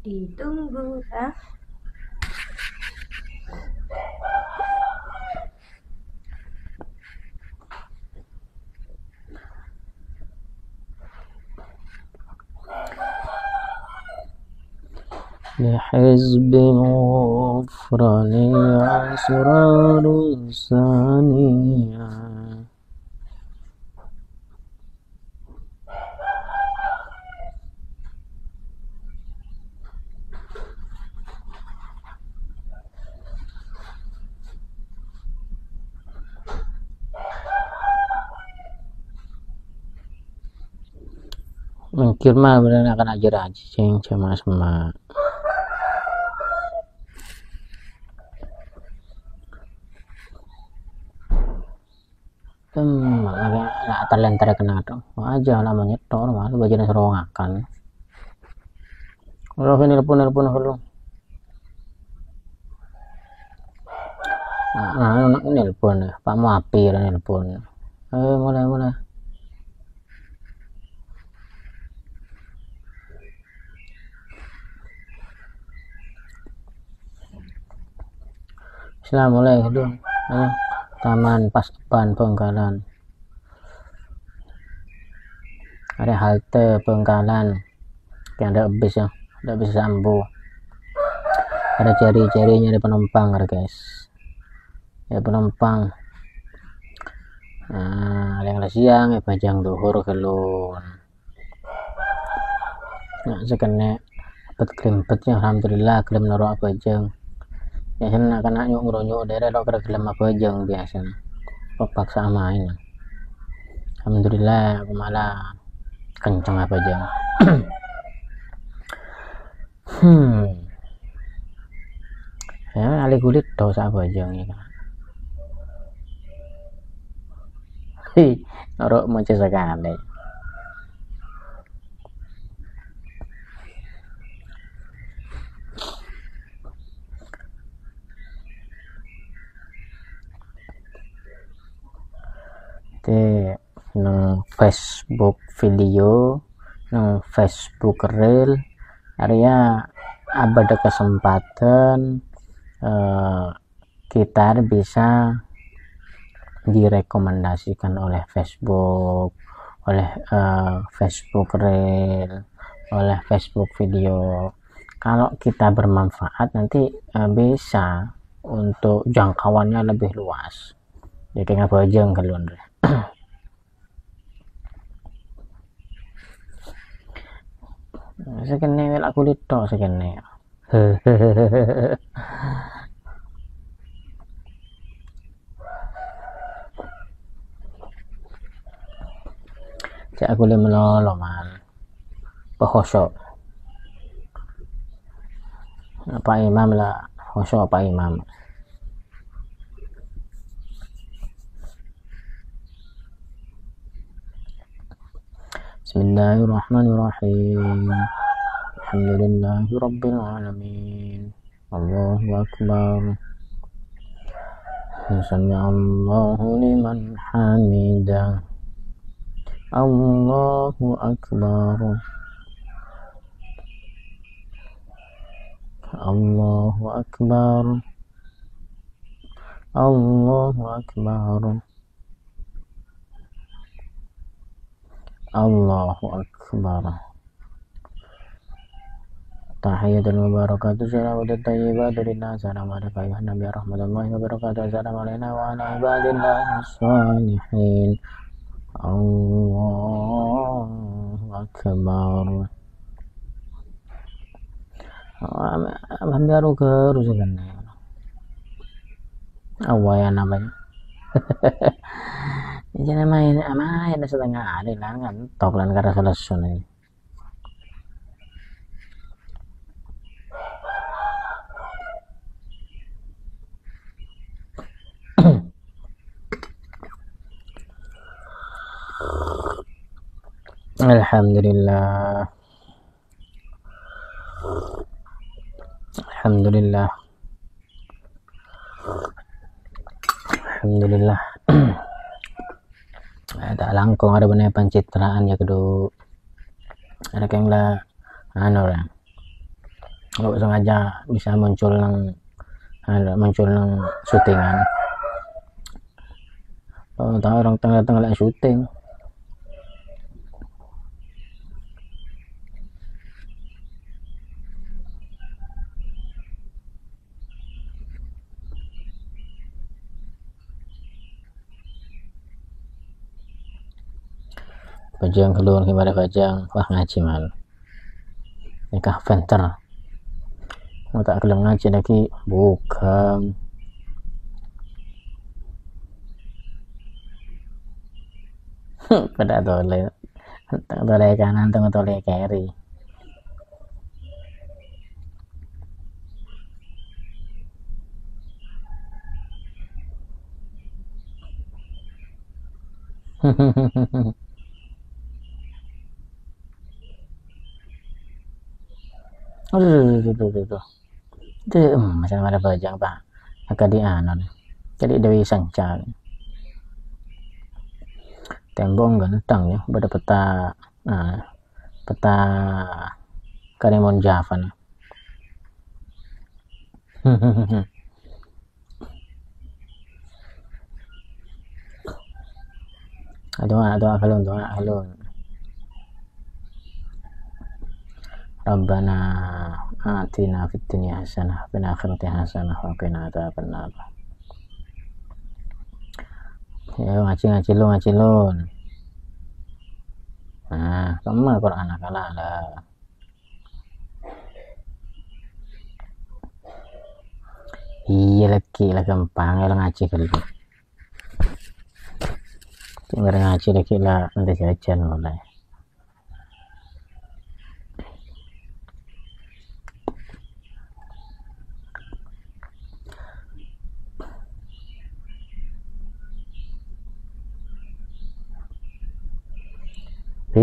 Ditunggu ah. لحزب الغفران أسرار ثانية Mungkin mah bener akan ajar aja ceng sama sama agak terlenter kena tuh. Aja lah menyetor malu bajanya serongakan. Kalau ini nelpon nelpon kalau. Nah, nah, nah, nelpon. Pak Mapi lah nelpon. Eh, mulai mulai. Assalamualaikum. Taman Pas Depan Bengkalan. Ada halte Bengkalan. Yang ada bis ya, ada bis Sambo. Ada cari-carinya ada penumpang ada guys. Ya penumpang. Nah, ada yang siang ya pajang duhur kelun. Nah, sekene dapat klimpetnya alhamdulillah klaim naruh apa jeng biasanya kena nyuk ngeronyok daerah lo kira gelem apa jeng biasanya paksa main alhamdulillah aku malah kenceng apa jeng (clears throat) hmm. Ya ali kulit dosa apa jeng ya hi naruh macam sekali. Jadi nang Facebook video nang Facebook reel. Area ada kesempatan eh, kita bisa direkomendasikan oleh Facebook oleh eh, Facebook reel oleh Facebook video. Kalau kita bermanfaat nanti eh, bisa untuk jangkauannya lebih luas. Jadi apa aja (clears throat) sekene wel aku lito sekene. Cak aku le melolo man. Pehosok apa imam lah hosok apa imam بسم الله الرحمن الرحيم. الحمد لله رب العالمين. الله أكبر. سمع الله لمن حمده. الله أكبر الله أكبر. الله أكبر. الله أكبر. Tahiyatul mubarakatuh salawatut tayyibatu lillah assalamu alaikum ayuhan nabi rahmatullahi wabarakatuh assalamu alaikum wa ala salihin. Allahu akbar. Kerusakan awal ya namanya (laughs) jadi main main setengah hari lah kan. Top lan karena selesai nih (clears throat) Alhamdulillah. Alhamdulillah. Alhamdulillah (clears throat) tak langkung ada benar pencitraan ya kedua. Ada yang lah anu lah. Kalau sengaja bisa muncul nang anu, muncul nang syutingan tahu orang tengah-tengah syuting Bajang keluar kepada bajang? Wah ngaji mal nikah mau tak keluar ngaji lagi? Bukan. (laughs) Pada tole tole kanan tengah tole kiri (laughs) Aduh, aduh, aduh, aduh. Itu hmm, macam ada bajang pak. Agak di anon. Jadi Dewi Sangca. Tembong ganteng ya. Pada peta nah, peta Karimun Java. Nah. doa doa kalun doa kalun Rabbana atina fid dunya hasanah wa akhirati hasanah wa qina adzabannar. Ya ngaji ngaji lu ngaji lu. Nah, kamu Quran kalah lah. Iya lagi lah gampang ya ngaji kali. Tinggal ngaji lagi lah nanti jajan mulai.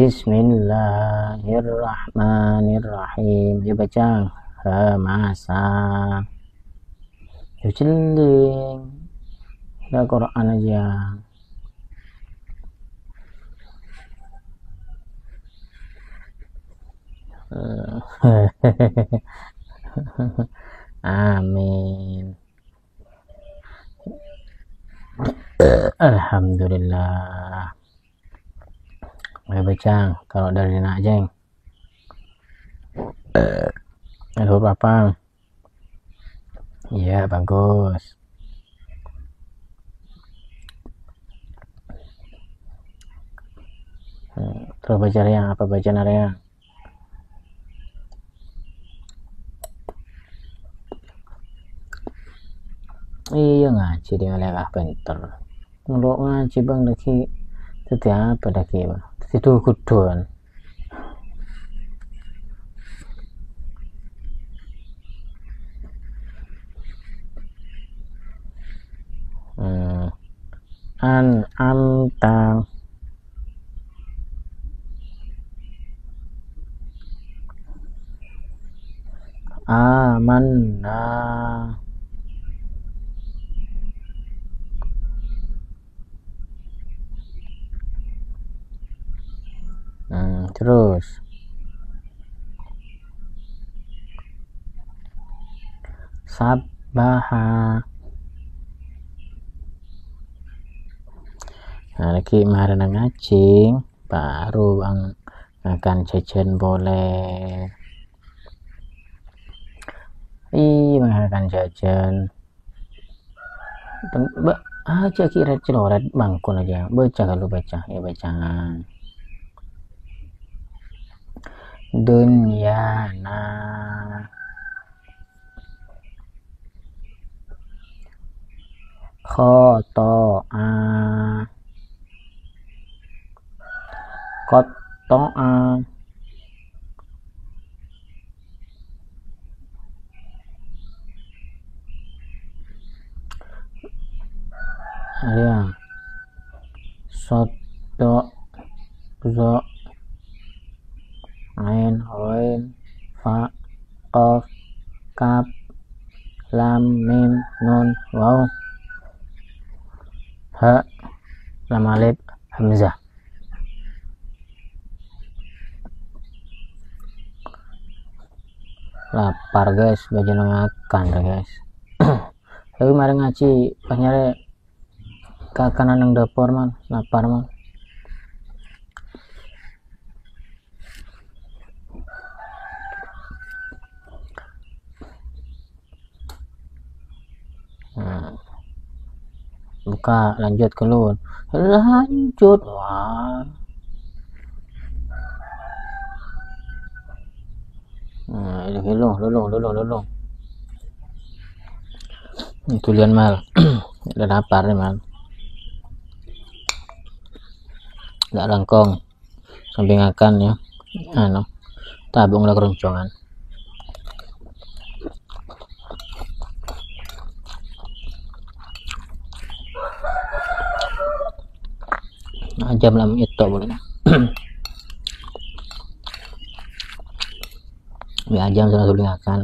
Bismillahirrahmanirrahim. Baca. Hamasa. Ya celing. Ya Quran aja. (laughs) Amin. Alhamdulillah. Mai Bacang kalau dari Nak Jeng halo Papang. Iya bagus. Terus baca yang apa baca yang iya ngaji dia lewat pinter ngelok ngaji bang lagi setiap apa lagi bang itu kudon hmm. an amta amanna hmm, terus. Sabaha nah lagi marana ngacing baru ang akan jajan boleh. Ih mengakan jajan. Mbak aja kira celoret bangkun aja. Baca kalau baca ya baca dunya na kho to a có to a Yeah. À. Sotto. Zotto. Ain roin fa qaf kaf lam mim nun waw. Ha lam alif hamzah. Lapar guys baju makan guys. (coughs) Tapi mari ngaji nyari kakanan yang dapur man. Lapar man hmm. Buka lanjut keluar lanjut. Wah. Nah ini lulung lulung lulung. Lulung itu lian mal. (clears throat) Udah lapar nih mal. Nggak langkong sampingakan ya. Ano tabung lah keroncongan nah, jam lam itu boleh. (clears throat) Ya jam sudah sampingakan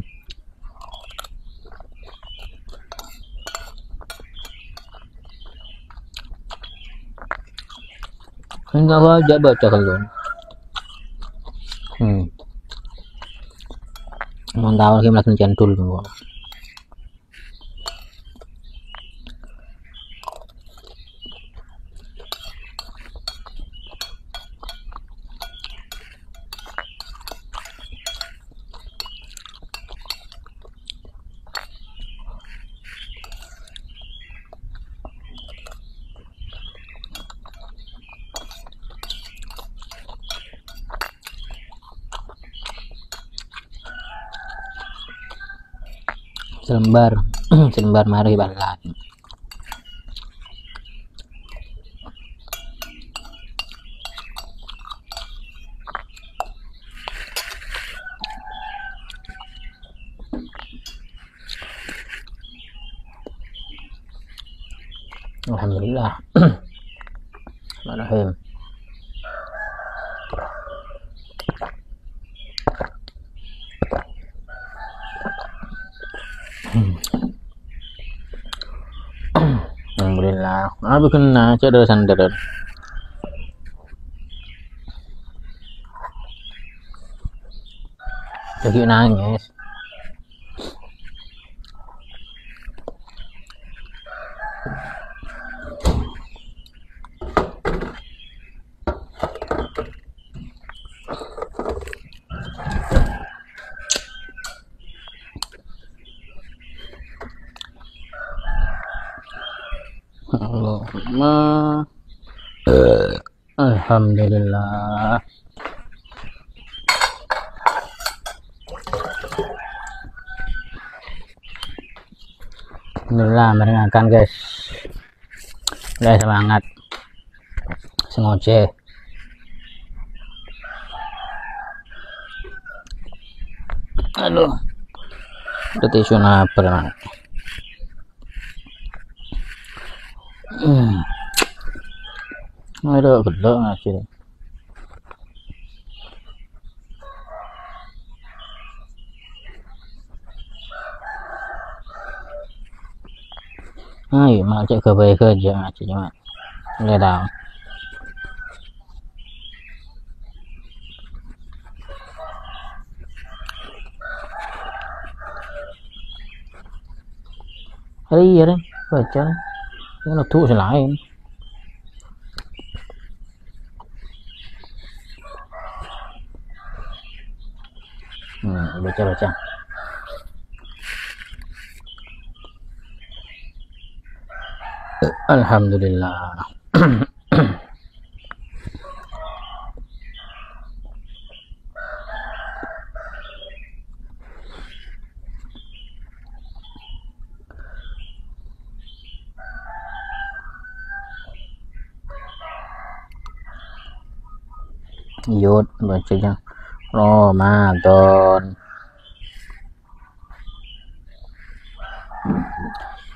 enggak aja baca kalian hmm. Tahu lagi melakukan jandul semua selembar selembar (clears throat) mari balat Alhamdulillah Bismillahirrahmanirrahim Alhamdulillah aku kena cedera sandar lagi nangis Allahumma Alhamdulillah. Alhamdulillah meringankan guys. Guys semangat. Sengoce aduh. Udah tisu naper lỡ vẫn lỡ là chưa đấy. Ai, mà chạy cửa về cơ chứ mà chị các bạn? Lừa đảo. Hãy subscribe cho kênh Ghiền Mì Gõ Để không bỏ cho vào trong Alhamdulillah. Yud baca yang Ramadan.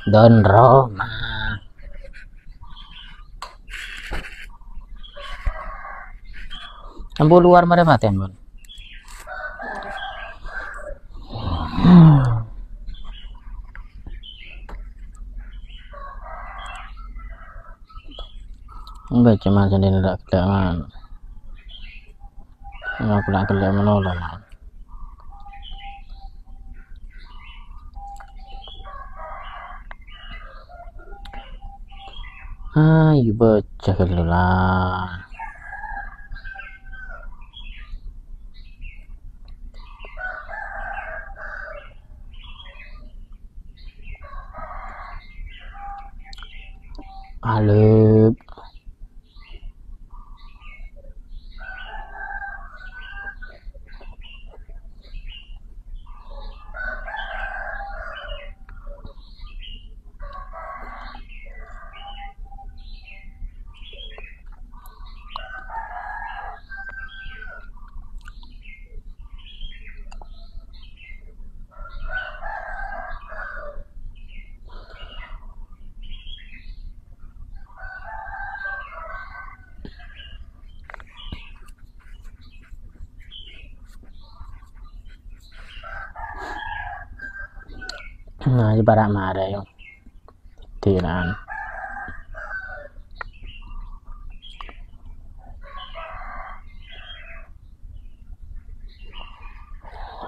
Don Roma. Ambo luar mare maten, Bon. Baca macam dia nak kelak man. Aku nak kelak menolong man. Ayo baca dulu lah.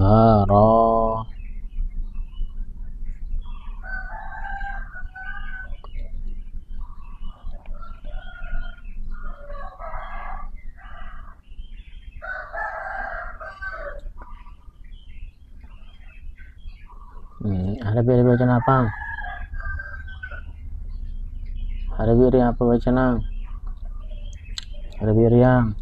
Tahara Hmm, ada beri bacaan apa? Ada beri apa bacaan? Ada beri yang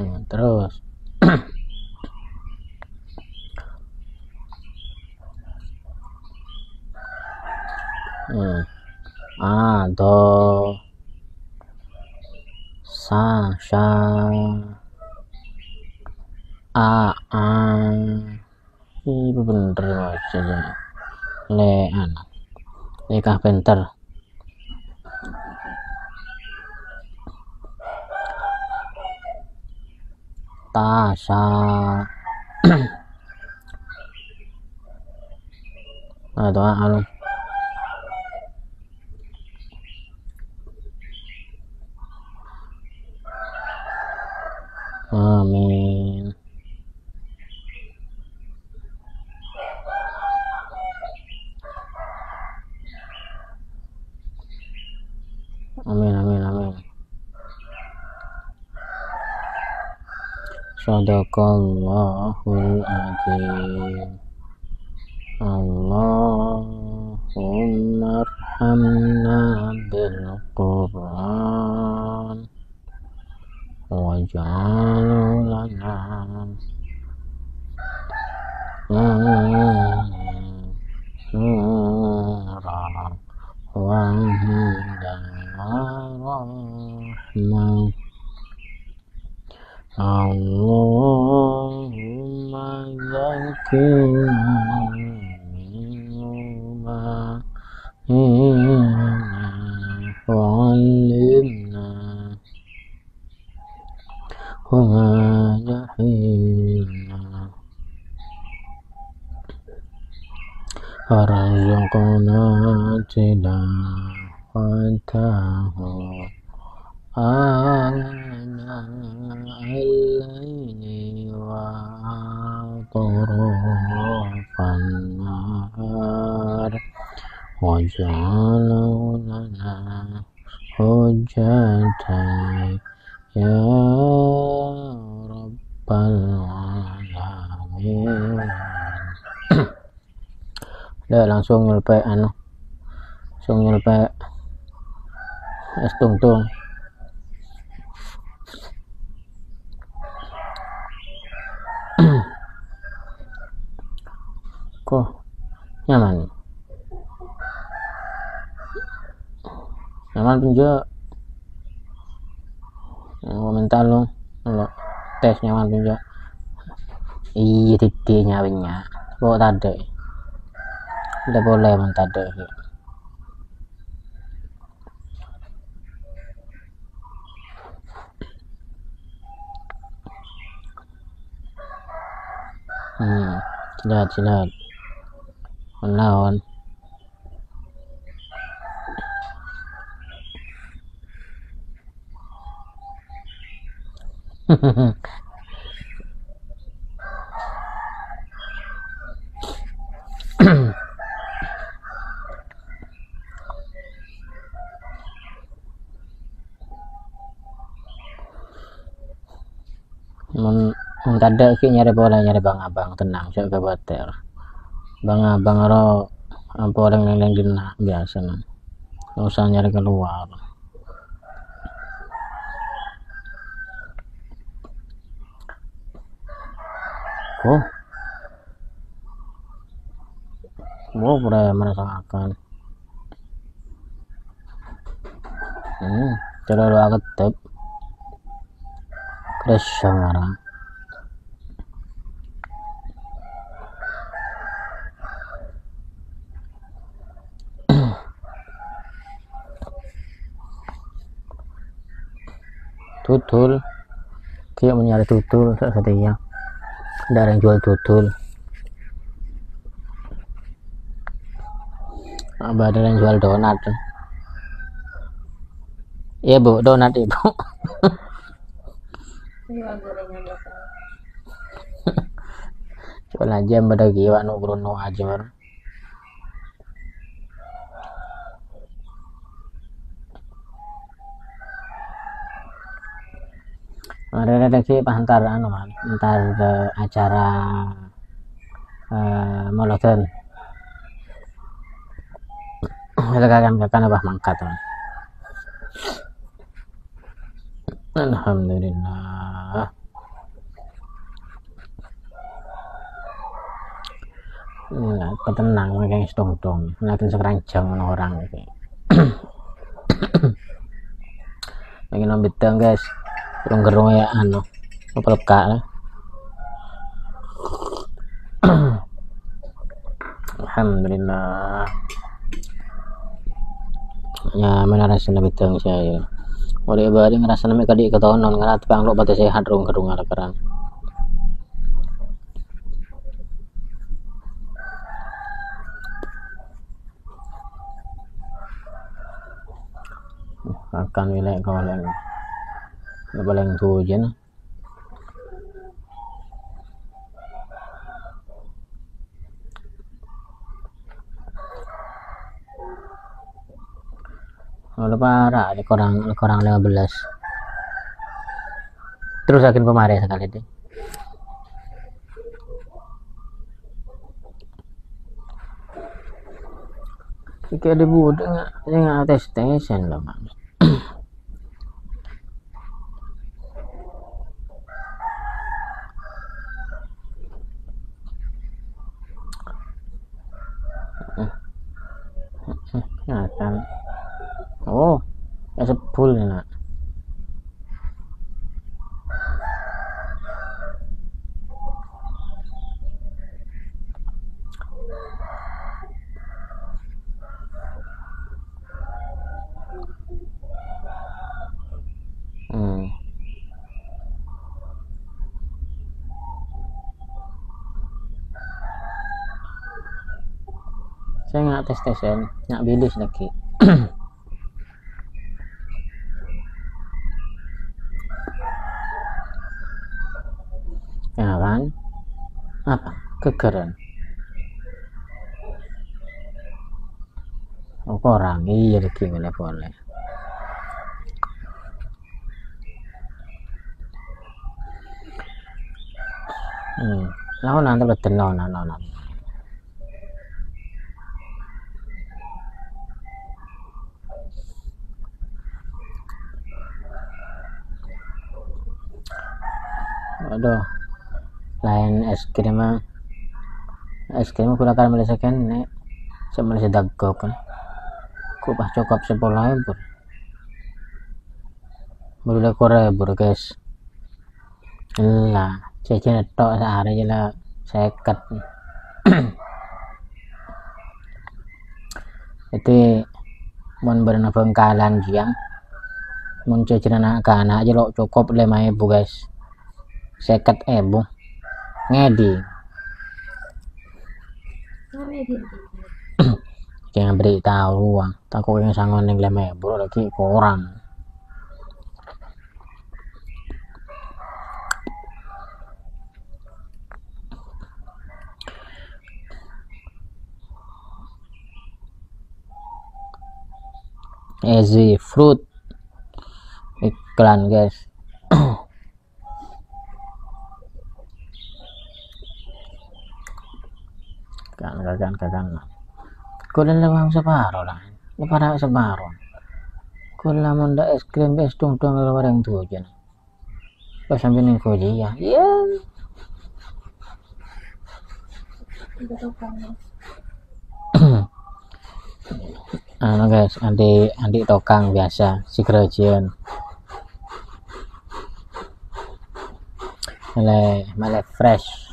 Hmm, terus hmm. Ah, do sa sha a a ini bener bacanya le anak lekah penter Tasha nah doa anu amin amin amin amin Sadaqallahul azim langsung nyelpe anu. Langsung nyelpe es tungtung. (clears throat) Kok nyaman? Nyaman pinjo komentar lo lo tes nyaman pinjo iya titik nyawinya bawa tadi udah boleh mentade hmm silat silat melawan (laughs) mun kada ki nyari bola nyari bang abang tenang saya kabater bang abang ro apa orang yang yang dina biasa nah nggak usah nyari keluar. Oh oh pura merasakan hmm terlalu agak tep. Presya marah tutul. Kayak mencari tutul sepertinya ada yang jual tutul. Apa ada yang jual donat? Iya bu donat ibu. (laughs) Jual aja pada giwa nu aja redaksi pas ntar anu ntar ke acara uh, moloten kita kan kan apa mangkat man. Alhamdulillah Nah, ketenang makanya stong dong Nanti sekeranjang orang. (coughs) Lagi nombit dong guys. Gerung ya anu. Peleka lah. Alhamdulillah. Ya, mana rasa nabi teng saya. Ore bari ngerasa nami kadi ketonon ngarat pang lo bate sehat rung gerung kerang. akan wilayah kawalan paling hujan Udah parah, ada kurang kurang 15 terus akin kemarin sekali deh Jika ada budak nggak, tes tesan loh mas. Nah, kan. Oh, ya sepul ya nak. Hmm. Saya nggak tes tesan nggak bilis lagi. (clears throat) Ya kan? Apa? Kegeran. Oh orang iya lagi boleh boleh hmm lawan nanti betul lawan lawan aduh. Lain es krim es krim kula kan melisakan nek sama si dagok kan. Ku pas cokap sepolah bur baru lah kore bur guys. Lah cecen tok sehari aja lah seket. Itu mon berna bengkalan jiang mon cecen anak anak aja lo cukup lima ibu guys seket ebu. Ngedi. (coughs) Jangan beritahu uang. Takut yang sangon yang lima ebu lagi kurang. Easy fruit. Iklan guys kan kagan kagan kulan lawang separo lah. Para separo kulan munda es krim es tung tung kalau orang tua aja pas sampai nih kuliah. Ya (clears throat) anu guys adik adik tokang biasa si kerajaan malah malah fresh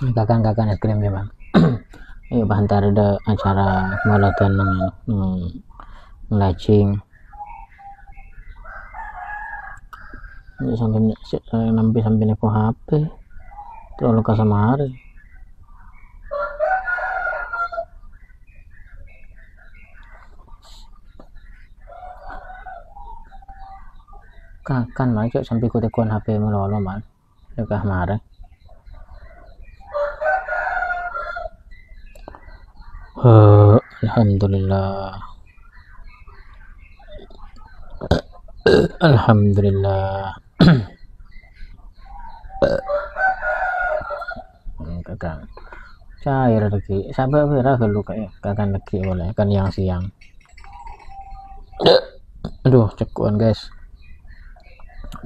kakan-kakan es krim ya bang. (clears throat) Iya bantar ada acara maladan nang hmm, ngelacing ini sampai eh, nampi sampai neko HP terlalu kasamari kakan mah cok sampai kutekun HP melolo man lekah marah Eh, Alhamdulillah. Alhamdulillah. (coughs) Kakak cair lagi. Sabar berah kalau kayak kakak lagi boleh. Kan yang siang (coughs) aduh cekuan guys.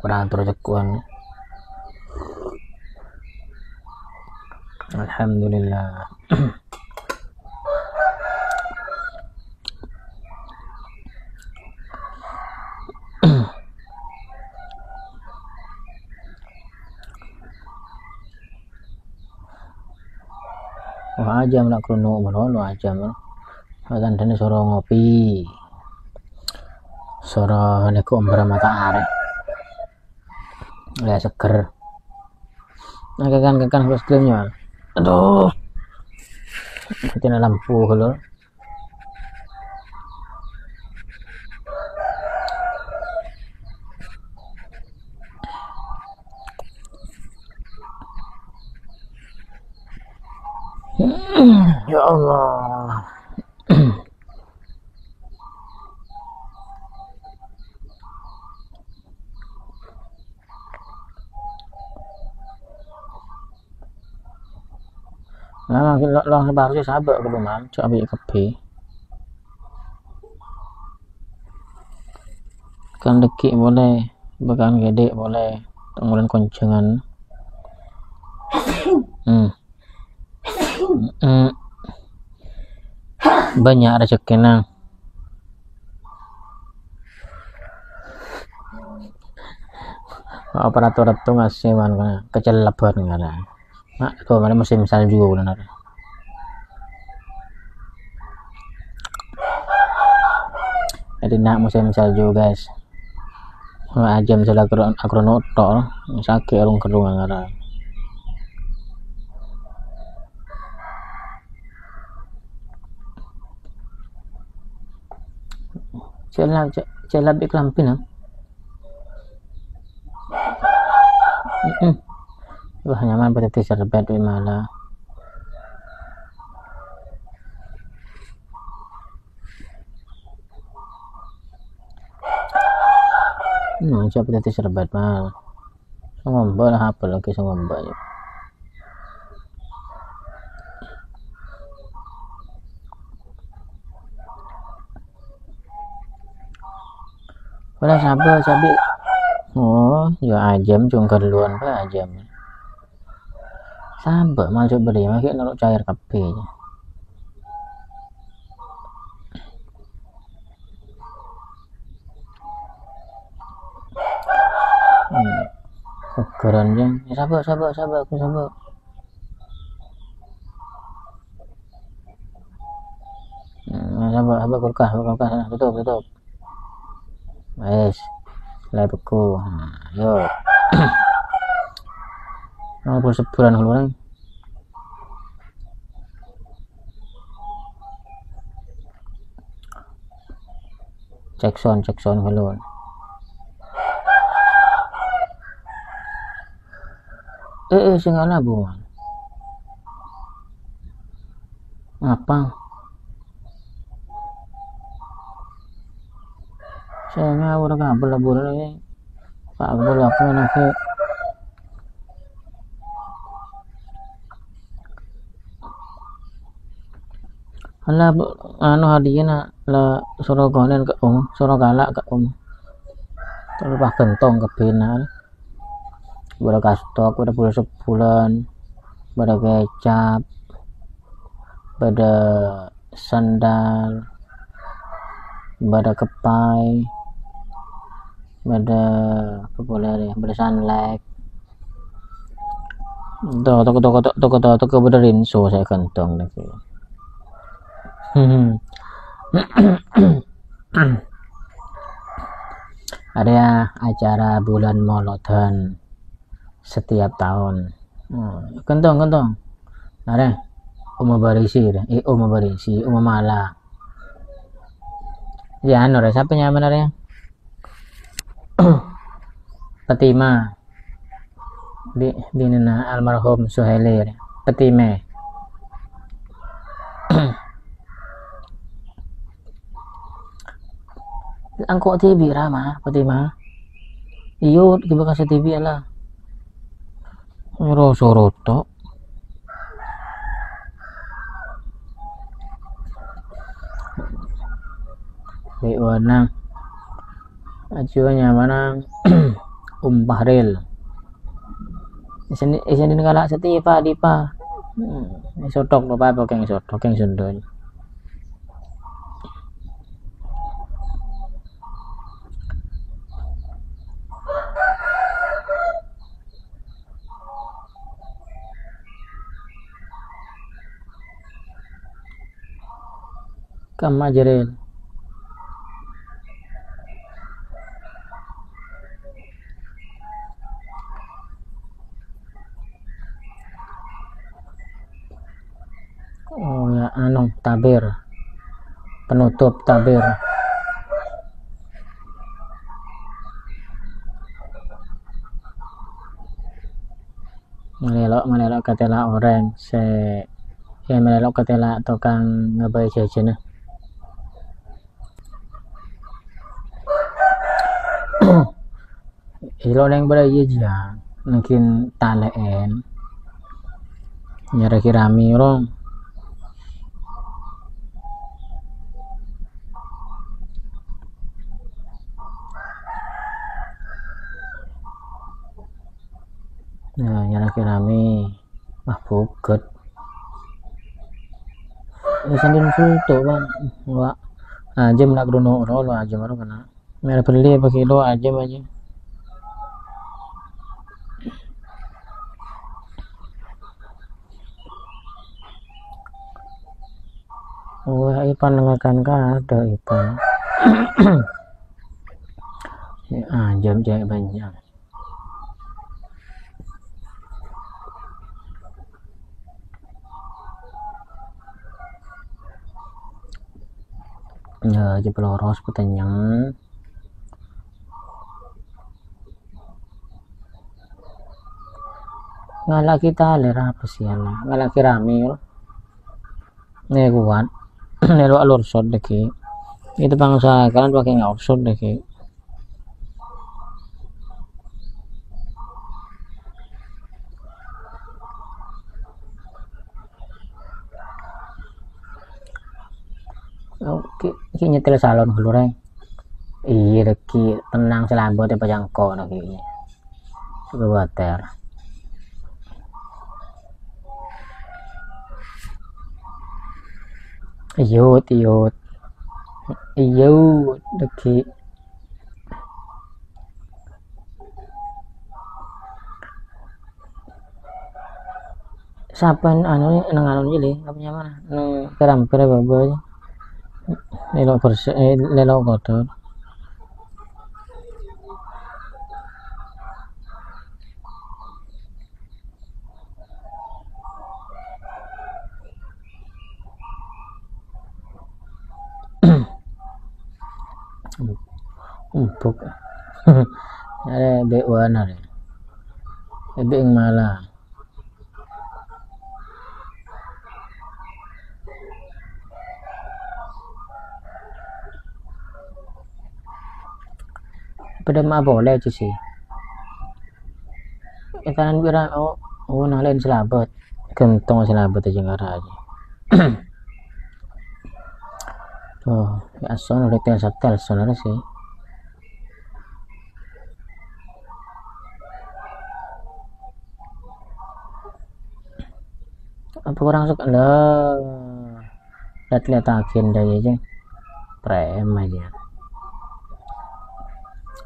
Beratur cekuan. Alhamdulillah (coughs) Aja nak krono menono aja mah. Kan dene suara ngopi. Suara neko ombra mata are. Ya seger. Nah kakan kakan bos krimnya. Aduh. Kena lampu kalau. Ya Allah. Sih sabar kalau mam, coba ambil kopi. Kan deki boleh, bahkan gede boleh, tunggulan koncengan. Hmm. Hmm. Banyak rezeki nang. Operator itu ngasih mana kecelapan ngana. Mak, tuh mana musim salju bulan ada. Jadi nak musim salju guys. ajam sila akronoto sakit orang kerung ngara celap celap iklam pina Wah, nyaman pada t-shirt bed malah. Hmm, siapa tadi serbat mal. Ngombe lah apa lagi ngombe ya. Wala sabi, sabi. Oh, ya ajam cung keluan pa ajam. Sabi, masuk beri, makin naruh cair kape. Keren ya sabar sabar sabar aku sabar hmm, sabar sabar kulkas kulkas. Nah, tutup tutup. Wes mulai beku nah, yuk puluh sebulan keluar cek sound cek sound keluar eh eh sing bu apa saya ngawur kabel labur ini kabel apa nanti Ala anu hadiah la suruh gonen ke om, suruh galak ke. Terus pak gentong ke pada kastok pada puluh sebulan pada kecap pada sandal pada kepai pada boleh ya pada sunlight tuh toko toko toko toko toko pada rinso saya kantong lagi ada acara bulan molodan setiap tahun. Hmm. kentong kentong nare umma barisi eh umma barisi umma mala. Ya anu siapa nyaman nare Fatima di di nana almarhum Suhaili Fatime (clears throat) angkot TV Rama Fatima iyo kita kasih TV lah rasa rotok Baik warna acuannya mana (clears throat) umpah rel. Isini isini kala setipa dipa hmm, sotok lo pa pokeng sotok yang sundon Kamajerel oh ya anu tabir. Penutup tabir. Melelok melelok katela orang se ya melelok katela tukang ngebay jajan ilo neng bada iya ja mungkin taleen nyara kirami rong. Nah nyara kirami ah buket ya sandin foto bang. Wah aja nak bruno rolo aja baru kena. Merah beli pakai lo aja aja Oh, Ipan dengarkan ada (coughs) Ipan. ah jam jam banyak. Ya jepeloros petenyeng ngalak kita lera apa sih rame loh. Nih kuat (clears throat) nih lo alur shot deh ki itu bangsa kalian pakai nggak shot deh ki Oke, iki nyetel salon reng. Iya, deki tenang selambut ya pajangko no ki. Suka water. iyo iyo iyo deki sapan anu ini nang anu ini apa nyaman nang keram kerabu aja. Lelok bersih eh, lelok kotor. Empuk. (laughs) Ada warna deh bek yang malah pada mah boleh tuh sih ikanan bira oh oh nang lain selabot gentong selabot aja nggak aja tuh (coughs) ya son udah setel saudara sih apa kurang suka. Lah lihat lihat agenda aja prem aja.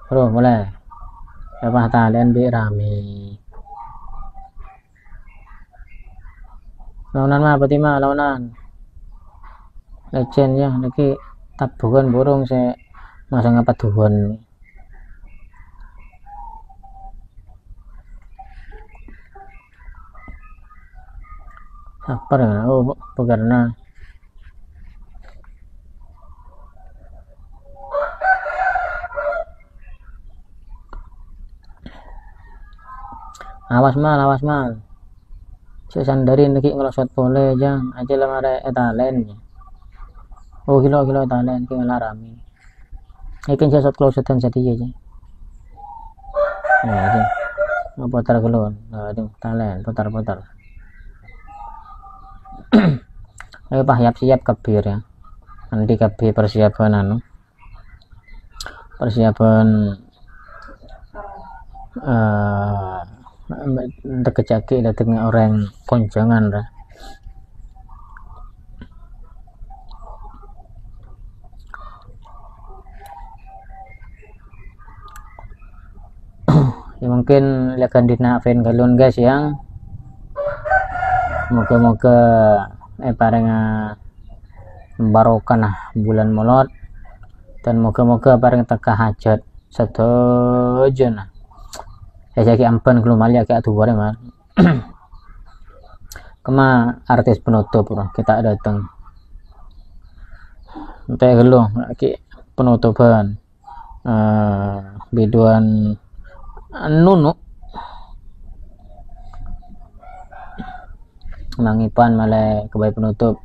Bro mulai. Apa talian bi rame? Launan mah pati mah launan. Legend ya. Lagi tabuhan burung saya masa ngapa tuhan ya oh karena? Awas mal awas mal. Saya sandarin lagi ngelosot boleh jang. Aja lah mare etalen oh kilo kilo etalen ki ngalah rame. Ikan shot dan jadi aja ya aja mau putar keluar. Itu talen putar putar ayo siap kebir ya. Nanti kebir persiapan anu. Persiapan uh, dekecaki datang orang konjangan lah ya mungkin akan dinafin galon guys yang moga-moga eh pareng barokah nah bulan molot dan moga-moga pareng teka hajat setuju nah ya jadi kalau malia kayak tuh boleh mal kema artis penutup bro. Kita datang entah gelo lagi penutupan uh, biduan nunu mangipan malah kebaik penutup.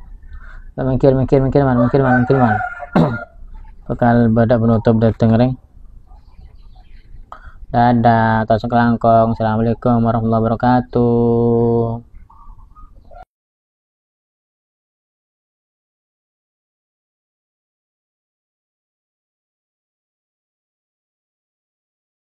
Mikir mikir mikir man mikir man mikir man. (coughs) Bakal badak penutup dateng ring dadah atas kelangkong assalamualaikum warahmatullahi wabarakatuh